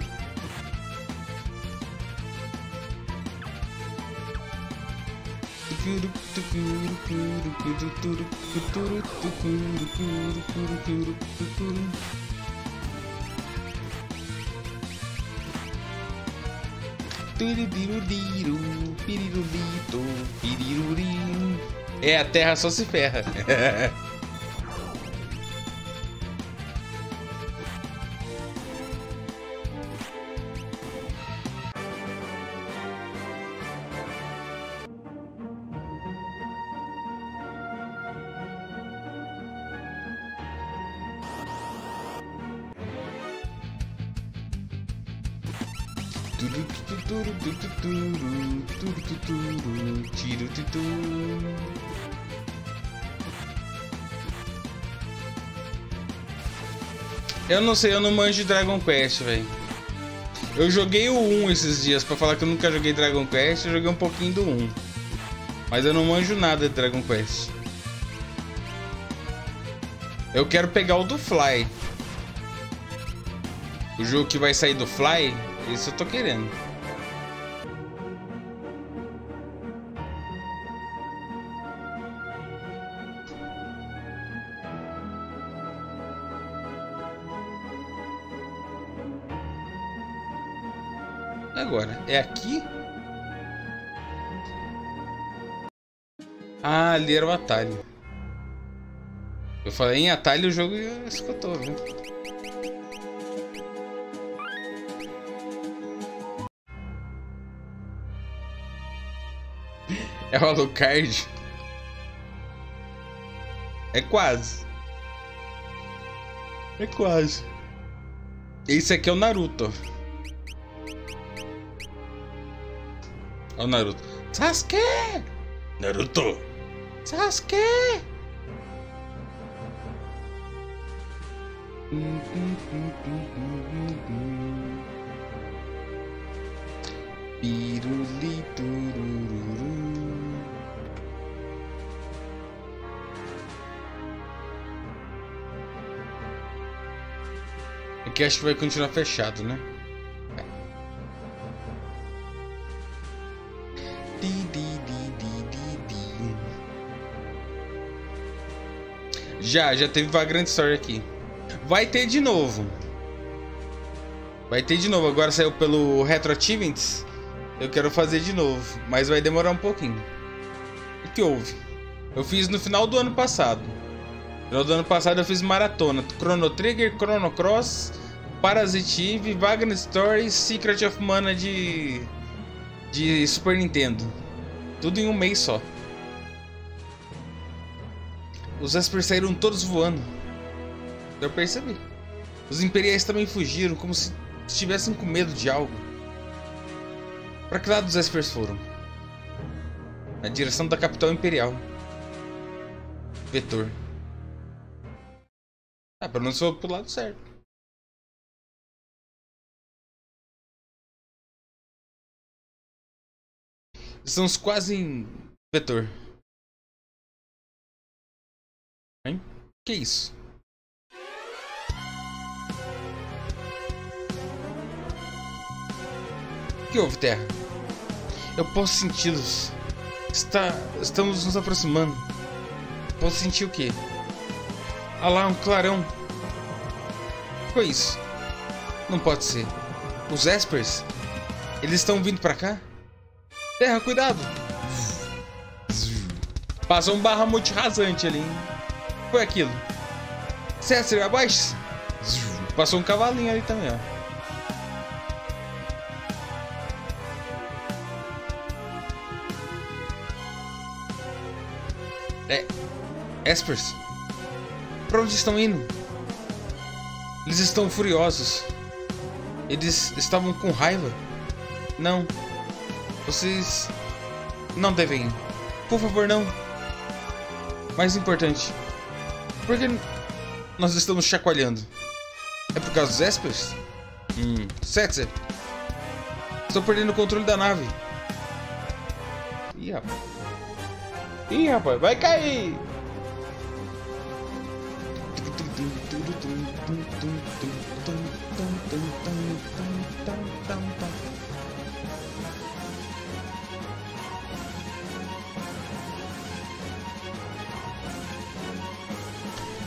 É, a terra só se ferra. Eu não sei, eu não manjo de Dragon Quest, velho. Eu joguei o 1 esses dias, pra falar que eu nunca joguei Dragon Quest, eu joguei um pouquinho do 1. Mas eu não manjo nada de Dragon Quest. Eu quero pegar o do Fly. O jogo que vai sair do Fly, esse eu tô querendo. É aqui? Ah, ali era o atalho. Eu falei em atalho, o jogo escutou, viu? É o Alucard. É quase. É quase. Esse aqui é o Naruto. Olha o Naruto. Sasuke! Naruto! Sasuke! Pirulito. Aqui acho que vai continuar fechado, né? Já, já teve Vagrant Story aqui. Vai ter de novo. Vai ter de novo. Agora saiu pelo Retro Achievements. Eu quero fazer de novo. Mas vai demorar um pouquinho. O que houve? Eu fiz no final do ano passado. No final do ano passado eu fiz maratona. Chrono Trigger, Chrono Cross, Parasite Eve, Vagrant Story, Secret of Mana de... De Super Nintendo. Tudo em um mês só. Os Esper saíram todos voando. Eu percebi. Os Imperiais também fugiram, como se estivessem com medo de algo. Para que lado os Espers foram? Na direção da capital imperial. Vetor. Ah, pelo menos foi pro lado certo. Estamos quase em vetor. Hein? Que isso? Que houve, Terra? Eu posso senti-los. Está... Estamos nos aproximando. Posso sentir o quê? Ah lá, um clarão. Foi isso? Não pode ser. Os Espers? Eles estão vindo pra cá? Terra, cuidado! Passou um barra muito rasante ali, hein? Foi aquilo. César, abaixo! Passou um cavalinho ali também, ó. É. Espers. Pra onde estão indo? Eles estão furiosos. Eles estavam com raiva. Não. Vocês. Não devem. Por favor, não. Mais importante, por que nós estamos chacoalhando? É por causa dos Espers? Hum. Setzer. Estou perdendo o controle da nave. Ih, rapaz. Ih, rapaz, vai cair!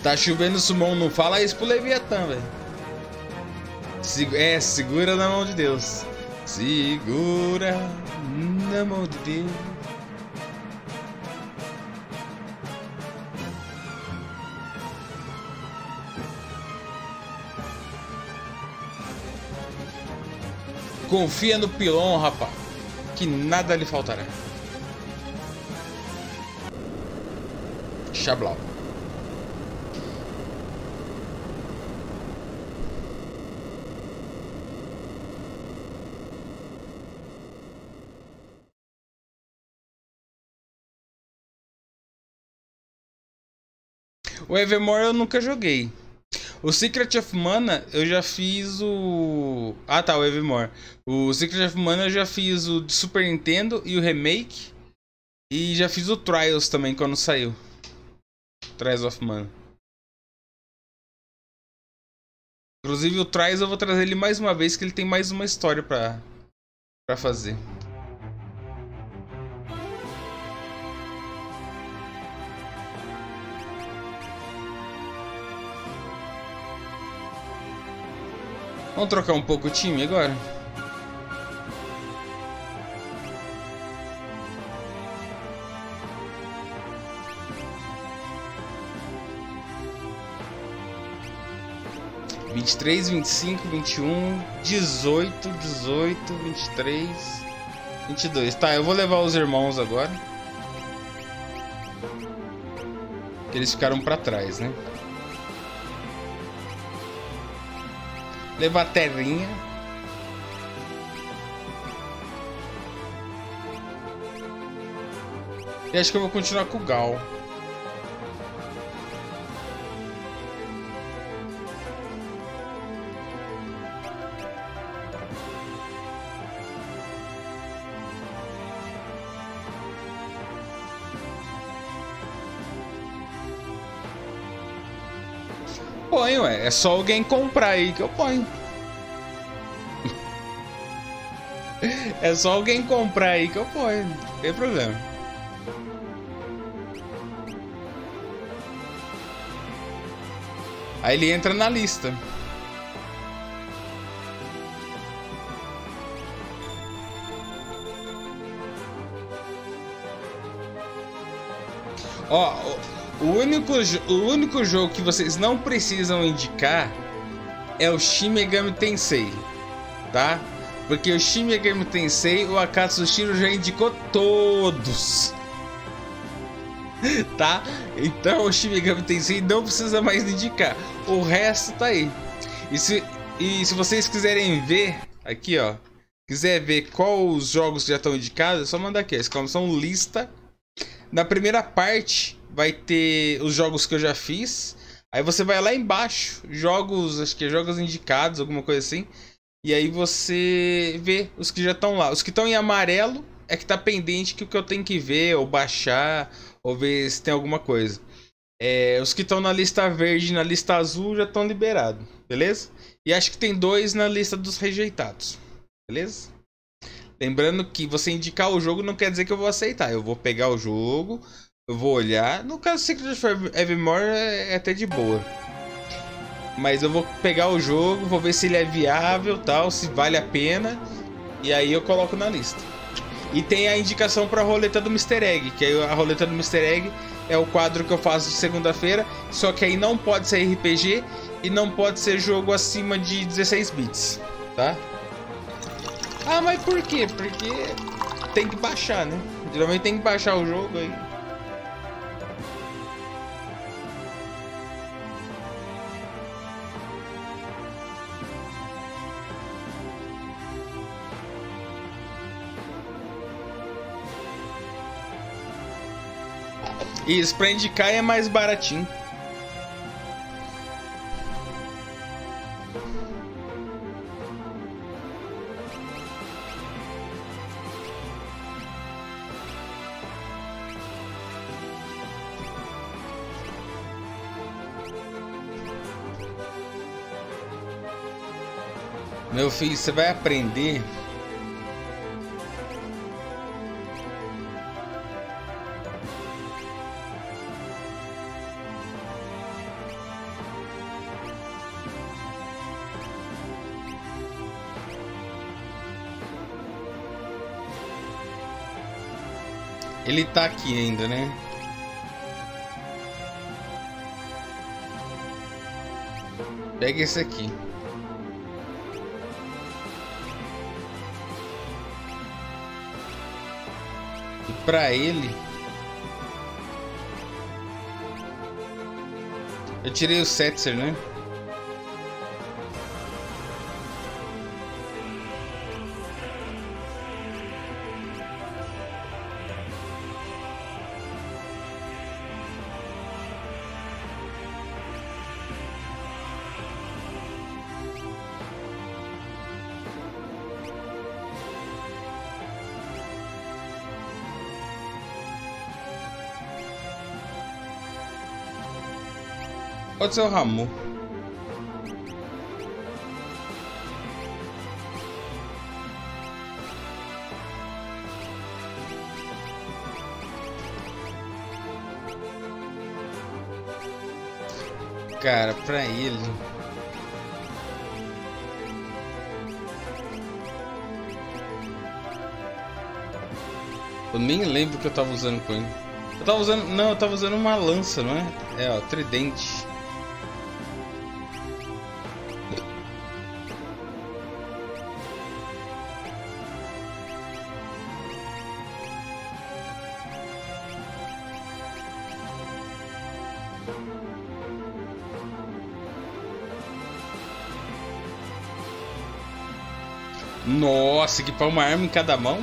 Tá chovendo sumão, não fala isso pro Leviatã, velho. É, segura na mão de Deus. Segura na mão de Deus. Confia no pilão, rapaz, que nada lhe faltará. Chablau. O Evermore eu nunca joguei. O Secret of Mana eu já fiz o. Ah tá, o Evermore. O Secret of Mana eu já fiz o de Super Nintendo e o remake. E já fiz o Trials também quando saiu. Trials of Mana. Inclusive o Trials eu vou trazer ele mais uma vez que ele tem mais uma história pra, pra fazer. Vamos trocar um pouco o time agora? Vinte e três, vinte e cinco, vinte e um, dezoito, dezoito, vinte e três, vinte e dois. Tá, eu vou levar os irmãos agora. Eles ficaram para trás, né? Levar terrinha. E acho que eu vou continuar com o Gal. É só alguém comprar aí que eu ponho. é só alguém comprar aí que eu ponho. Não tem problema. Aí ele entra na lista. Ó, o único, o único jogo que vocês não precisam indicar é o Shin Megami Tensei, tá? Porque o Shin Megami Tensei, o Akatsushiro já indicou todos. tá? Então o Shin Megami Tensei não precisa mais indicar. O resto tá aí. E se, e se vocês quiserem ver, aqui ó, quiser ver qual os jogos que já estão indicados, é só mandar aqui. Exclamação lista. Na primeira parte, vai ter os jogos que eu já fiz. Aí você vai lá embaixo, jogos, acho que é jogos indicados, alguma coisa assim. E aí você vê os que já estão lá. Os que estão em amarelo é que tá pendente que o que eu tenho que ver, ou baixar, ou ver se tem alguma coisa. É, os que estão na lista verde e na lista azul já estão liberados, beleza? E acho que tem dois na lista dos rejeitados, beleza? Lembrando que você indicar o jogo não quer dizer que eu vou aceitar. Eu vou pegar o jogo, eu vou olhar. No caso, Secret of Evermore é até de boa. Mas eu vou pegar o jogo, vou ver se ele é viável, tal, se vale a pena. E aí eu coloco na lista. E tem a indicação para a roleta do Mr. Egg, que aí a roleta do Mr. Egg é o quadro que eu faço de segunda-feira, só que aí não pode ser RPG e não pode ser jogo acima de 16 bits, tá? Ah, mas por quê? Porque tem que baixar, né? Geralmente tem que baixar o jogo aí. Isso, pra indicar é mais baratinho. Meu filho, você vai aprender Ele tá aqui ainda, né? Pega esse aqui. E pra ele... Eu tirei o Setzer, né? Pode ser o Ramu. Cara, pra ele. Eu nem lembro que eu tava usando com ele. Eu tava usando. Não, eu tava usando uma lança, não é? É, ó, tridente. Nossa, equipar uma arma em cada mão?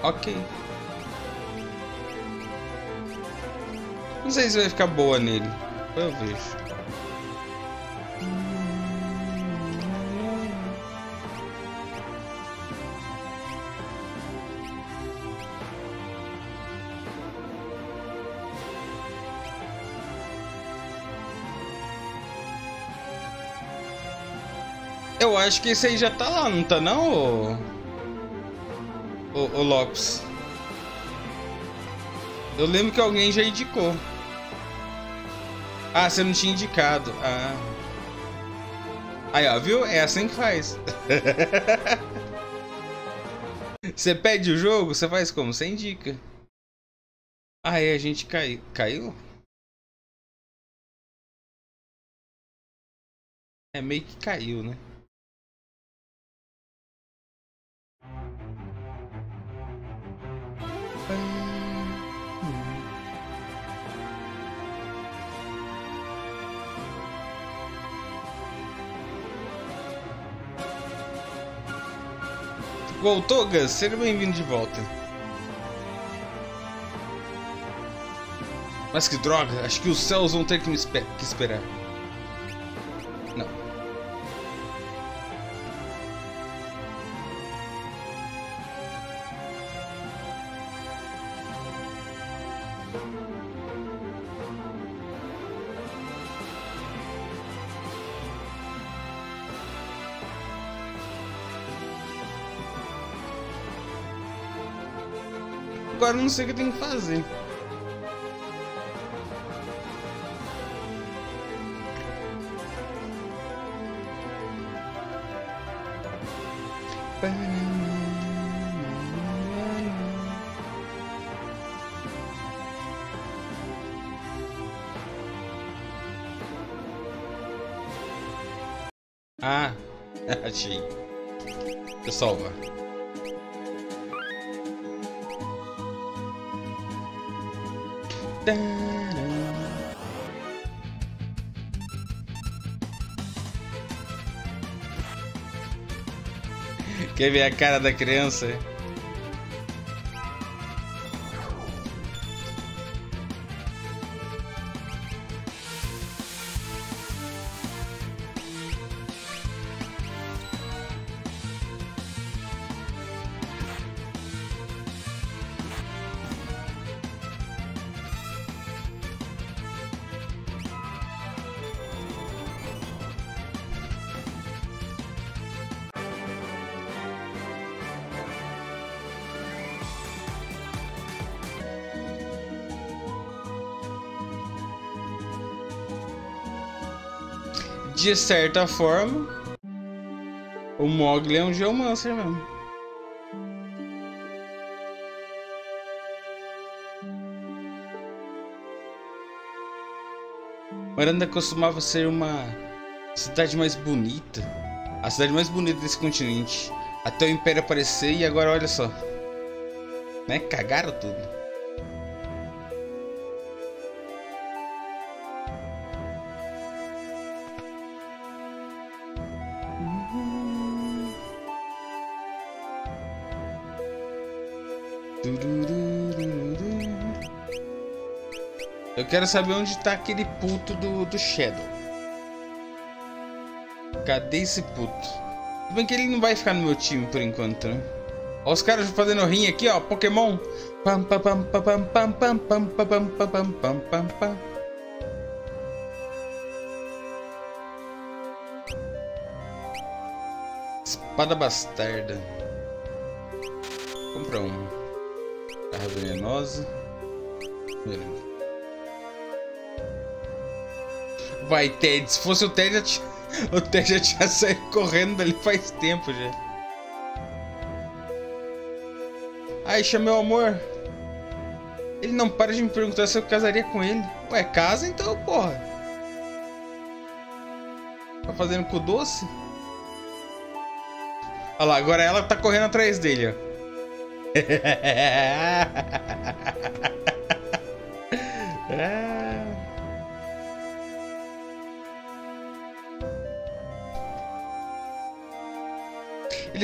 Ok. Não sei se vai ficar boa nele. Eu vejo. Acho que esse aí já tá lá, não tá não, ô, ô, ô Lopes? Eu lembro que alguém já indicou. Ah, você não tinha indicado. Ah. Aí, ó, viu? É assim que faz. você pede o jogo, você faz como? Você indica. Aí a gente cai... caiu. É meio que caiu, né? Voltou, Gus? Seja bem-vindo de volta. Mas que droga, acho que os céus vão ter que me esper que esperar. Não sei o que tem que fazer. Ah, achei. Deixa eu salvar. Quer ver a cara da criança? De certa forma, o Mogli é um Geomancer mesmo. Maranda costumava ser uma cidade mais bonita, a cidade mais bonita desse continente, até o Império aparecer e agora olha só, né? Cagaram tudo. Quero saber onde tá aquele puto do, do Shadow. Cadê esse puto? Tudo bem que ele não vai ficar no meu time por enquanto, né? Ó os caras fazendo rim aqui, ó. Pokémon. Pam pam pam pam pam pam pam pam pam pam pam pam pam pam Espada bastarda. Compra uma. Terra venenosa. Beleza. Vai, Ted. Se fosse o Ted, já tinha... o Ted já tinha saído correndo dali faz tempo já. Ai, chamei o amor. Ele não para de me perguntar se eu casaria com ele. Ué, casa então, porra. Tá fazendo com doce? Olha lá, agora ela tá correndo atrás dele, ó.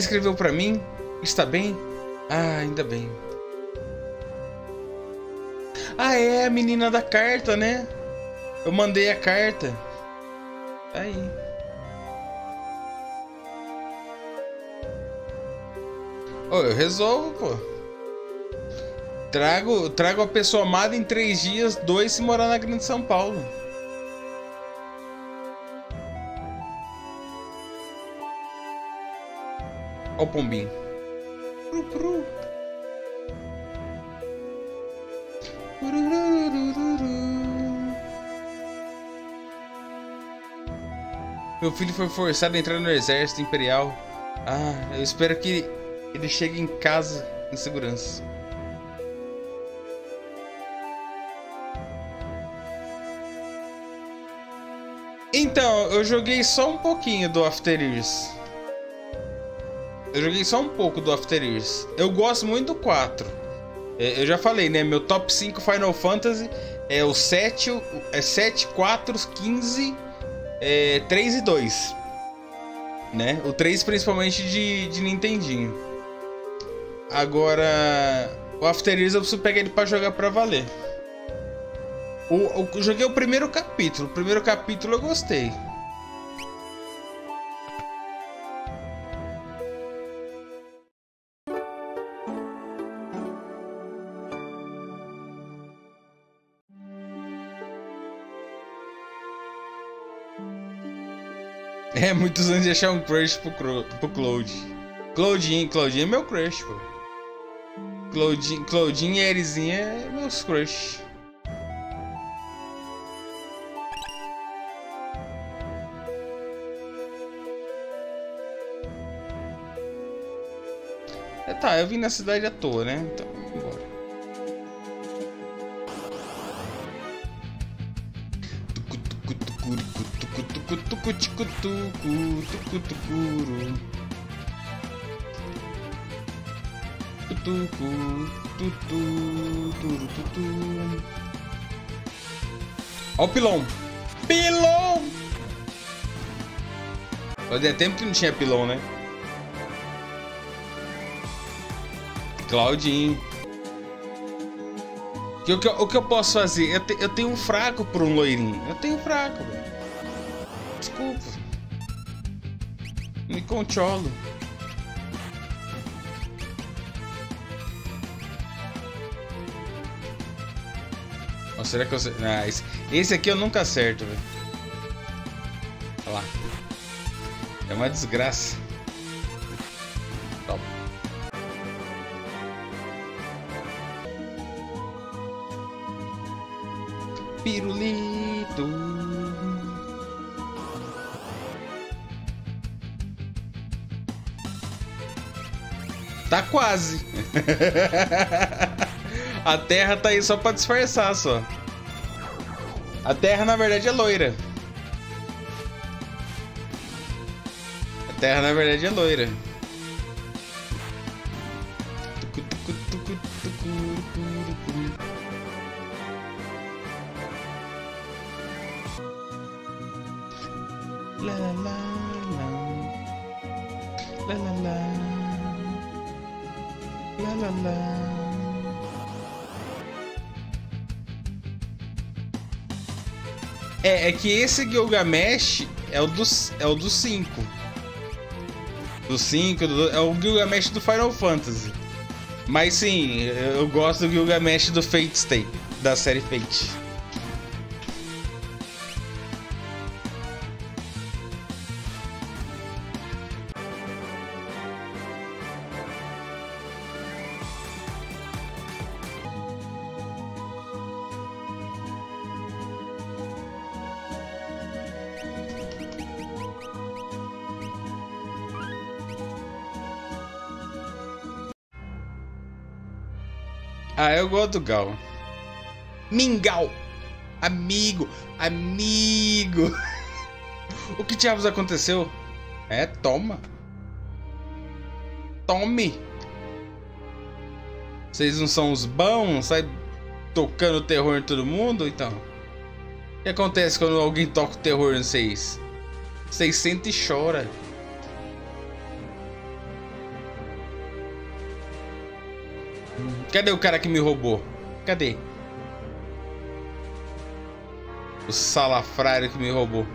escreveu para mim. Está bem? Ah, ainda bem. Ah, é a menina da carta, né? Eu mandei a carta. Tá aí. Oh, eu resolvo, pô. Trago, trago a pessoa amada em três dias, dois se morar na Grande São Paulo. O pombinho. Pru, pru. Meu filho foi forçado a entrar no exército imperial. Ah, eu espero que ele chegue em casa em segurança. Então, eu joguei só um pouquinho do After Years. Eu joguei só um pouco do After Years. Eu gosto muito do 4. É, eu já falei, né? Meu top 5 Final Fantasy é o 7, é 7, 4, 15, é, 3 e 2. Né? O 3 principalmente de, de Nintendinho. Agora, o After Years eu preciso pegar ele pra jogar pra valer. O, eu joguei o primeiro capítulo. O primeiro capítulo eu gostei. É, muitos anos de achar um crush pro, pro Cloud. Claudinho, Claudinho é meu crush, pô. Claudinho, Claudinho e Erizinha é meus crush. É, tá, eu vim na cidade à toa, né? Então, bora. tucutucutucutucutucutucu, tucutucuru. Tucu, tutu, turu, tutu. Ó o pilão. Pilão! Fazia tempo que não tinha pilão, né? Claudinho. O, que, o que eu posso fazer? Eu, te, eu tenho um fraco por um loirinho. Eu tenho fraco, velho. Desculpa. Me controlo. Ou será que eu... Ah, esse, esse aqui eu nunca acerto, velho. Olha lá. É uma desgraça. Top. Pirulito. Quase. A terra tá aí só pra disfarçar, só. A terra, na verdade, é loira. A terra, na verdade, é loira. É, que esse Gilgamesh é o dos é o do 5. Do 5, é o Gilgamesh do Final Fantasy. Mas sim, eu gosto do Gilgamesh do Fate Stay, da série Fate. Eu gosto do Gal. Mingau! Amigo! Amigo! o que diabos aconteceu? É, toma! Tome! Vocês não são os bons? Sai tocando terror em todo mundo? Então. O que acontece quando alguém toca o terror em vocês? Vocês sentem e choram. Cadê o cara que me roubou? Cadê? O salafrário que me roubou.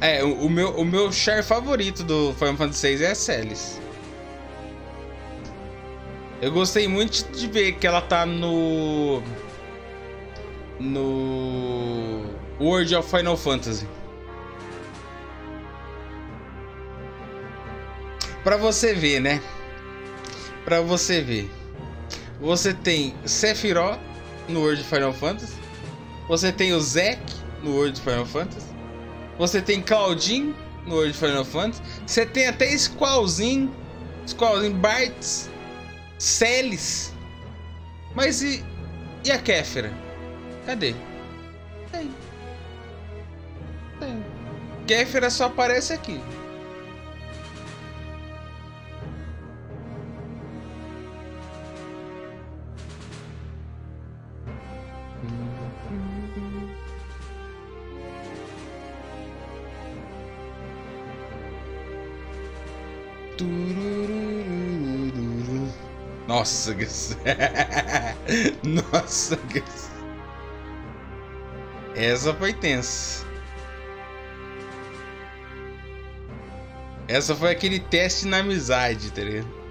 É, o, o, meu, o meu char favorito do Final Fantasy VI é a Celis. Eu gostei muito de ver que ela tá no... No... World of Final Fantasy. Pra você ver, né? Pra você ver. Você tem Sephiroth no World of Final Fantasy. Você tem o Zack no World of Final Fantasy. Você tem Claudine no World of Final Fantasy. Você tem até Squallzinho. Squallzinho, Bartz. Celis. Mas e, e a Kéfera? Cadê? Tem. Tem. Kéfera só aparece aqui. Nossa. Nossa. Essa foi tensa. Essa foi aquele teste na amizade, tá ligado?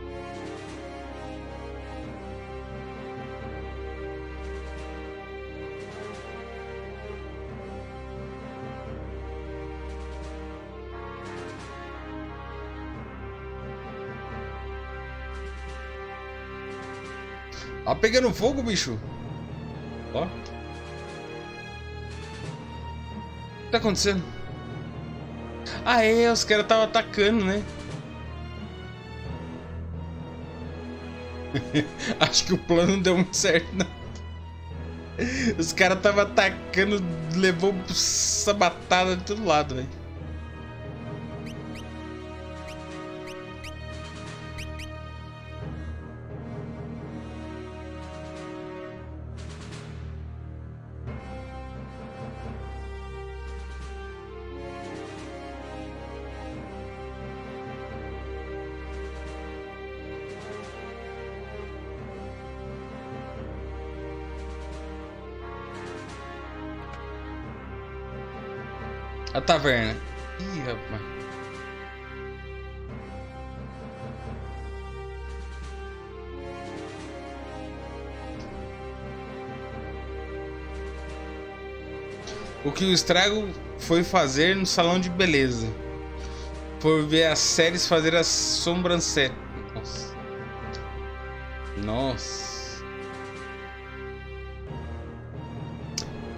Ó, pegando fogo, bicho. Ó. O que tá acontecendo? Ah, é, os caras estavam atacando, né? Acho que o plano não deu muito certo, não. Os caras estavam atacando, levou sabatada de todo lado, velho. Taverna. Ih, rapaz. O que o estrago foi fazer no salão de beleza. Por ver as séries fazer as sobrancelhas. Nossa. Nossa.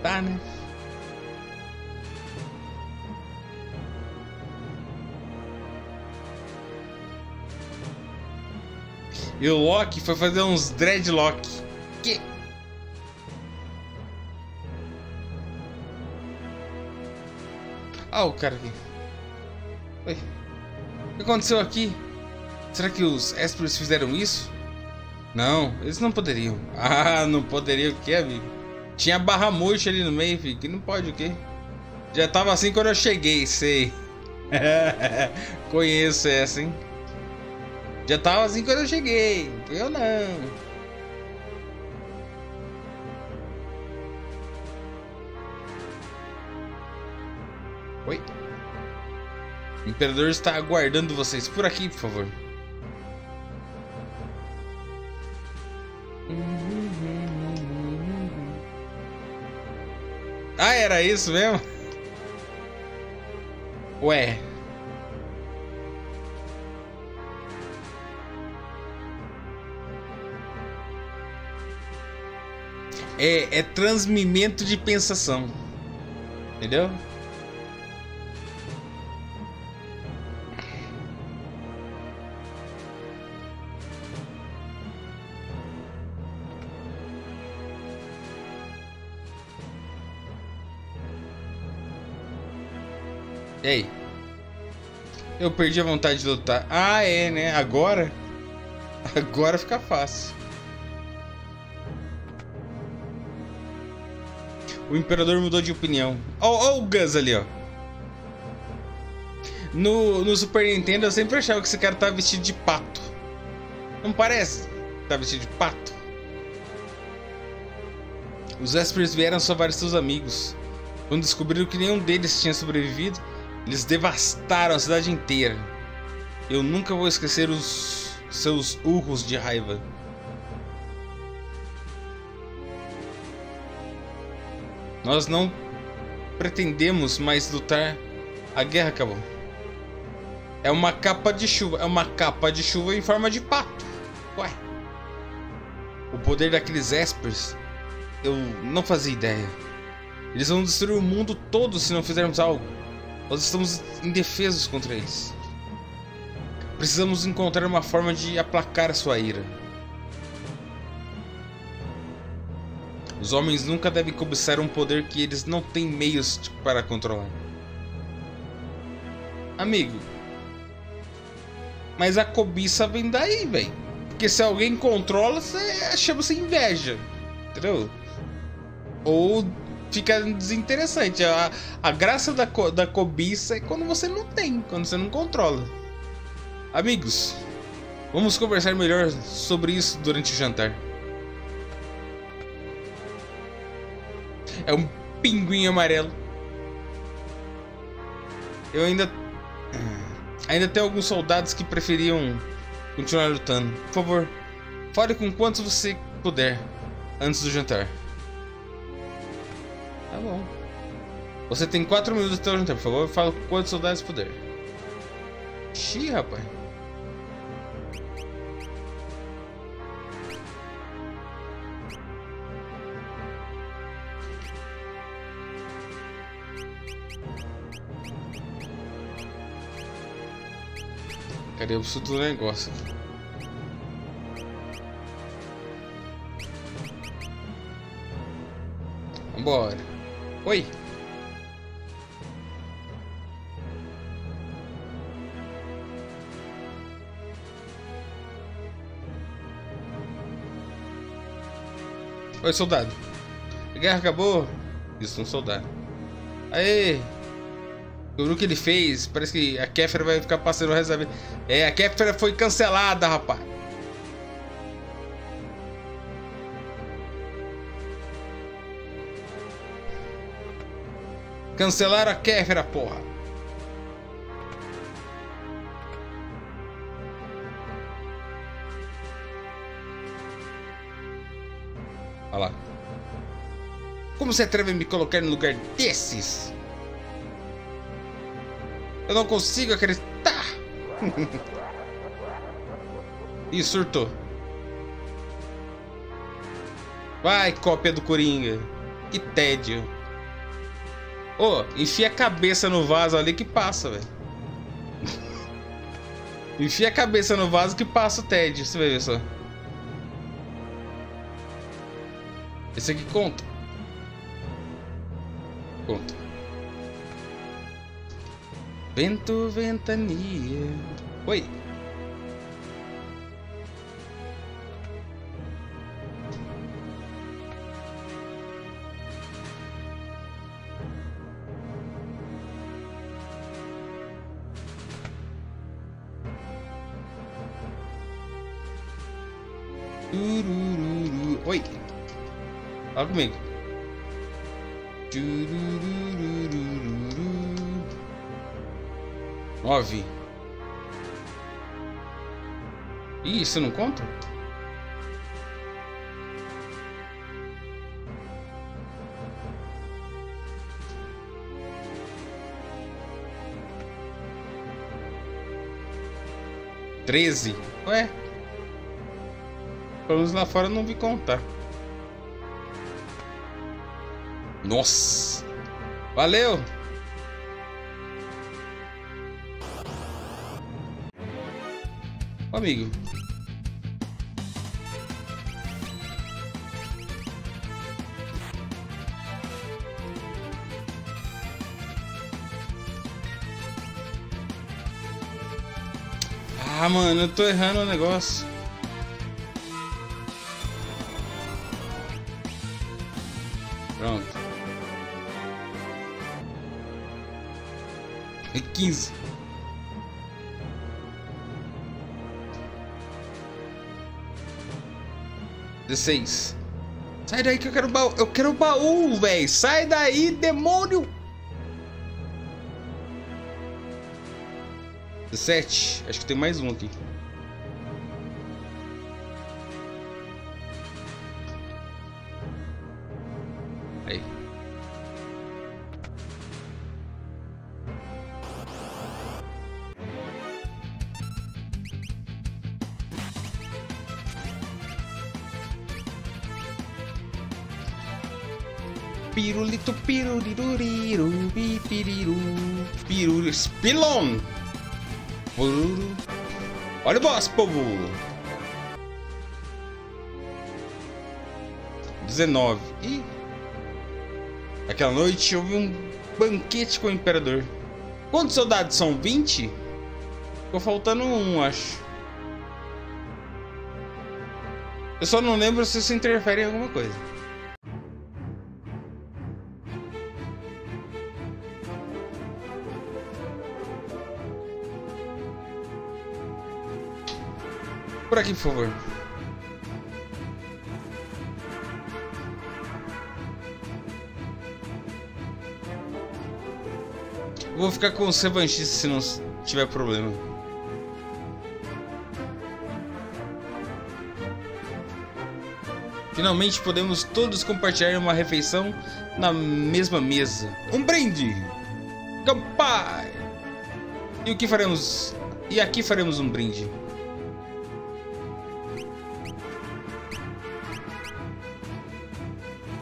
Tá, né? E o Loki foi fazer uns dreadlock. Que? Ah, o cara aqui. Oi. O que aconteceu aqui? Será que os Espers fizeram isso? Não, eles não poderiam. Ah, não poderiam o que, amigo? Tinha barra murcha ali no meio, filho. Que não pode o quê? Já tava assim quando eu cheguei, sei. Conheço essa, hein? Já tava assim quando eu cheguei. Eu não. Oi? O imperador está aguardando vocês por aqui, por favor. Ah, era isso mesmo? Ué. É, é transmimento de pensação. Entendeu? E aí? Eu perdi a vontade de lutar. Ah, é, né? Agora? Agora fica fácil. O imperador mudou de opinião. Ó, oh, oh, o Gus ali, ó. No, no Super Nintendo eu sempre achava que esse cara tava vestido de pato. Não parece? Tá vestido de pato. Os Espers vieram salvar seus amigos. Quando descobriram que nenhum deles tinha sobrevivido, eles devastaram a cidade inteira. Eu nunca vou esquecer os seus urros de raiva. Nós não pretendemos mais lutar. A guerra acabou. É uma capa de chuva. É uma capa de chuva em forma de pato. Ué. O poder daqueles Espers. Eu não fazia ideia. Eles vão destruir o mundo todo se não fizermos algo. Nós estamos indefesos contra eles. Precisamos encontrar uma forma de aplacar sua ira. Os homens nunca devem cobiçar um poder que eles não têm meios para controlar. Amigo, mas a cobiça vem daí, velho. Porque se alguém controla, chama-se inveja. Entendeu? Ou fica desinteressante. A, a graça da, co, da cobiça é quando você não tem, quando você não controla. Amigos, vamos conversar melhor sobre isso durante o jantar. É um pinguim amarelo. Eu ainda. Ainda tem alguns soldados que preferiam continuar lutando. Por favor, fale com quantos você puder antes do jantar. Tá bom. Você tem 4 minutos até o jantar, por favor. Fala com quantos soldados puder. Xiii, rapaz. Cadê o preciso do negócio Vambora. Oi. Oi, soldado. A guerra acabou? Isso, um soldado. Aê! O que ele fez, parece que a Kéfera vai ficar passando o resto da vida. É, a Kéfera foi cancelada, rapaz. Cancelaram a Kéfera, porra. Olha lá. Como você atreve a me colocar no lugar desses? Eu não consigo acreditar. Ih, surtou. Vai, cópia do Coringa. Que tédio. Ô, oh, enfia a cabeça no vaso ali que passa, velho. enfia a cabeça no vaso que passa o tédio. Você vai ver só. Esse aqui conta. Conta. Vento, ventania. Oi. Oi. Fala comigo. Nove. Ih, isso não conta? Treze. Ué? Pelo menos lá fora eu não vi contar. Nossa! Valeu! Amigo. Ah, mano, eu tô errando o negócio. Pronto. É 15. Dezesseis. Sai daí que eu quero baú. Eu quero baú, velho. Sai daí, demônio. Dezessete. Acho que tem mais um aqui. Pirulito, piruliruriru, pipiriru, piruru, spilon. Olha o boss, povo. 19. Ih. Aquela noite houve um banquete com o imperador. Quantos soldados são? 20? Ficou faltando um, acho. Eu só não lembro se isso interfere em alguma coisa. Por aqui, por favor. vou ficar com os revanchistas se não tiver problema. Finalmente podemos todos compartilhar uma refeição na mesma mesa. Um brinde! Campai! E o que faremos? E aqui faremos um brinde.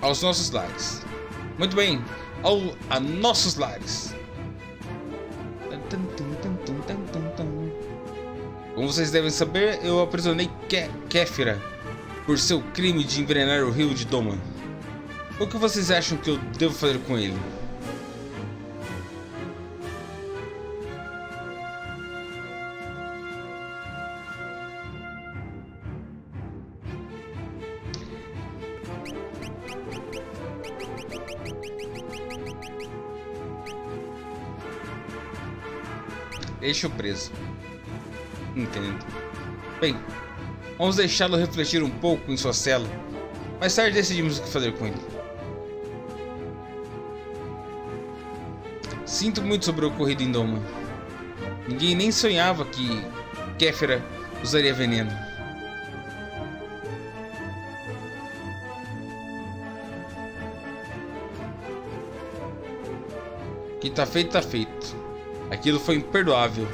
Aos nossos lares. Muito bem, ao, a nossos lares. Como vocês devem saber, eu aprisionei Ke Kéfera por seu crime de envenenar o rio de Doma. O que vocês acham que eu devo fazer com ele? Deixa-o preso. Entendo. Bem, vamos deixá-lo refletir um pouco em sua cela. Mais tarde decidimos o que fazer com ele. Sinto muito sobre o ocorrido em Doma. Ninguém nem sonhava que Kéfera usaria veneno. Que tá feito, tá feito. Aquilo foi imperdoável.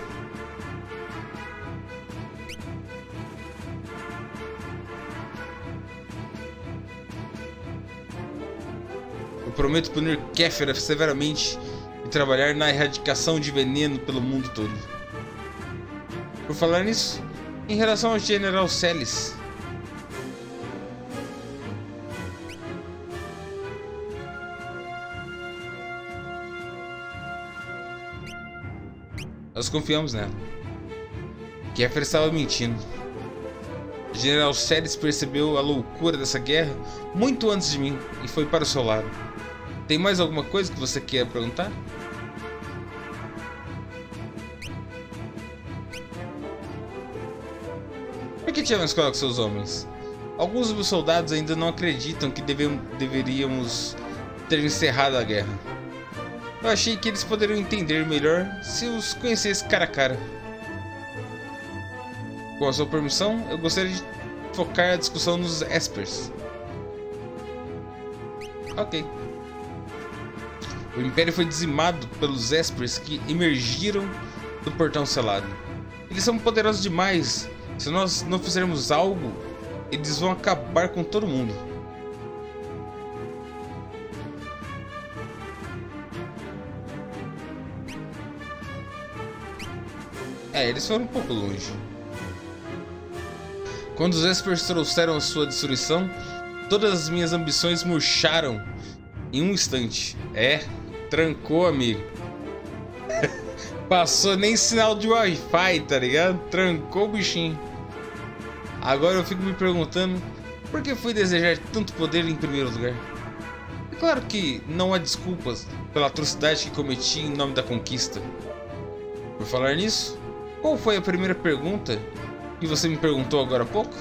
Eu prometo punir Kéfera severamente e trabalhar na erradicação de veneno pelo mundo todo. Por falar nisso, em relação ao General Celis, Nós confiamos nela. Kefir estava mentindo. General Ceres percebeu a loucura dessa guerra muito antes de mim e foi para o seu lado. Tem mais alguma coisa que você quer perguntar? Por que uma escola com seus homens? Alguns dos soldados ainda não acreditam que deve deveríamos ter encerrado a guerra. Eu achei que eles poderiam entender melhor se os conhecesse cara a cara. Com a sua permissão, eu gostaria de focar a discussão nos Espers. Ok. O Império foi dizimado pelos Espers que emergiram do portão selado. Eles são poderosos demais. Se nós não fizermos algo, eles vão acabar com todo mundo. É, eles foram um pouco longe. Quando os Espers trouxeram a sua destruição, todas as minhas ambições murcharam em um instante. É, trancou, amigo. Passou nem sinal de Wi-Fi, tá ligado? Trancou o bichinho. Agora eu fico me perguntando por que fui desejar tanto poder em primeiro lugar. É claro que não há desculpas pela atrocidade que cometi em nome da conquista. Por falar nisso, qual foi a primeira pergunta que você me perguntou agora há pouco?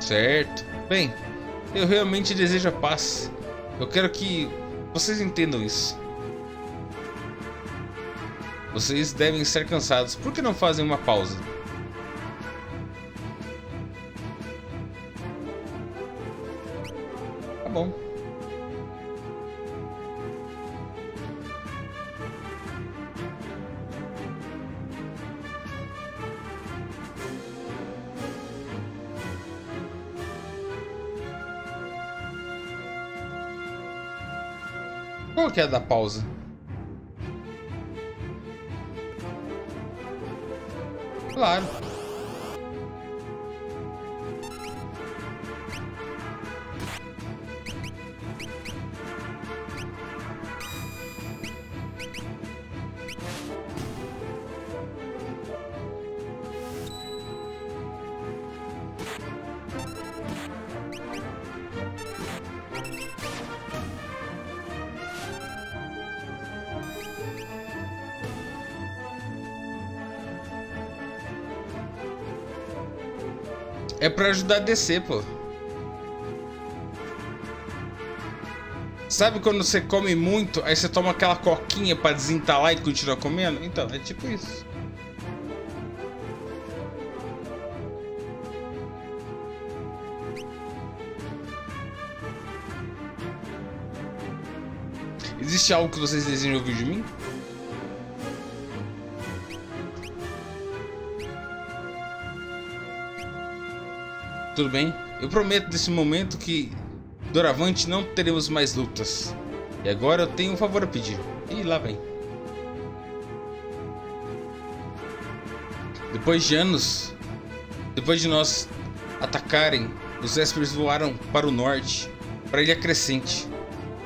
Certo. Bem, eu realmente desejo a paz. Eu quero que vocês entendam isso. Vocês devem estar cansados. Por que não fazem uma pausa? Bom. Qual que é da pausa? Claro. Pra ajudar a descer, pô. Sabe quando você come muito, aí você toma aquela coquinha pra desentalar e continuar comendo? Então, é tipo isso. Existe algo que vocês desejam ouvir de mim? Tudo bem? Eu prometo nesse momento que doravante não teremos mais lutas. E agora eu tenho um favor a pedir. E lá vem. Depois de anos, depois de nós atacarem, os Espers voaram para o norte, para a Ilha Crescente.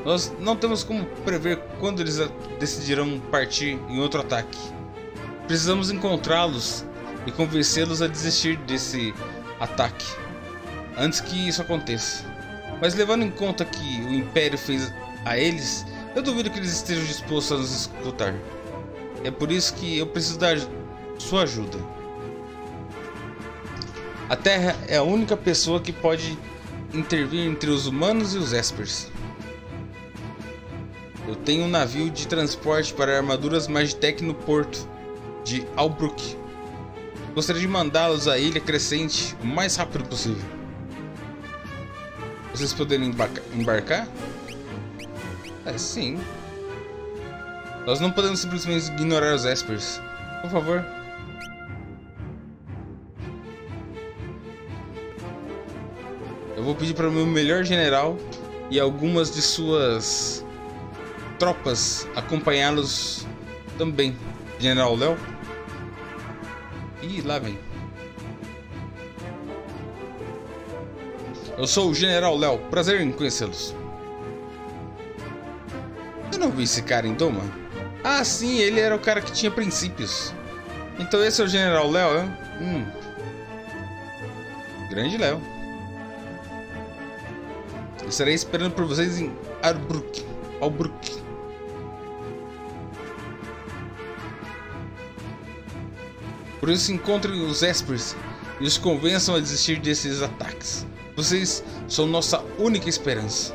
Nós não temos como prever quando eles decidirão partir em outro ataque. Precisamos encontrá-los e convencê-los a desistir desse ataque antes que isso aconteça. Mas levando em conta que o Império fez a eles, eu duvido que eles estejam dispostos a nos escutar. É por isso que eu preciso da sua ajuda. A Terra é a única pessoa que pode intervir entre os humanos e os Espers. Eu tenho um navio de transporte para armaduras Magitech no porto de Albrook. Gostaria de mandá-los à Ilha Crescente o mais rápido possível. Vocês embarca embarcar? É, sim. Nós não podemos simplesmente ignorar os Espers. Por favor. Eu vou pedir para o meu melhor general e algumas de suas tropas acompanhá-los também. General Léo. Ih, lá vem. Eu sou o General Léo. Prazer em conhecê-los. Eu não vi esse cara em Doma. Ah, sim, ele era o cara que tinha princípios. Então esse é o General Léo, hein? Hum. Grande Léo. Estarei esperando por vocês em Arbrook. Albrook. Por isso encontrem os Espers e os convençam a desistir desses ataques. Vocês são nossa única esperança.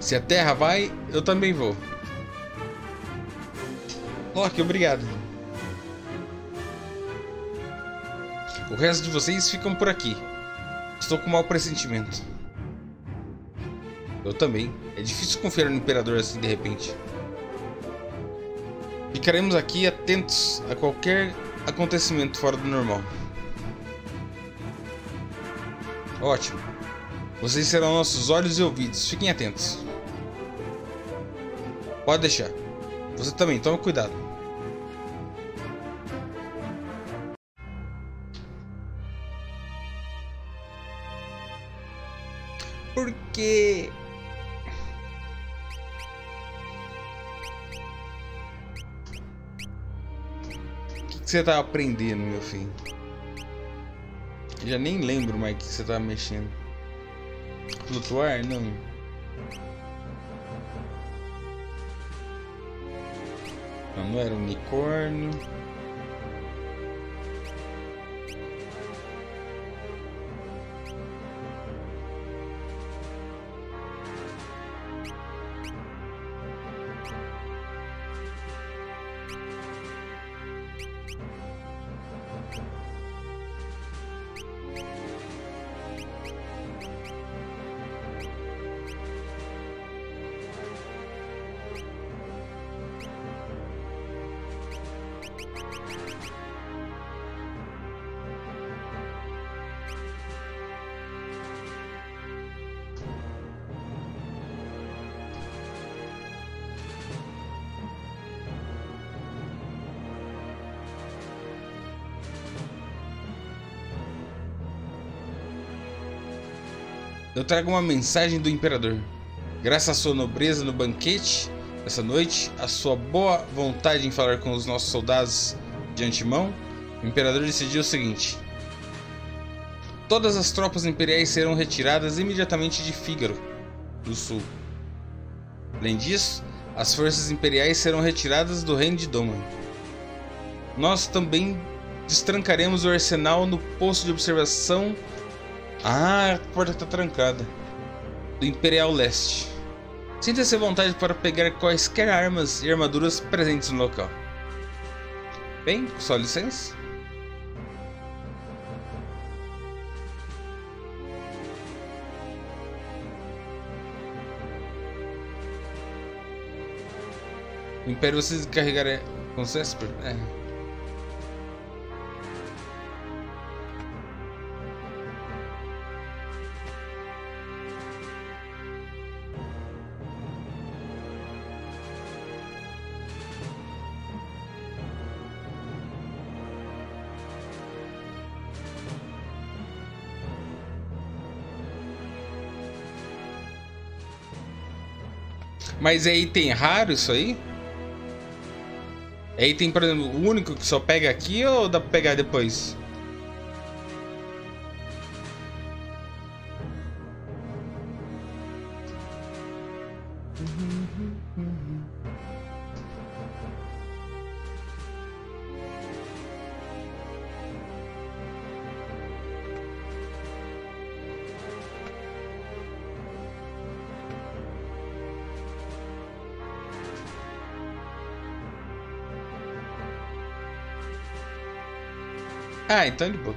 Se a Terra vai, eu também vou. Loki, obrigado. O resto de vocês ficam por aqui. Estou com mau pressentimento. Eu também. É difícil confiar no Imperador assim de repente. Ficaremos aqui atentos a qualquer acontecimento fora do normal. Ótimo. Vocês serão nossos olhos e ouvidos. Fiquem atentos. Pode deixar. Você também, tome cuidado. Por quê? Você tá aprendendo, meu filho? Já nem lembro mais o que você tá mexendo. Flutuar? Não. Não, não era unicórnio. Eu trago uma mensagem do imperador. Graças à sua nobreza no banquete essa noite, a sua boa vontade em falar com os nossos soldados de antemão, o imperador decidiu o seguinte: Todas as tropas imperiais serão retiradas imediatamente de Fígaro, do sul. Além disso, as forças imperiais serão retiradas do reino de Doma. Nós também destrancaremos o arsenal no posto de observação ah, a porta está trancada. Do Imperial Leste. Sinta-se à vontade para pegar quaisquer armas e armaduras presentes no local. Bem, sua licença. O Império vocês carregarem com Cesper? É. Mas é item raro isso aí? É item, por exemplo, único que só pega aqui ou dá pra pegar depois? Então de boa.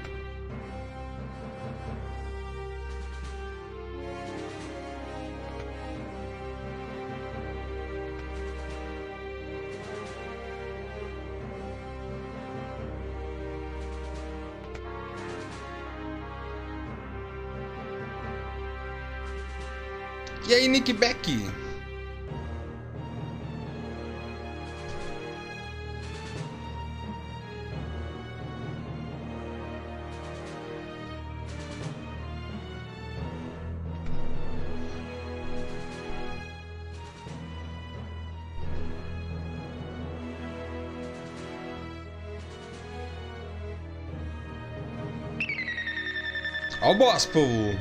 E aí, Nick Beck? Ó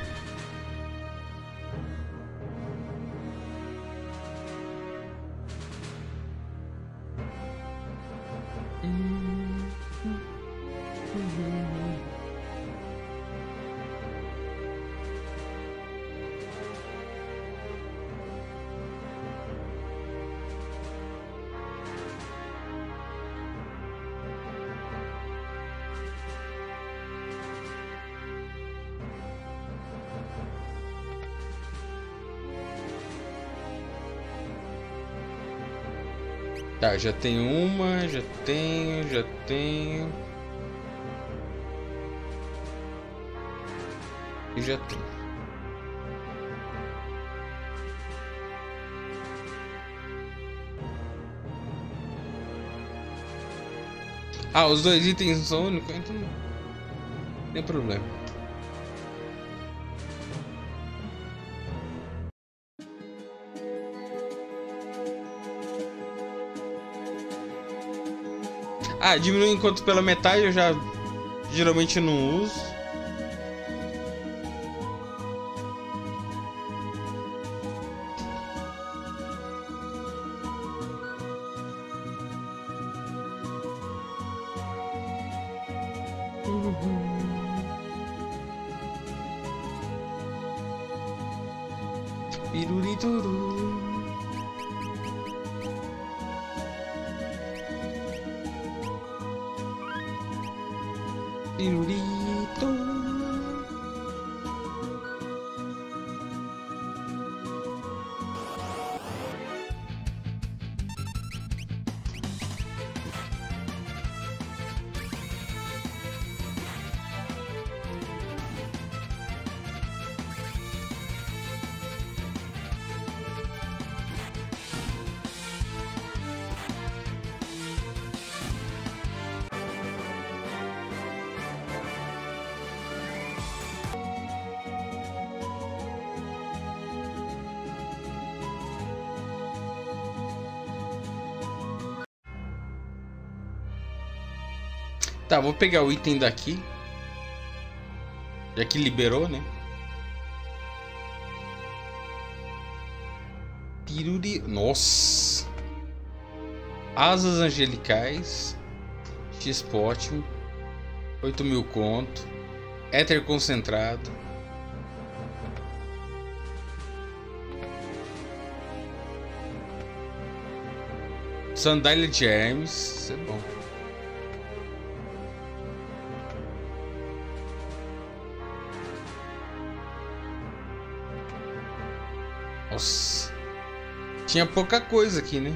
Tá, já tenho uma, já tenho, já tenho. E já tenho. Ah, os dois itens são únicos, então não tem problema. Diminui enquanto pela metade eu já geralmente não uso. Tá, vou pegar o item daqui. Já que liberou, né? Piruri... Nossa! Asas angelicais. X-Potion. 8 mil conto. Éter concentrado. Sandália de Hermes. Isso é bom. Tinha pouca coisa aqui, né?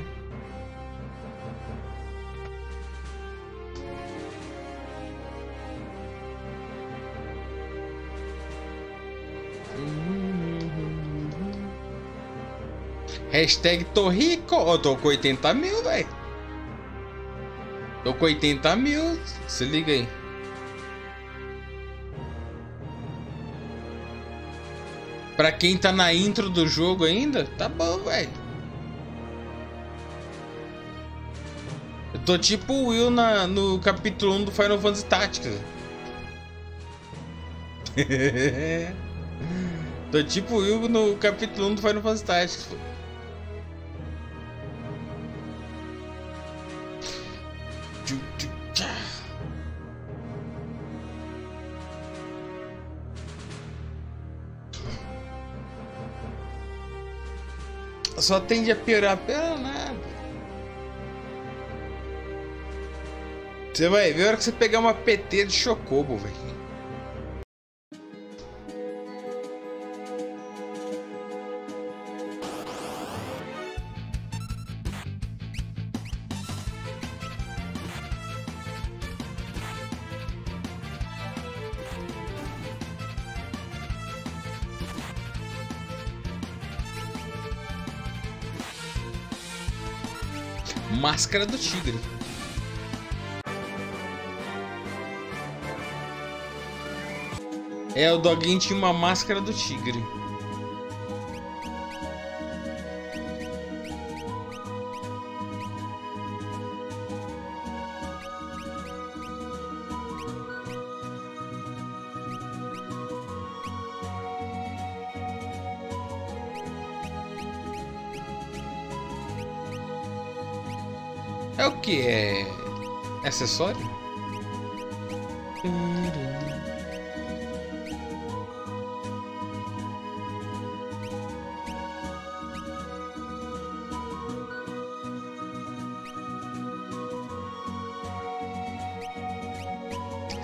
Hashtag tô rico. Eu tô com 80 mil, velho. Tô com 80 mil. Se liga aí. Pra quem tá na intro do jogo ainda, tá bom, velho. Tô tipo o Will na, no capítulo 1 do Final Fantasy Tactics. tô tipo o Will no capítulo 1 do Final Fantasy Tactics. Só tende a piorar pela Você vai ver a hora que você pegar uma PT de chocobo, velho. Máscara do Tigre. É, o doguinho tinha uma máscara do tigre. É o que? É acessório?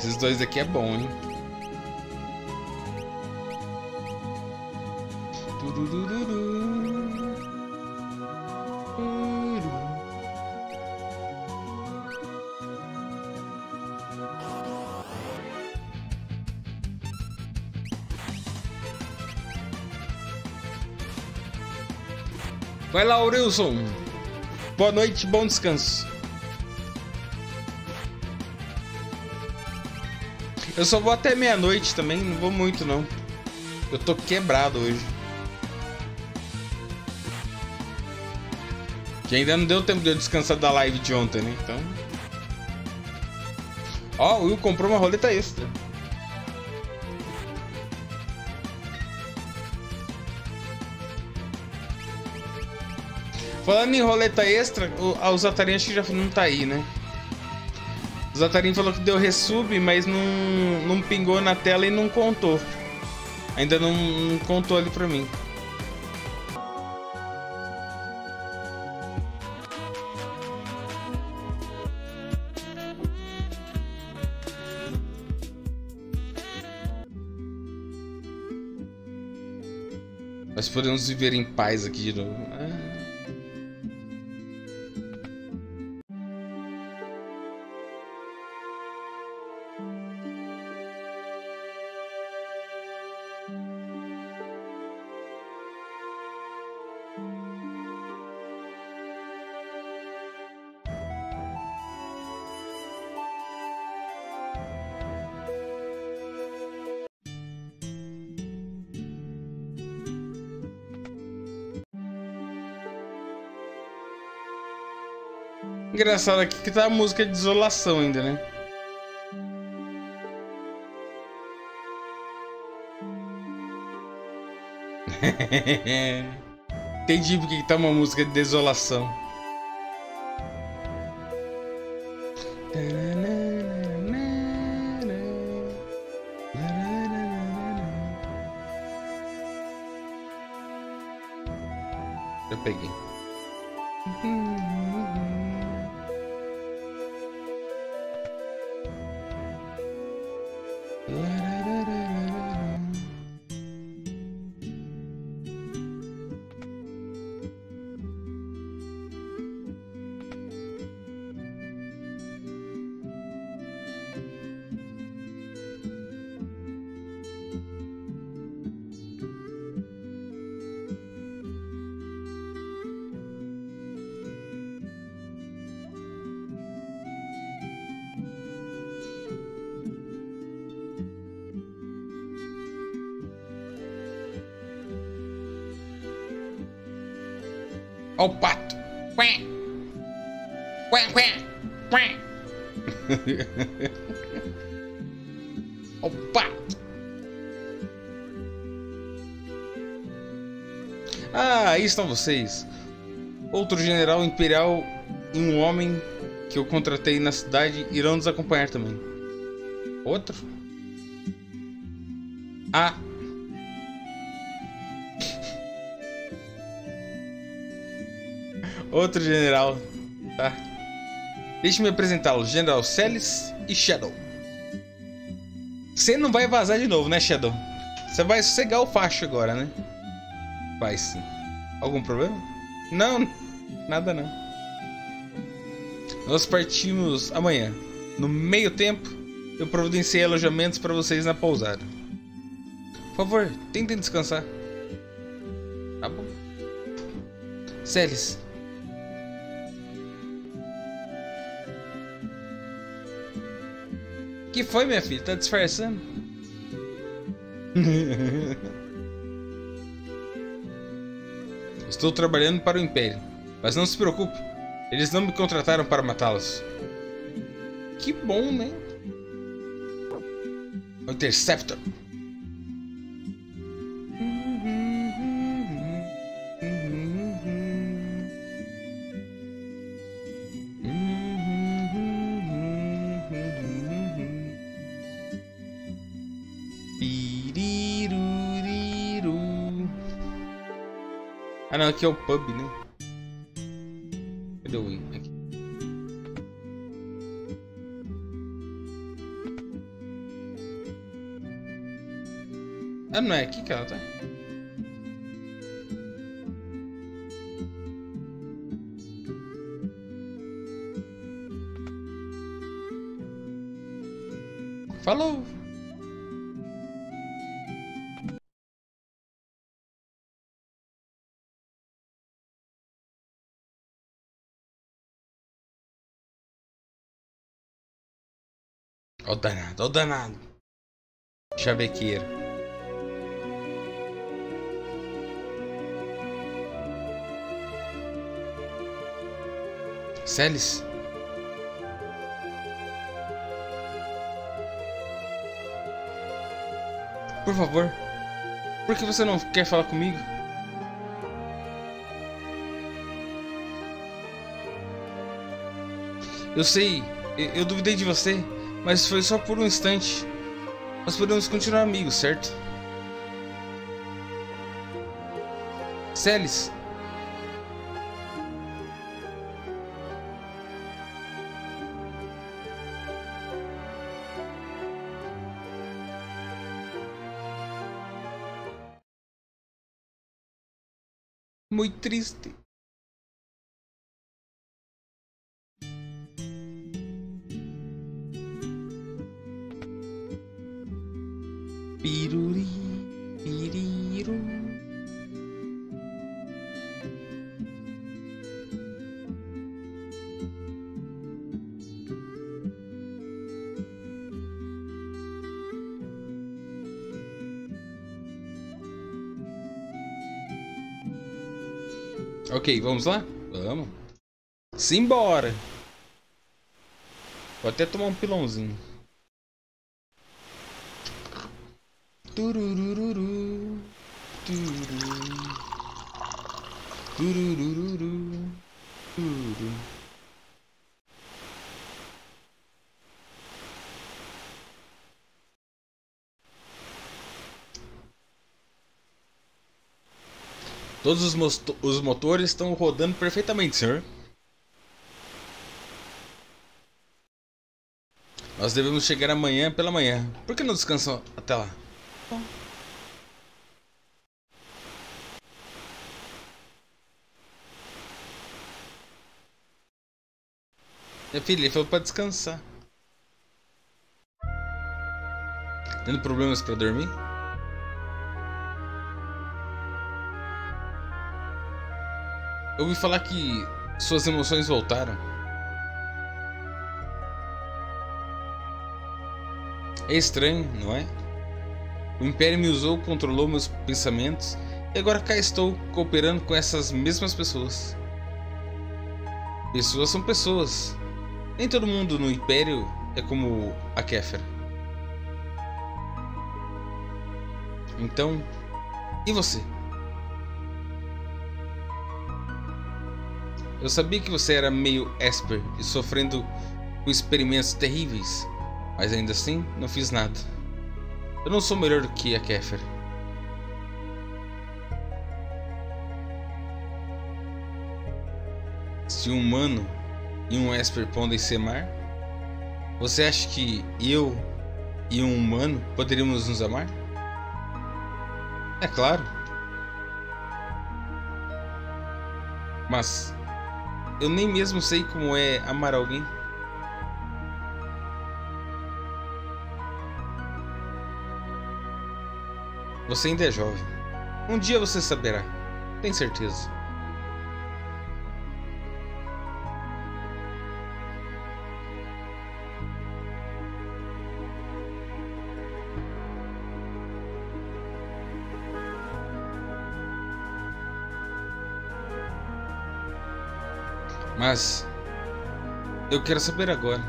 Esses dois aqui é bom, hein? Vai lá, Wilson. Boa noite, bom descanso. Eu só vou até meia-noite também, não vou muito não. Eu tô quebrado hoje. Que ainda não deu tempo de eu descansar da live de ontem, né? Então. Ó, o Will comprou uma roleta extra. Falando em roleta extra, o, o Zatarin acho que já não tá aí, né? O Zatarin falou que deu resub, mas não, não pingou na tela e não contou. Ainda não, não contou ali pra mim. Nós podemos viver em paz aqui de novo. Engraçado aqui que tá a música de desolação ainda, né? Entendi porque que tá uma música de desolação. Vocês. Outro general imperial e um homem que eu contratei na cidade irão nos acompanhar também. Outro? Ah, Outro general. Tá. Deixe-me apresentá-los, General Celis e Shadow. Você não vai vazar de novo, né, Shadow? Você vai sossegar o facho agora, né? Vai sim. Algum problema? Não, nada não. Nós partimos amanhã. No meio tempo, eu providenciei alojamentos para vocês na pousada. Por favor, tentem descansar. Tá bom. Celis, Que foi, minha filha? Tá disfarçando? Estou trabalhando para o Império. Mas não se preocupe. Eles não me contrataram para matá-los. Que bom, né? Interceptor. Aqui é o pub, né? Cadê o Win? Aqui. Ah, não é aqui que ela tá? O danado. Chavequeiro. Celis? Por favor. Por que você não quer falar comigo? Eu sei, eu, eu duvidei de você. Mas foi só por um instante. Nós podemos continuar amigos, certo? Celis. Muito triste. Vamos lá? Vamos. Simbora. Vou até tomar um pilãozinho. Turururu. Tururu. Turururu. Turu. Todos os, os motores estão rodando perfeitamente, senhor. Nós devemos chegar amanhã pela manhã. Por que não descansam até lá? Minha filha, ele falou pra descansar. Tendo problemas pra dormir? Eu ouvi falar que suas emoções voltaram. É estranho, não é? O Império me usou, controlou meus pensamentos e agora cá estou cooperando com essas mesmas pessoas. Pessoas são pessoas. Nem todo mundo no Império é como a Kéfera. Então, e você? Eu sabia que você era meio Esper e sofrendo com experimentos terríveis, mas ainda assim não fiz nada. Eu não sou melhor do que a Kéfer. Se um humano e um Esper podem ser mar? Você acha que eu e um humano poderíamos nos amar? É claro. Mas eu nem mesmo sei como é amar alguém. Você ainda é jovem. Um dia você saberá. Tem certeza. Mas eu quero saber agora.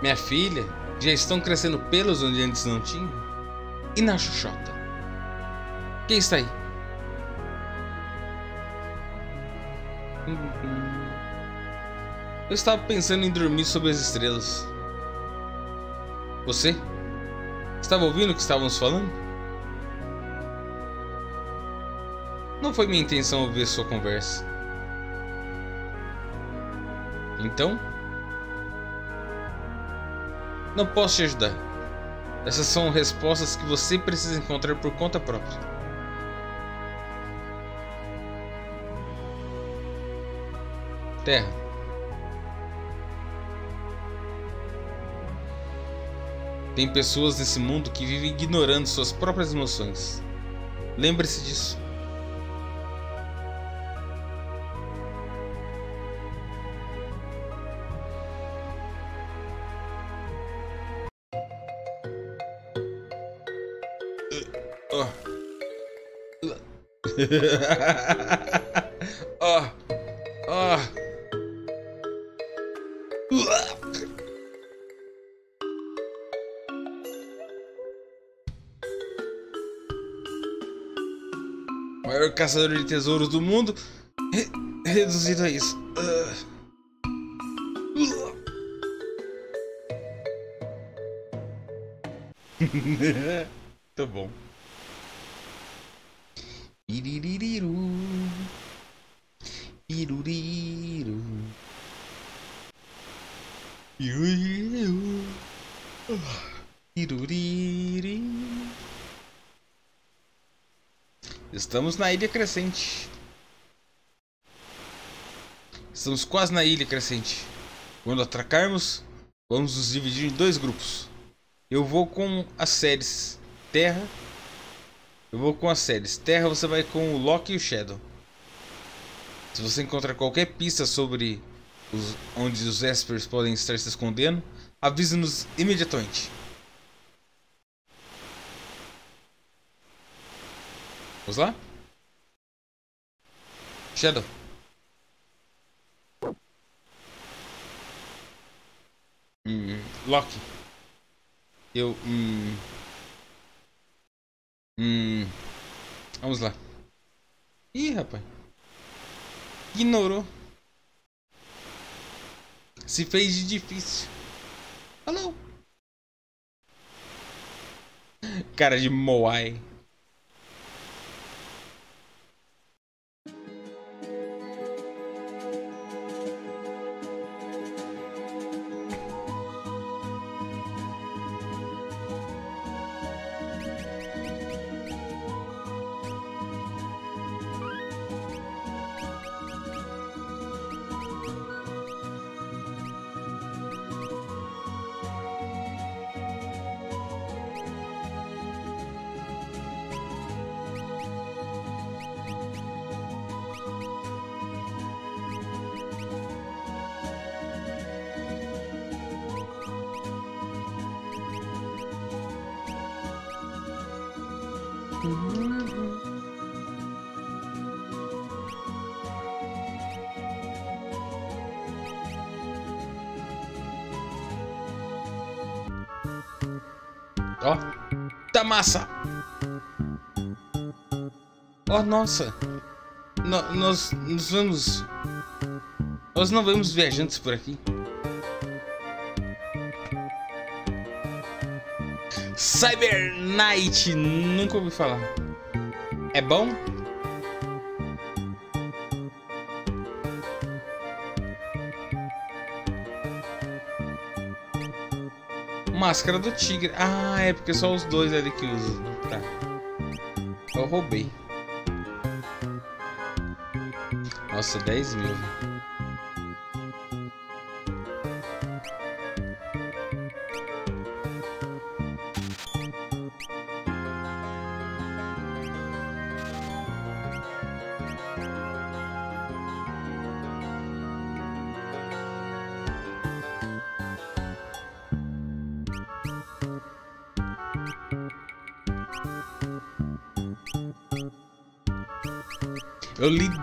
Minha filha já estão crescendo pelos onde antes não tinha? E na Xuxota? Quem está aí? Eu estava pensando em dormir sob as estrelas. Você? Estava ouvindo o que estávamos falando? Foi minha intenção ouvir sua conversa. Então? Não posso te ajudar. Essas são respostas que você precisa encontrar por conta própria. Terra. Tem pessoas nesse mundo que vivem ignorando suas próprias emoções. Lembre-se disso. oh. Oh. Maior caçador de tesouros do mundo, re reduzido a isso. Uh. tá bom. Piririru. Piruriru. Piruriru. Piruriri. Estamos na ilha crescente. Estamos quase na ilha crescente. Quando atracarmos, vamos nos dividir em dois grupos. Eu vou com as séries Terra eu vou com as séries. Terra você vai com o Loki e o Shadow. Se você encontrar qualquer pista sobre os, onde os Espers podem estar se escondendo, avise-nos imediatamente. Vamos lá? Shadow. Hum, Loki. Eu. Hum, Hum. Vamos lá. Ih, rapaz. Ignorou. Se fez de difícil. Alô? Cara de Moai. Oh, nossa! No, nós, nós vamos... Nós não vemos viajantes por aqui. Cyber Knight! Nunca ouvi falar. É bom? Máscara do tigre. Ah, é porque só os dois é ali que usam. Tá. Eu roubei. Nossa, 10 mil.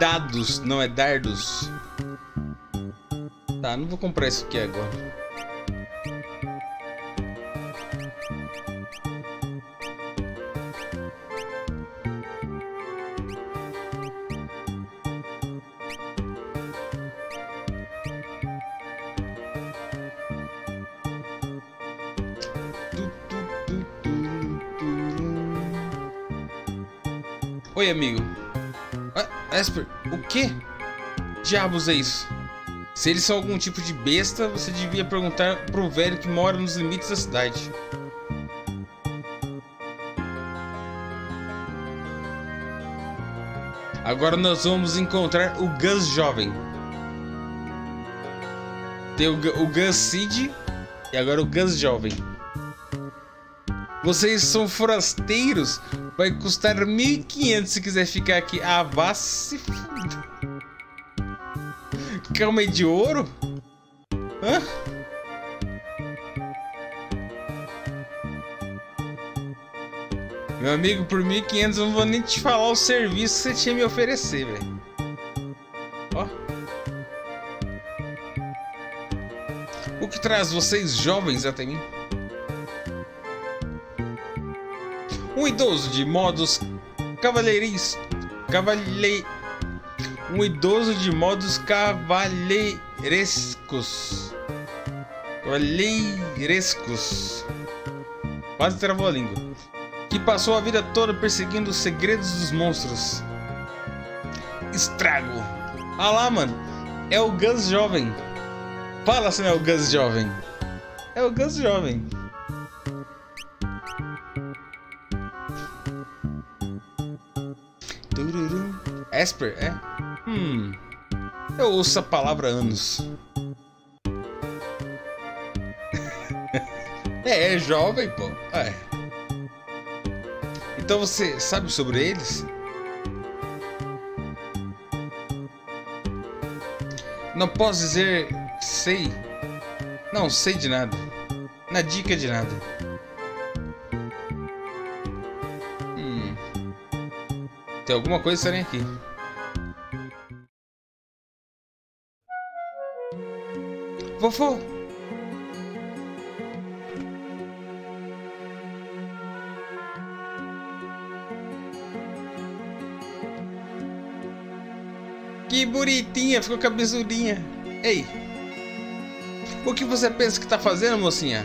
Dados, não é dardos. Tá, não vou comprar isso aqui agora. Que? Diabos é isso? Se eles são algum tipo de besta, você devia perguntar pro velho que mora nos limites da cidade. Agora nós vamos encontrar o Gus jovem. Tem o, o Gus Seed e agora o Gus jovem. Vocês são forasteiros? Vai custar 1.500 se quiser ficar aqui. Ah, vá se aí de ouro? Hã? Meu amigo, por 1.500 eu não vou nem te falar o serviço que você tinha me oferecer, velho. Ó. O que traz vocês jovens até mim? Um idoso de modos cavalheiris... Cavalhei... Um idoso de modos cavalheirescos. Cavalheirescos. Quase travou a língua. Que passou a vida toda perseguindo os segredos dos monstros. Estrago. Ah lá, mano. É o Gus jovem. Fala se não é o Gus jovem. É o Gus jovem. Esper, é? Hum. Eu ouço a palavra anos. é, é jovem, pô. É. Então você sabe sobre eles? Não posso dizer sei. Não sei de nada. Na dica de nada. Hum. Tem alguma coisa estranha aqui. Vovô! Que bonitinha, ficou cabeçudinha. Ei! O que você pensa que tá fazendo, mocinha?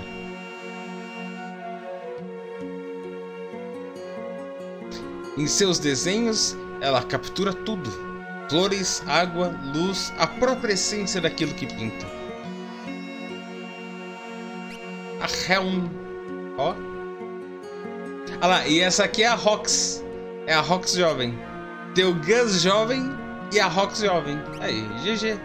Em seus desenhos, ela captura tudo: flores, água, luz, a própria essência daquilo que pinta. Helm. Ó. Olha lá, e essa aqui é a Rox. É a Rox jovem. Tem o Gus jovem e a Rox jovem. Aí, GG.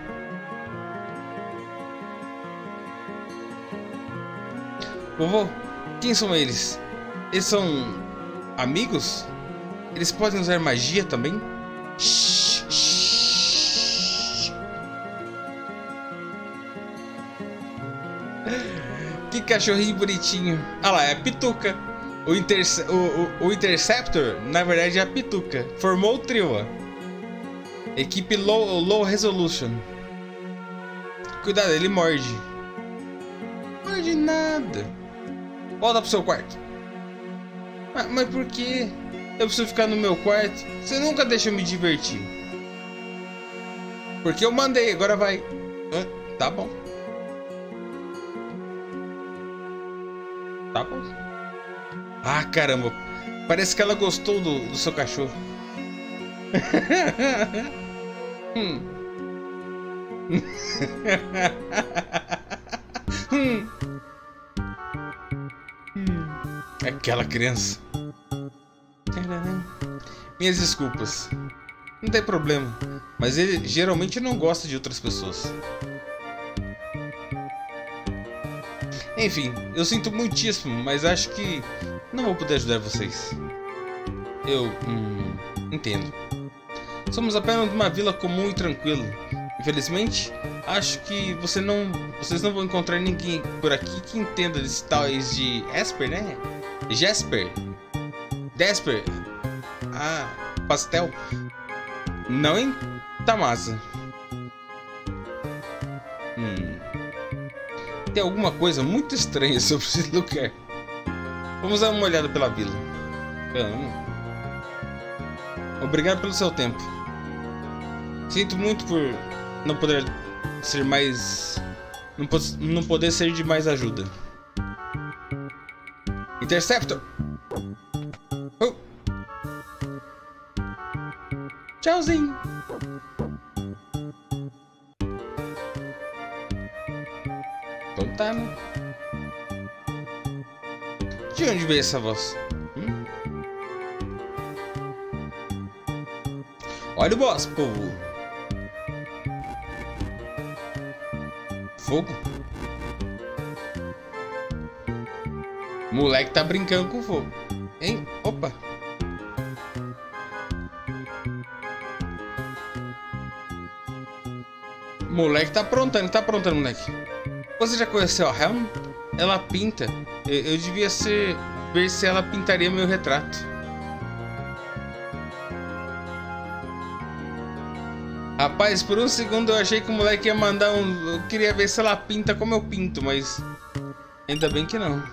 Vovô, quem são eles? Eles são amigos? Eles podem usar magia também? Shhh. Cachorrinho bonitinho. Ah lá, é a Pituca. O, o, o, o, Interceptor, na verdade, é a Pituca. Formou o trio, ó. Equipe low, low Resolution. Cuidado, ele morde. Morde nada. Volta pro seu quarto. Mas, mas por quê? Eu preciso ficar no meu quarto? Você nunca deixa eu me divertir. Porque eu mandei, agora vai. Ah, tá bom. Tá bom. Ah, caramba. Parece que ela gostou do, do seu cachorro. hum. hum. Aquela criança. Minhas desculpas. Não tem problema. Mas ele geralmente não gosta de outras pessoas. Enfim, eu sinto muitíssimo, mas acho que não vou poder ajudar vocês. Eu. Hum, entendo. Somos apenas uma vila comum e tranquila. Infelizmente, acho que você não, vocês não vão encontrar ninguém por aqui que entenda desses tais de Esper, né? Jasper. Desper. Ah, pastel. Não em Tamasa. Hum. Tem alguma coisa muito estranha sobre esse lugar. Vamos dar uma olhada pela vila. Obrigado pelo seu tempo. Sinto muito por não poder ser mais. Não, não poder ser de mais ajuda. Interceptor! Oh. Tchauzinho! Né? De onde veio essa voz? Hum? Olha o boss, povo! Fogo? Moleque tá brincando com fogo. Hein? Opa! Moleque tá aprontando, tá aprontando, moleque. Você já conheceu a Helm? Ela pinta. Eu, eu devia ser ver se ela pintaria meu retrato. Rapaz, por um segundo eu achei que o moleque ia mandar um. Eu queria ver se ela pinta como eu pinto, mas. Ainda bem que não.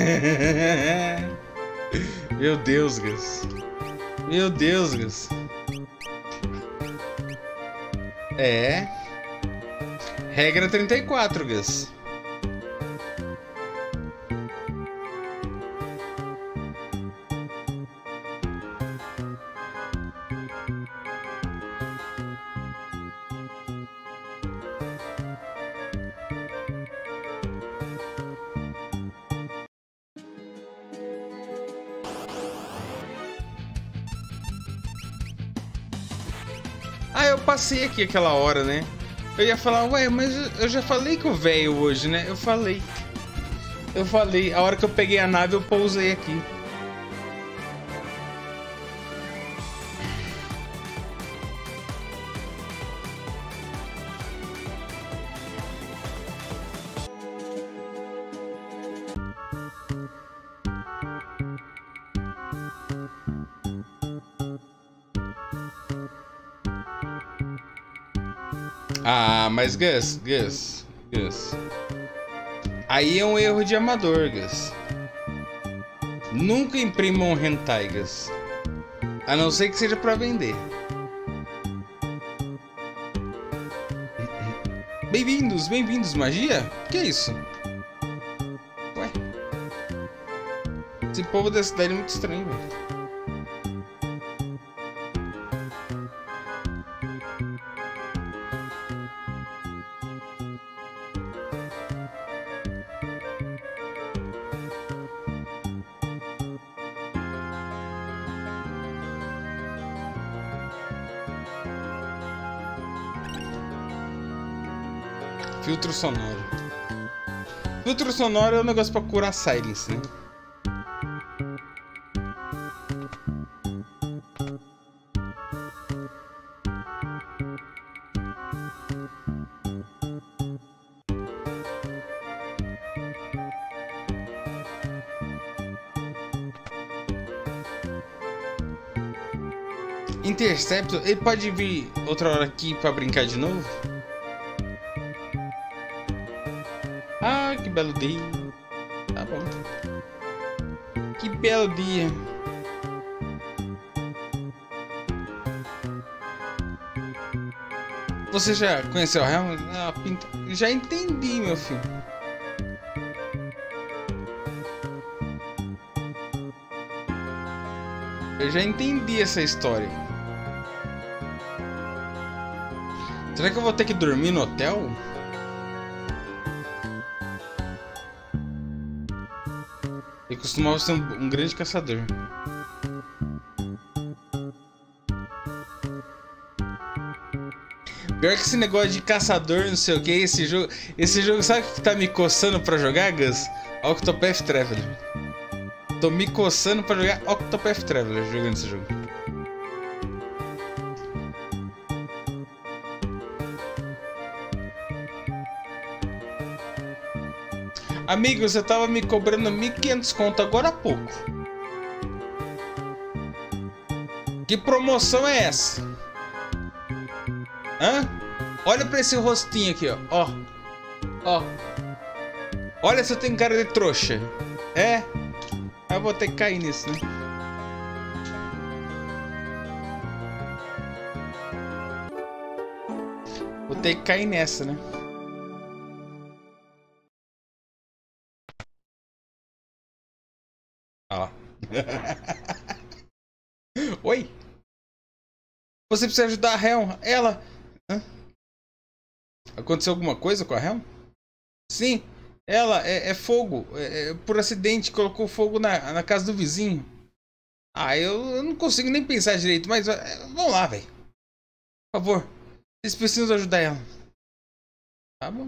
Meu Deus, Gus. Meu Deus, Gus. É. Regra 34, Gus. Passei aqui aquela hora, né? Eu ia falar, ué, mas eu já falei com o velho hoje, né? Eu falei. Eu falei, a hora que eu peguei a nave eu pousei aqui. Mas Gus, Gus, Gus. Aí é um erro de amador, Gus. Nunca imprima um hentai, Gus. A não ser que seja pra vender. Bem-vindos, bem-vindos, magia? Que é isso? Ué? Esse povo dessa cidade é muito estranho, velho. Sonoro. Filtro sonoro é um negócio pra curar silence, né? Interceptor, ele pode vir outra hora aqui pra brincar de novo? Belo dia. Tá bom. Que belo dia. Você já conheceu a? Ah, pinta... Já entendi, meu filho. Eu já entendi essa história. Será que eu vou ter que dormir no hotel? Costumava ser um, um grande caçador. Pior que esse negócio de caçador, não sei o que, esse jogo. Esse jogo, sabe o que tá me coçando pra jogar, Gus? Octopath Traveler. Tô me coçando pra jogar Octopath Traveler jogando esse jogo. Amigo, você tava me cobrando 1.500 conto agora há pouco. Que promoção é essa? Hã? Olha pra esse rostinho aqui, ó. Ó. Ó. Olha se eu tenho cara de trouxa. É? Eu vou ter que cair nisso, né? Vou ter que cair nessa, né? Oi? Você precisa ajudar a Hel. Ela. Hã? Aconteceu alguma coisa com a Hel? Sim. Ela é, é fogo. É, é, por acidente, colocou fogo na, na casa do vizinho. Ah, eu, eu não consigo nem pensar direito, mas é, vamos lá, velho. Por favor. Vocês precisam ajudar ela. Tá bom.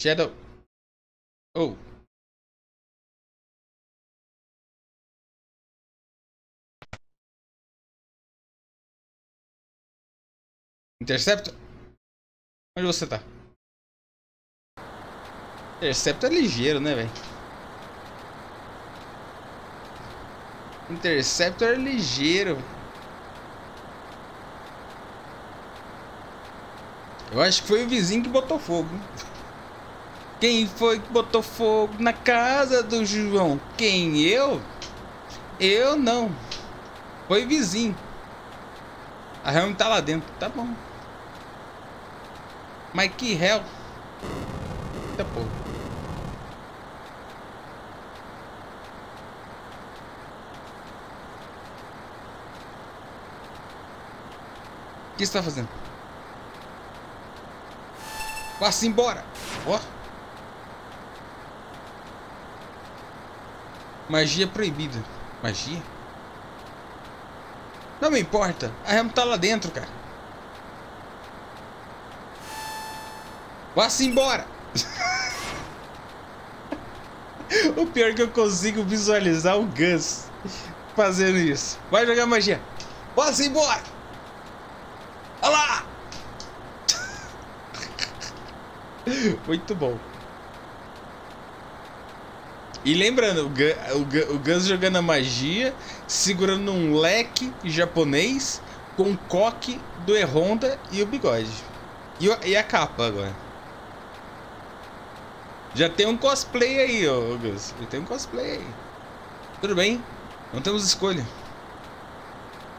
Shadow. Oh. Interceptor? Onde você tá? Interceptor é ligeiro, né, velho? Interceptor é ligeiro. Eu acho que foi o vizinho que botou fogo. Quem foi que botou fogo na casa do João? Quem? Eu? Eu não. Foi o vizinho. A Helm tá lá dentro. Tá bom. Mas que hell? Eita porra. O que você tá fazendo? Vá-se embora! Ó! Magia proibida. Magia? Não me importa. A Helm tá lá dentro, cara. Vá-se embora! o pior é que eu consigo visualizar o Gus fazendo isso. Vai jogar magia. Vá-se embora! Olha lá! Muito bom. E lembrando, o, Gus, jogando a magia, segurando um leque japonês com o coque do E-Honda e o bigode. E a capa agora. Já tem um cosplay aí, ô Gus. Já tem um cosplay aí. Tudo bem. Não temos escolha.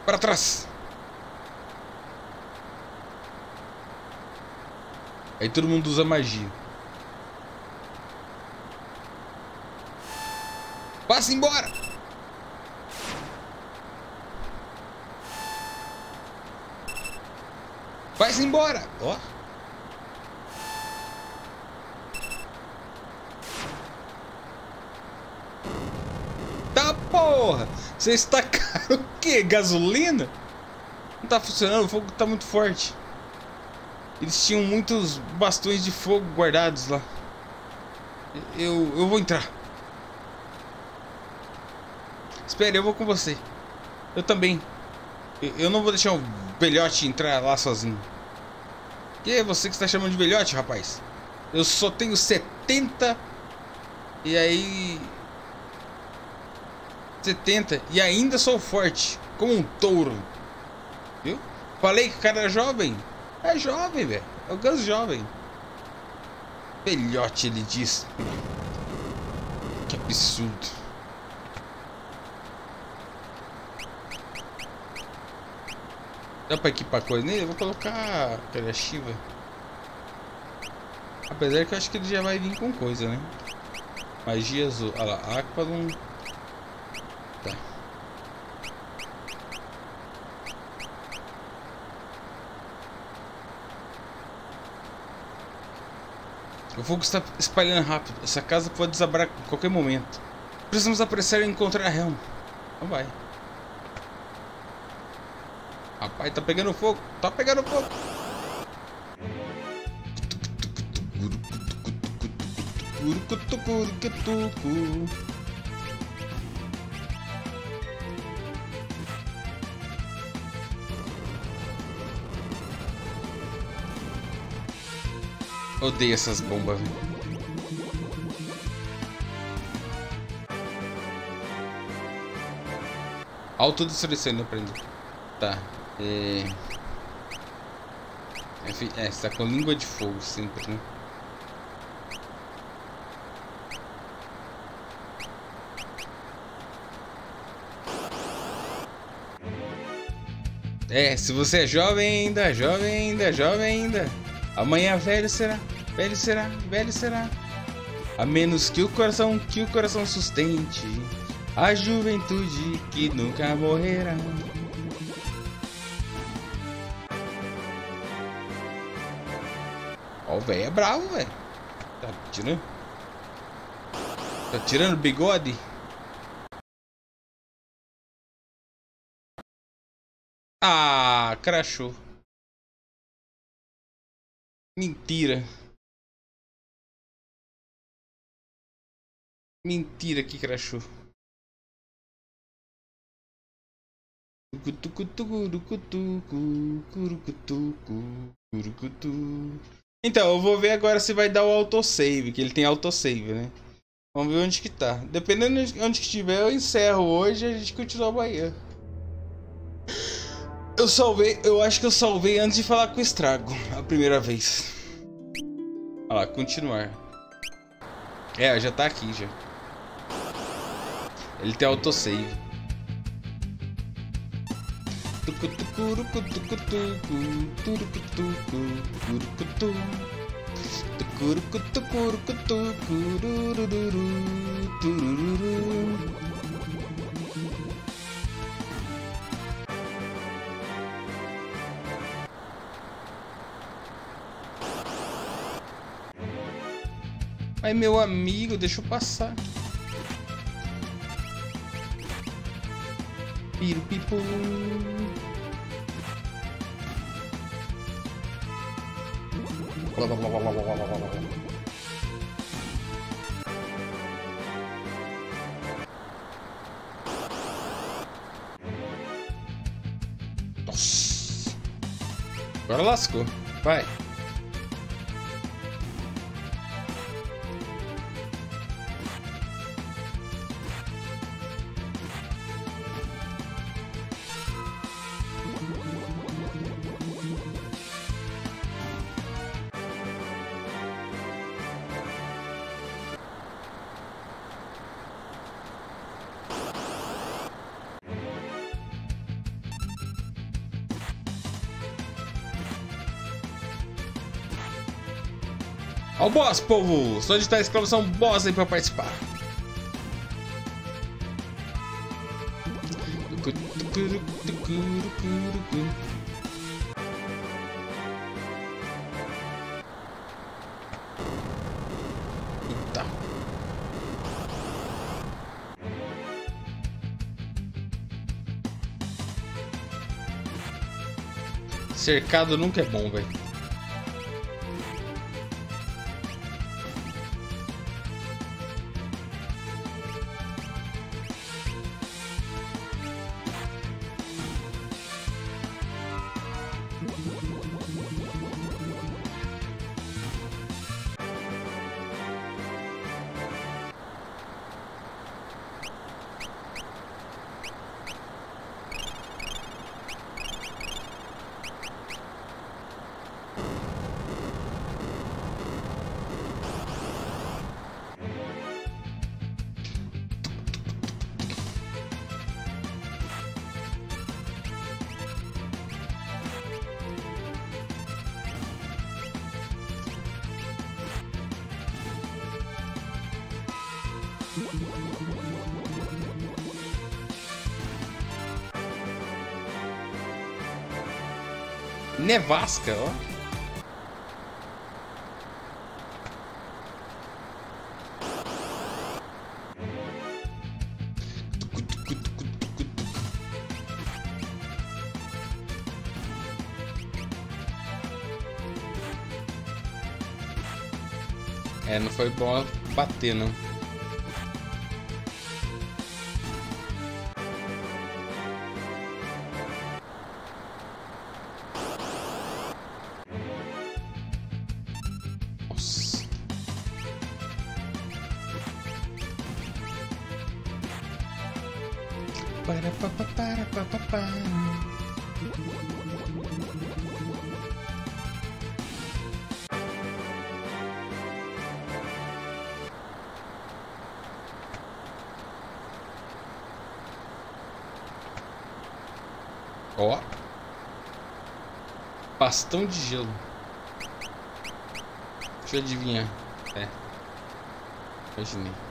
Para trás. Aí todo mundo usa magia. Passa embora. Vai-se embora. Ó. Oh. Porra, vocês tacaram o quê? Gasolina? Não tá funcionando, o fogo tá muito forte. Eles tinham muitos bastões de fogo guardados lá. Eu, eu vou entrar. Espere, eu vou com você. Eu também. Eu, eu não vou deixar o velhote entrar lá sozinho. Que é você que está chamando de velhote, rapaz? Eu só tenho 70 e aí 70 e ainda sou forte, como um touro. Viu? Falei que o cara é jovem. É jovem, velho. É o Gus jovem. Velhote, ele diz. Que absurdo. Dá pra equipar coisa nele? Eu vou colocar aquela Shiva. Apesar que eu acho que ele já vai vir com coisa, né? Magia azul. Olha lá, Aqua não... Tá. O fogo está espalhando rápido. Essa casa pode desabrar a qualquer momento. Precisamos apressar e encontrar a Helm. Então vai. Rapaz, tá pegando fogo. Tá pegando fogo. Curucutucu, Odeio essas bombas, velho. Autodestruição, não aprendi. Tá. É, é, você tá com língua de fogo sempre, né? É, se você é jovem ainda, jovem ainda, jovem ainda. Amanhã velho será, velho será, velho será. A menos que o coração, que o coração sustente a juventude que nunca morrerá. Ó, o velho é bravo, velho. Tá tirando. Tá tirando bigode? Ah, crachou. Mentira. Mentira que crachou. Então, eu vou ver agora se vai dar o autosave, que ele tem autosave, né? Vamos ver onde que tá. Dependendo de onde que estiver, eu encerro hoje e a gente continua amanhã. Eu salvei, eu acho que eu salvei antes de falar com o estrago, a primeira vez. Olha lá, continuar. É, já tá aqui já. Ele tem autosave. Ai, meu amigo, deixa eu passar. Piro pipo. Nossa. Agora lascou. Vai. Boss, povo! Só digitar a exclamação boss aí pra participar. Eita. Cercado nunca é bom, velho. nevasca, ó. É, não foi bom bater, não. Para, pa, pa. Ó. Bastão de gelo. Deixa eu adivinhar. É. Imaginei.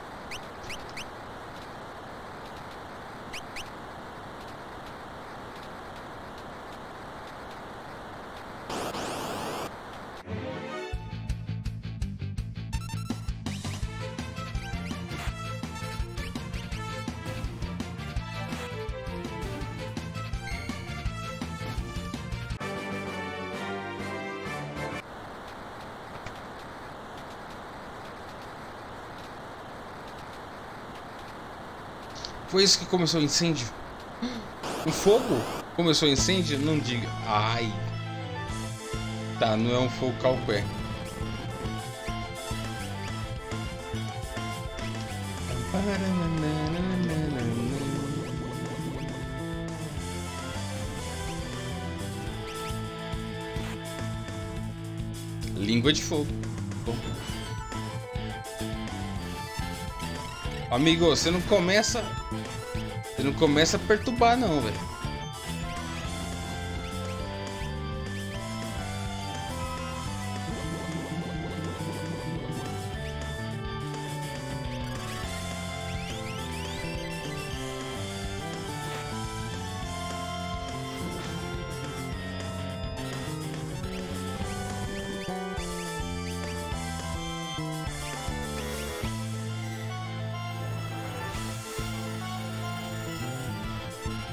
Foi isso que começou o incêndio? O fogo começou o incêndio? Não diga. Ai. Tá, não é um fogo qualquer. Língua de fogo. Bom. Amigo, você não começa. Você não começa a perturbar não, velho.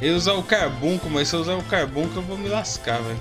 Eu usar o carbunco, mas se eu usar o carbunco eu vou me lascar, velho.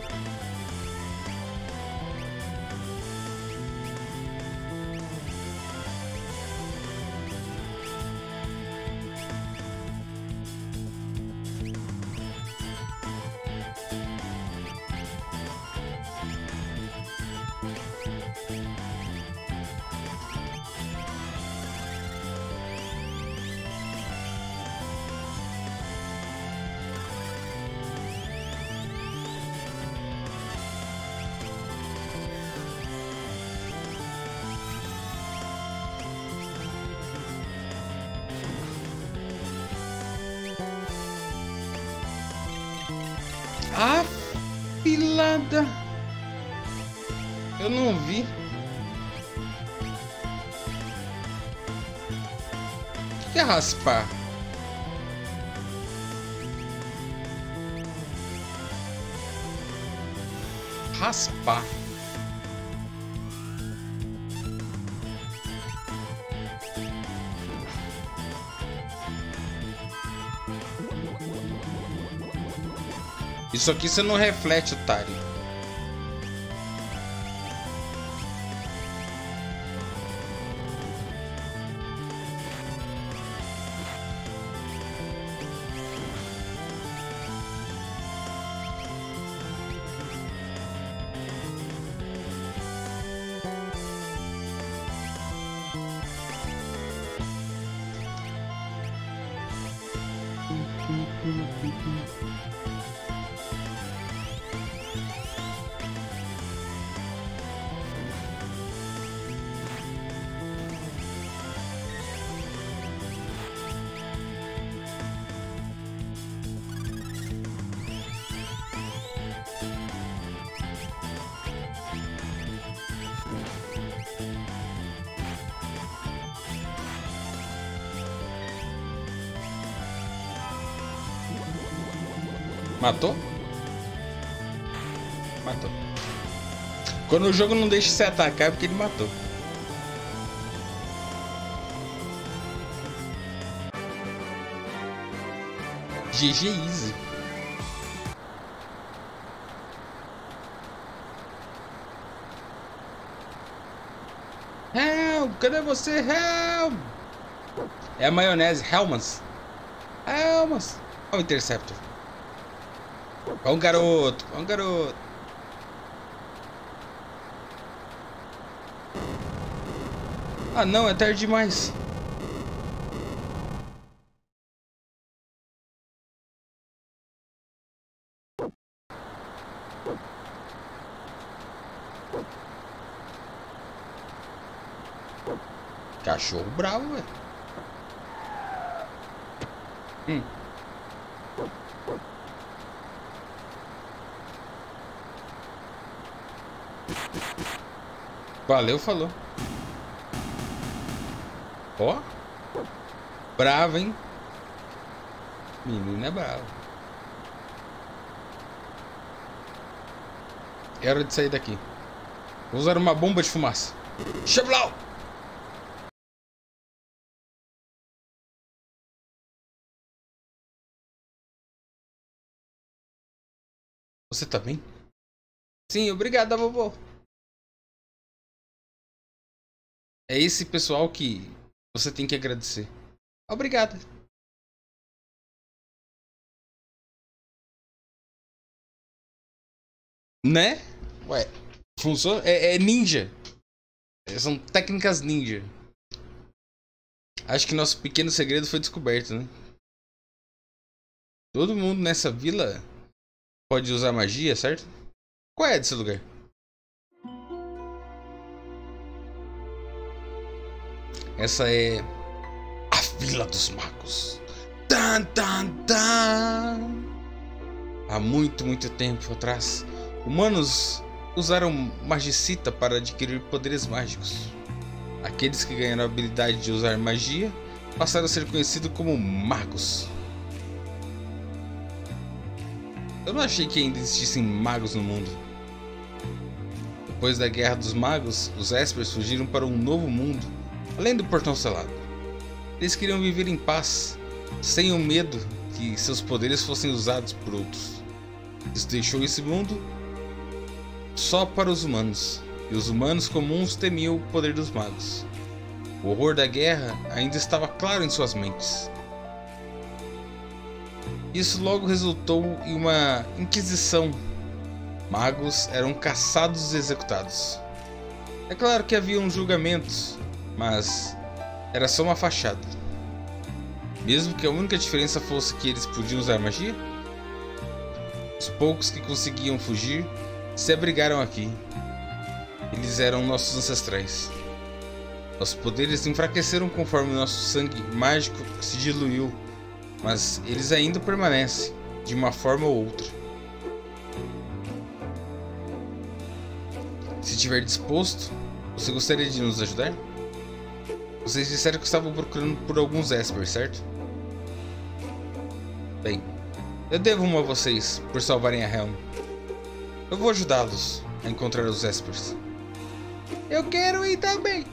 Raspar? Raspar. Isso aqui você não reflete, otário. Matou? Matou. Quando o jogo não deixa você atacar é porque ele matou. GG Easy. Helm, cadê você, Helm? É a maionese, Helmas. Helmas. Olha o Interceptor. Olha um garoto, olha um garoto. Ah não, é tarde demais. Cachorro bravo, velho. Valeu, falou. Ó. Bravo, hein? Menino é bravo. É hora de sair daqui. Vou usar uma bomba de fumaça. Chablau! Você tá bem? Sim, obrigado, vovô. É esse pessoal que você tem que agradecer. Obrigada. Né? Ué, funciona? É, é ninja. É, são técnicas ninja. Acho que nosso pequeno segredo foi descoberto, né? Todo mundo nessa vila pode usar magia, certo? Qual é desse lugar? Essa é a Vila dos Magos. Tan, tan, tan. Há muito, muito tempo atrás, humanos usaram magicita para adquirir poderes mágicos. Aqueles que ganharam a habilidade de usar magia passaram a ser conhecidos como magos. Eu não achei que ainda existissem magos no mundo. Depois da Guerra dos Magos, os Espers fugiram para um novo mundo, além do Portão Selado. Eles queriam viver em paz, sem o medo que seus poderes fossem usados por outros. Isso deixou esse mundo só para os humanos, e os humanos comuns temiam o poder dos magos. O horror da guerra ainda estava claro em suas mentes. Isso logo resultou em uma inquisição. Magos eram caçados e executados. É claro que haviam julgamentos, mas era só uma fachada. Mesmo que a única diferença fosse que eles podiam usar magia? Os poucos que conseguiam fugir se abrigaram aqui. Eles eram nossos ancestrais. Nossos poderes enfraqueceram conforme nosso sangue mágico se diluiu mas eles ainda permanecem, de uma forma ou outra. Se estiver disposto, você gostaria de nos ajudar? Vocês disseram que estavam procurando por alguns Esper, certo? Bem, eu devo uma a vocês por salvarem a Helm. Eu vou ajudá-los a encontrar os Espers. Eu quero ir também.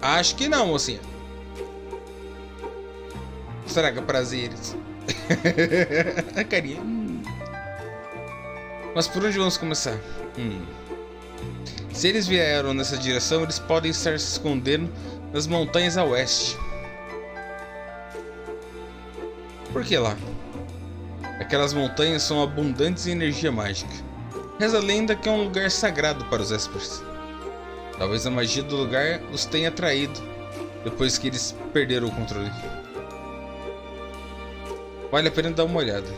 Acho que não, mocinha. Estraga prazeres. a carinha. Hum. Mas por onde vamos começar? Hum. Se eles vieram nessa direção, eles podem estar se escondendo nas montanhas a oeste. Por que lá? Aquelas montanhas são abundantes em energia mágica. Reza a lenda que é um lugar sagrado para os Espers. Talvez a magia do lugar os tenha atraído depois que eles perderam o controle. Vale a pena dar uma olhada.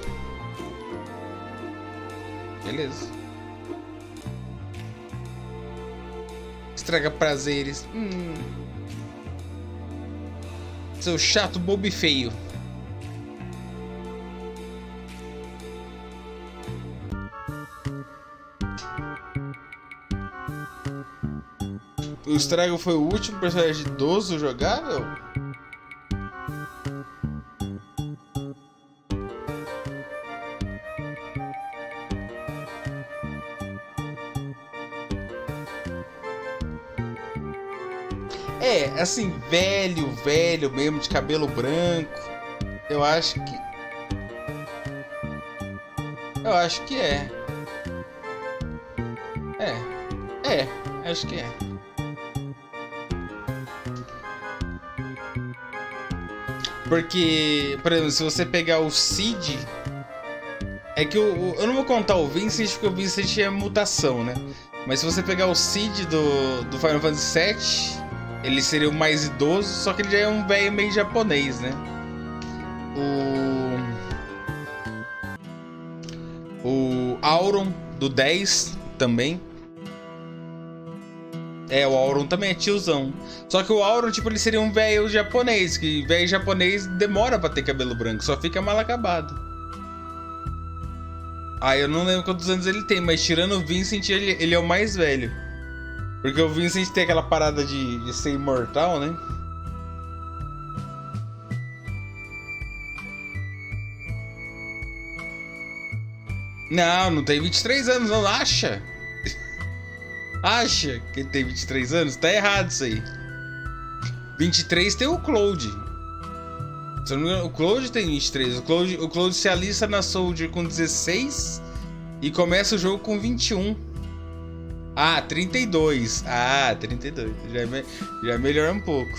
Beleza. Estraga prazeres. Hum. Seu chato, bobo e feio. O Estrago foi o último personagem idoso jogável? Assim, velho, velho mesmo, de cabelo branco. Eu acho que. Eu acho que é. É. É, acho que é. Porque, por exemplo, se você pegar o Cid. É que o, eu não vou contar o Vincent, porque o Vincent é mutação, né? Mas se você pegar o Cid do, do Final Fantasy VII, ele seria o mais idoso, só que ele já é um velho meio japonês, né? O. O Auron do 10 também. É, o Auron também é tiozão. Só que o Auron, tipo, ele seria um velho japonês, que velho japonês demora pra ter cabelo branco, só fica mal acabado. Ah, eu não lembro quantos anos ele tem, mas tirando o Vincent, ele, ele é o mais velho. Porque o Vincent tem aquela parada de, de ser imortal, né? Não, não tem 23 anos, não. Acha? Acha que ele tem 23 anos? Tá errado isso aí. 23 tem o Cloud. O Cloud tem 23. O Cloud, o Cloud se alista na Soldier com 16 e começa o jogo com 21. Ah, 32. Ah, 32. Já, é, já melhora um pouco.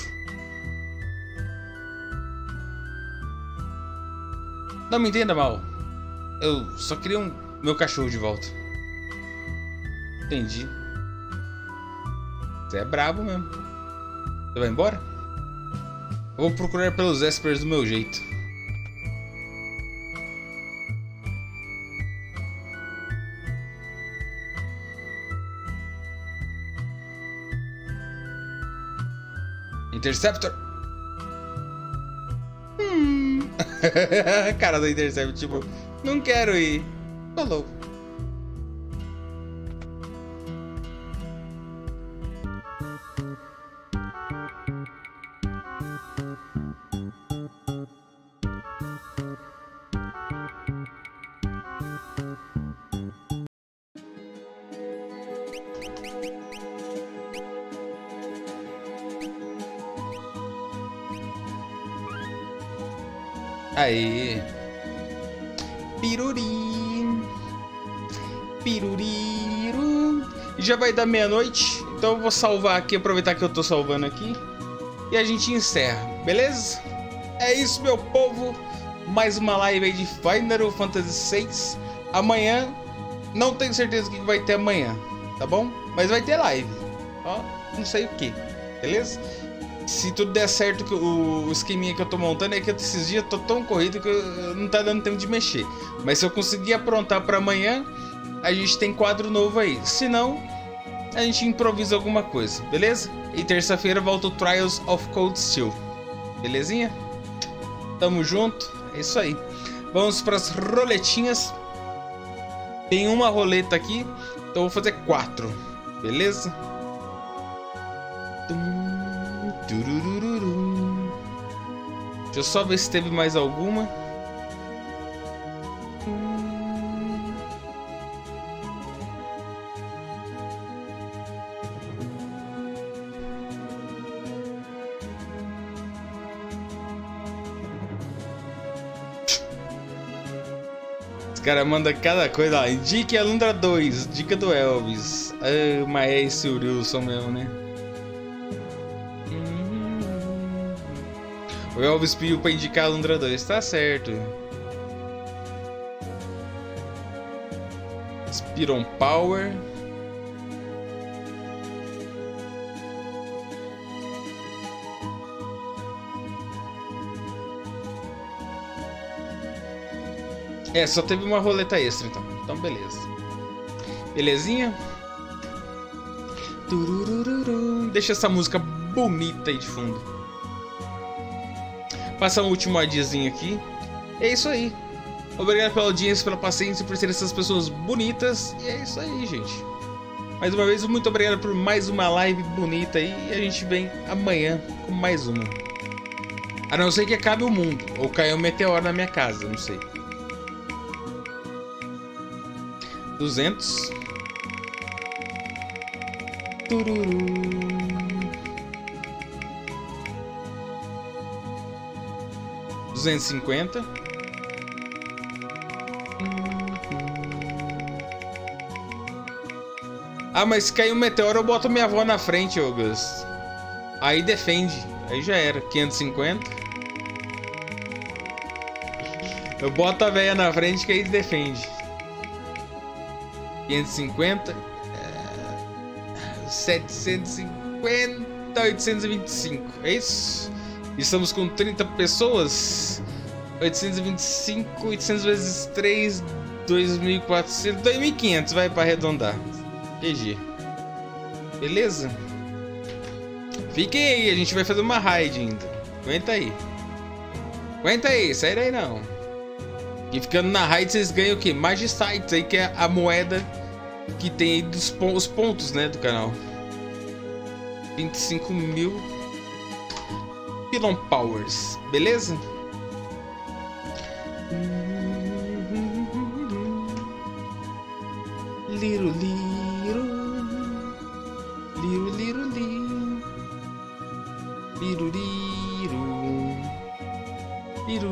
Não me entenda mal. Eu só queria um meu cachorro de volta. Entendi. Você é brabo mesmo. Você vai embora? Eu vou procurar pelos espers do meu jeito. Interceptor. Hum. Cara do Interceptor, tipo, não quero ir. Falou. Aí. Piruri. Piruriru. Já vai dar meia-noite, então eu vou salvar aqui, aproveitar que eu tô salvando aqui. E a gente encerra, beleza? É isso, meu povo. Mais uma live aí de Final Fantasy VI. Amanhã, não tenho certeza o que vai ter amanhã, tá bom? Mas vai ter live. Ó, não sei o que, beleza? Se tudo der certo, o, esqueminha que eu tô montando é que esses dias eu tô tão corrido que não tá dando tempo de mexer. Mas se eu conseguir aprontar para amanhã, a gente tem quadro novo aí. Se não, a gente improvisa alguma coisa, beleza? E terça-feira volta o Trials of Cold Steel. Belezinha? Tamo junto. É isso aí. Vamos para as roletinhas. Tem uma roleta aqui, então vou fazer quatro. Beleza? Deixa eu só ver se teve mais alguma. Os caras mandam cada coisa lá. Indique Lundra 2. Dica do Elvis. Ah, mas é esse Wilson mesmo, né? O Elvis pediu pra indicar a Lundra 2. Tá certo. Spiron Power. É, só teve uma roleta extra então. Então beleza. Belezinha? Deixa essa música bonita aí de fundo. Passar um último adiazinho aqui. É isso aí. Obrigado pela audiência, pela paciência, por ser essas pessoas bonitas. E é isso aí, gente. Mais uma vez, muito obrigado por mais uma live bonita aí. E a gente vem amanhã com mais uma. A não ser que acabe o mundo. Ou caia um meteoro na minha casa, não sei. 200. Tururu. 250. Ah, mas se cair um meteoro, eu boto minha avó na frente, Augusto. Aí defende. Aí já era. 550. Eu boto a velha na frente que aí defende. 550. 750. 825. É isso? Estamos com 30 pessoas. 825, 800 vezes 3, 2.400, 2.500. Vai para arredondar. GG. Beleza? Fiquem aí, a gente vai fazer uma raid ainda. Aguenta aí. Aguenta aí, sai daí não. E ficando na raid vocês ganham o quê? Magisites aí, que é a moeda que tem aí dos os pontos, né, do canal. 25 mil Pilon Powers, beleza? Liro, liro, liro, liro, liro, liro, liro, liro,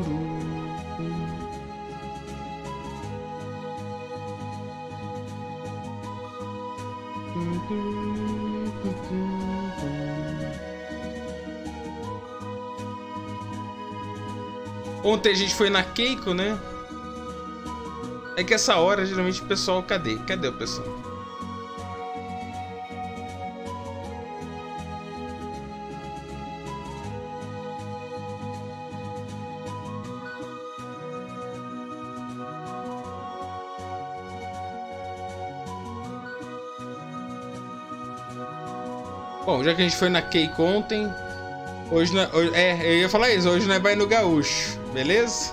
Ontem a gente foi na Keiko, né? É que essa hora, geralmente, o pessoal... Cadê? Cadê o pessoal? Bom, já que a gente foi na Keiko ontem, hoje é, é, eu ia falar isso, hoje não é vai no gaúcho, beleza?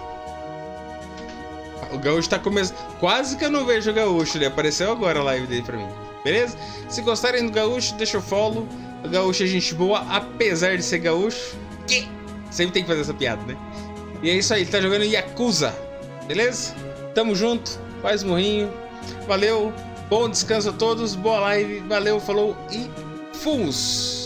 O Gaúcho tá começando. Quase que eu não vejo o Gaúcho, ele apareceu agora a live dele pra mim. Beleza? Se gostarem do Gaúcho, deixa o follow. O Gaúcho é gente boa, apesar de ser Gaúcho. Que? Sempre tem que fazer essa piada, né? E é isso aí, ele tá jogando Yakuza. Beleza? Tamo junto, faz morrinho. Valeu, bom descanso a todos, boa live, valeu, falou e fomos!